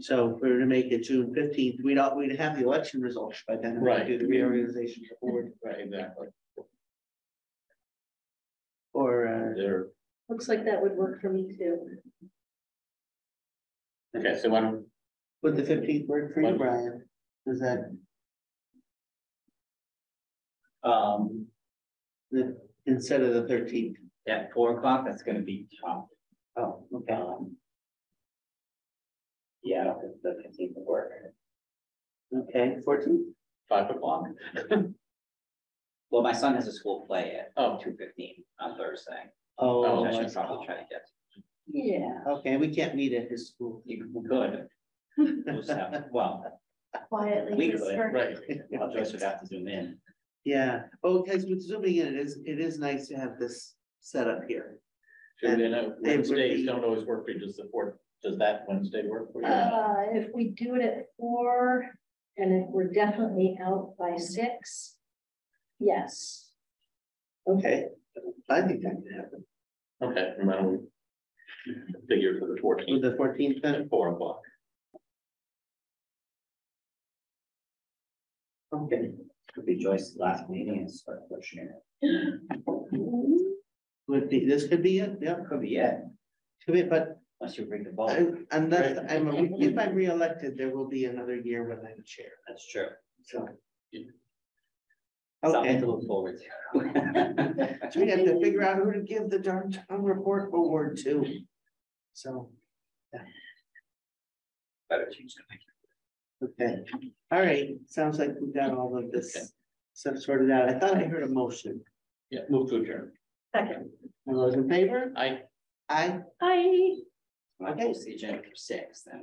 So if we were to make it June fifteenth, we'd all, we'd have the election results by then. and Right. Do the reorganization of the board, Right, exactly. or, uh, There, Looks like that would work for me too. okay, so why don't, would the fifteenth work for you, What? Brian? Is that Um, the, instead of the thirteenth? at four o'clock, that's gonna be tough. Oh, okay. Um. Yeah, I don't think the fifteenth will work. Okay, fourteenth? five o'clock? Well, my son has a school play at Oh. two fifteen on Thursday, Oh, oh which I I should see. probably try to get. Yeah. okay, we can't meet at his school. You could. We'll just have- Well, Quietly. We could, whisper. Right, I'll Joyce would have to zoom in. Yeah, oh, because with zooming in, it is, it is nice to have this set up here. Should we know They Wednesdays don't always work for you, does the fourth, does that Wednesday work for you? Uh, if we do it at four, and if we're definitely out by six, yes. Okay, I think that can happen. Okay, and why don't we figure for the With fourteenth the fourteenth then, at four o'clock? okay, Could be Joyce's last meeting and start pushing it. would be, this could be it, yeah, Could be it, could be, but unless you bring the ball. I- unless I'm, if I'm reelected, there will be another year when I'm chair, That's true. so. Something Okay, to look forward to. so we have to figure out who to give the darn town report award to. So, Better change the okay, all right, sounds like we've got all of this stuff sorted out. I thought I heard a motion. Yeah, move to adjourn. Second. All those in favor? I, Aye. Hi. I will see Jen for six, then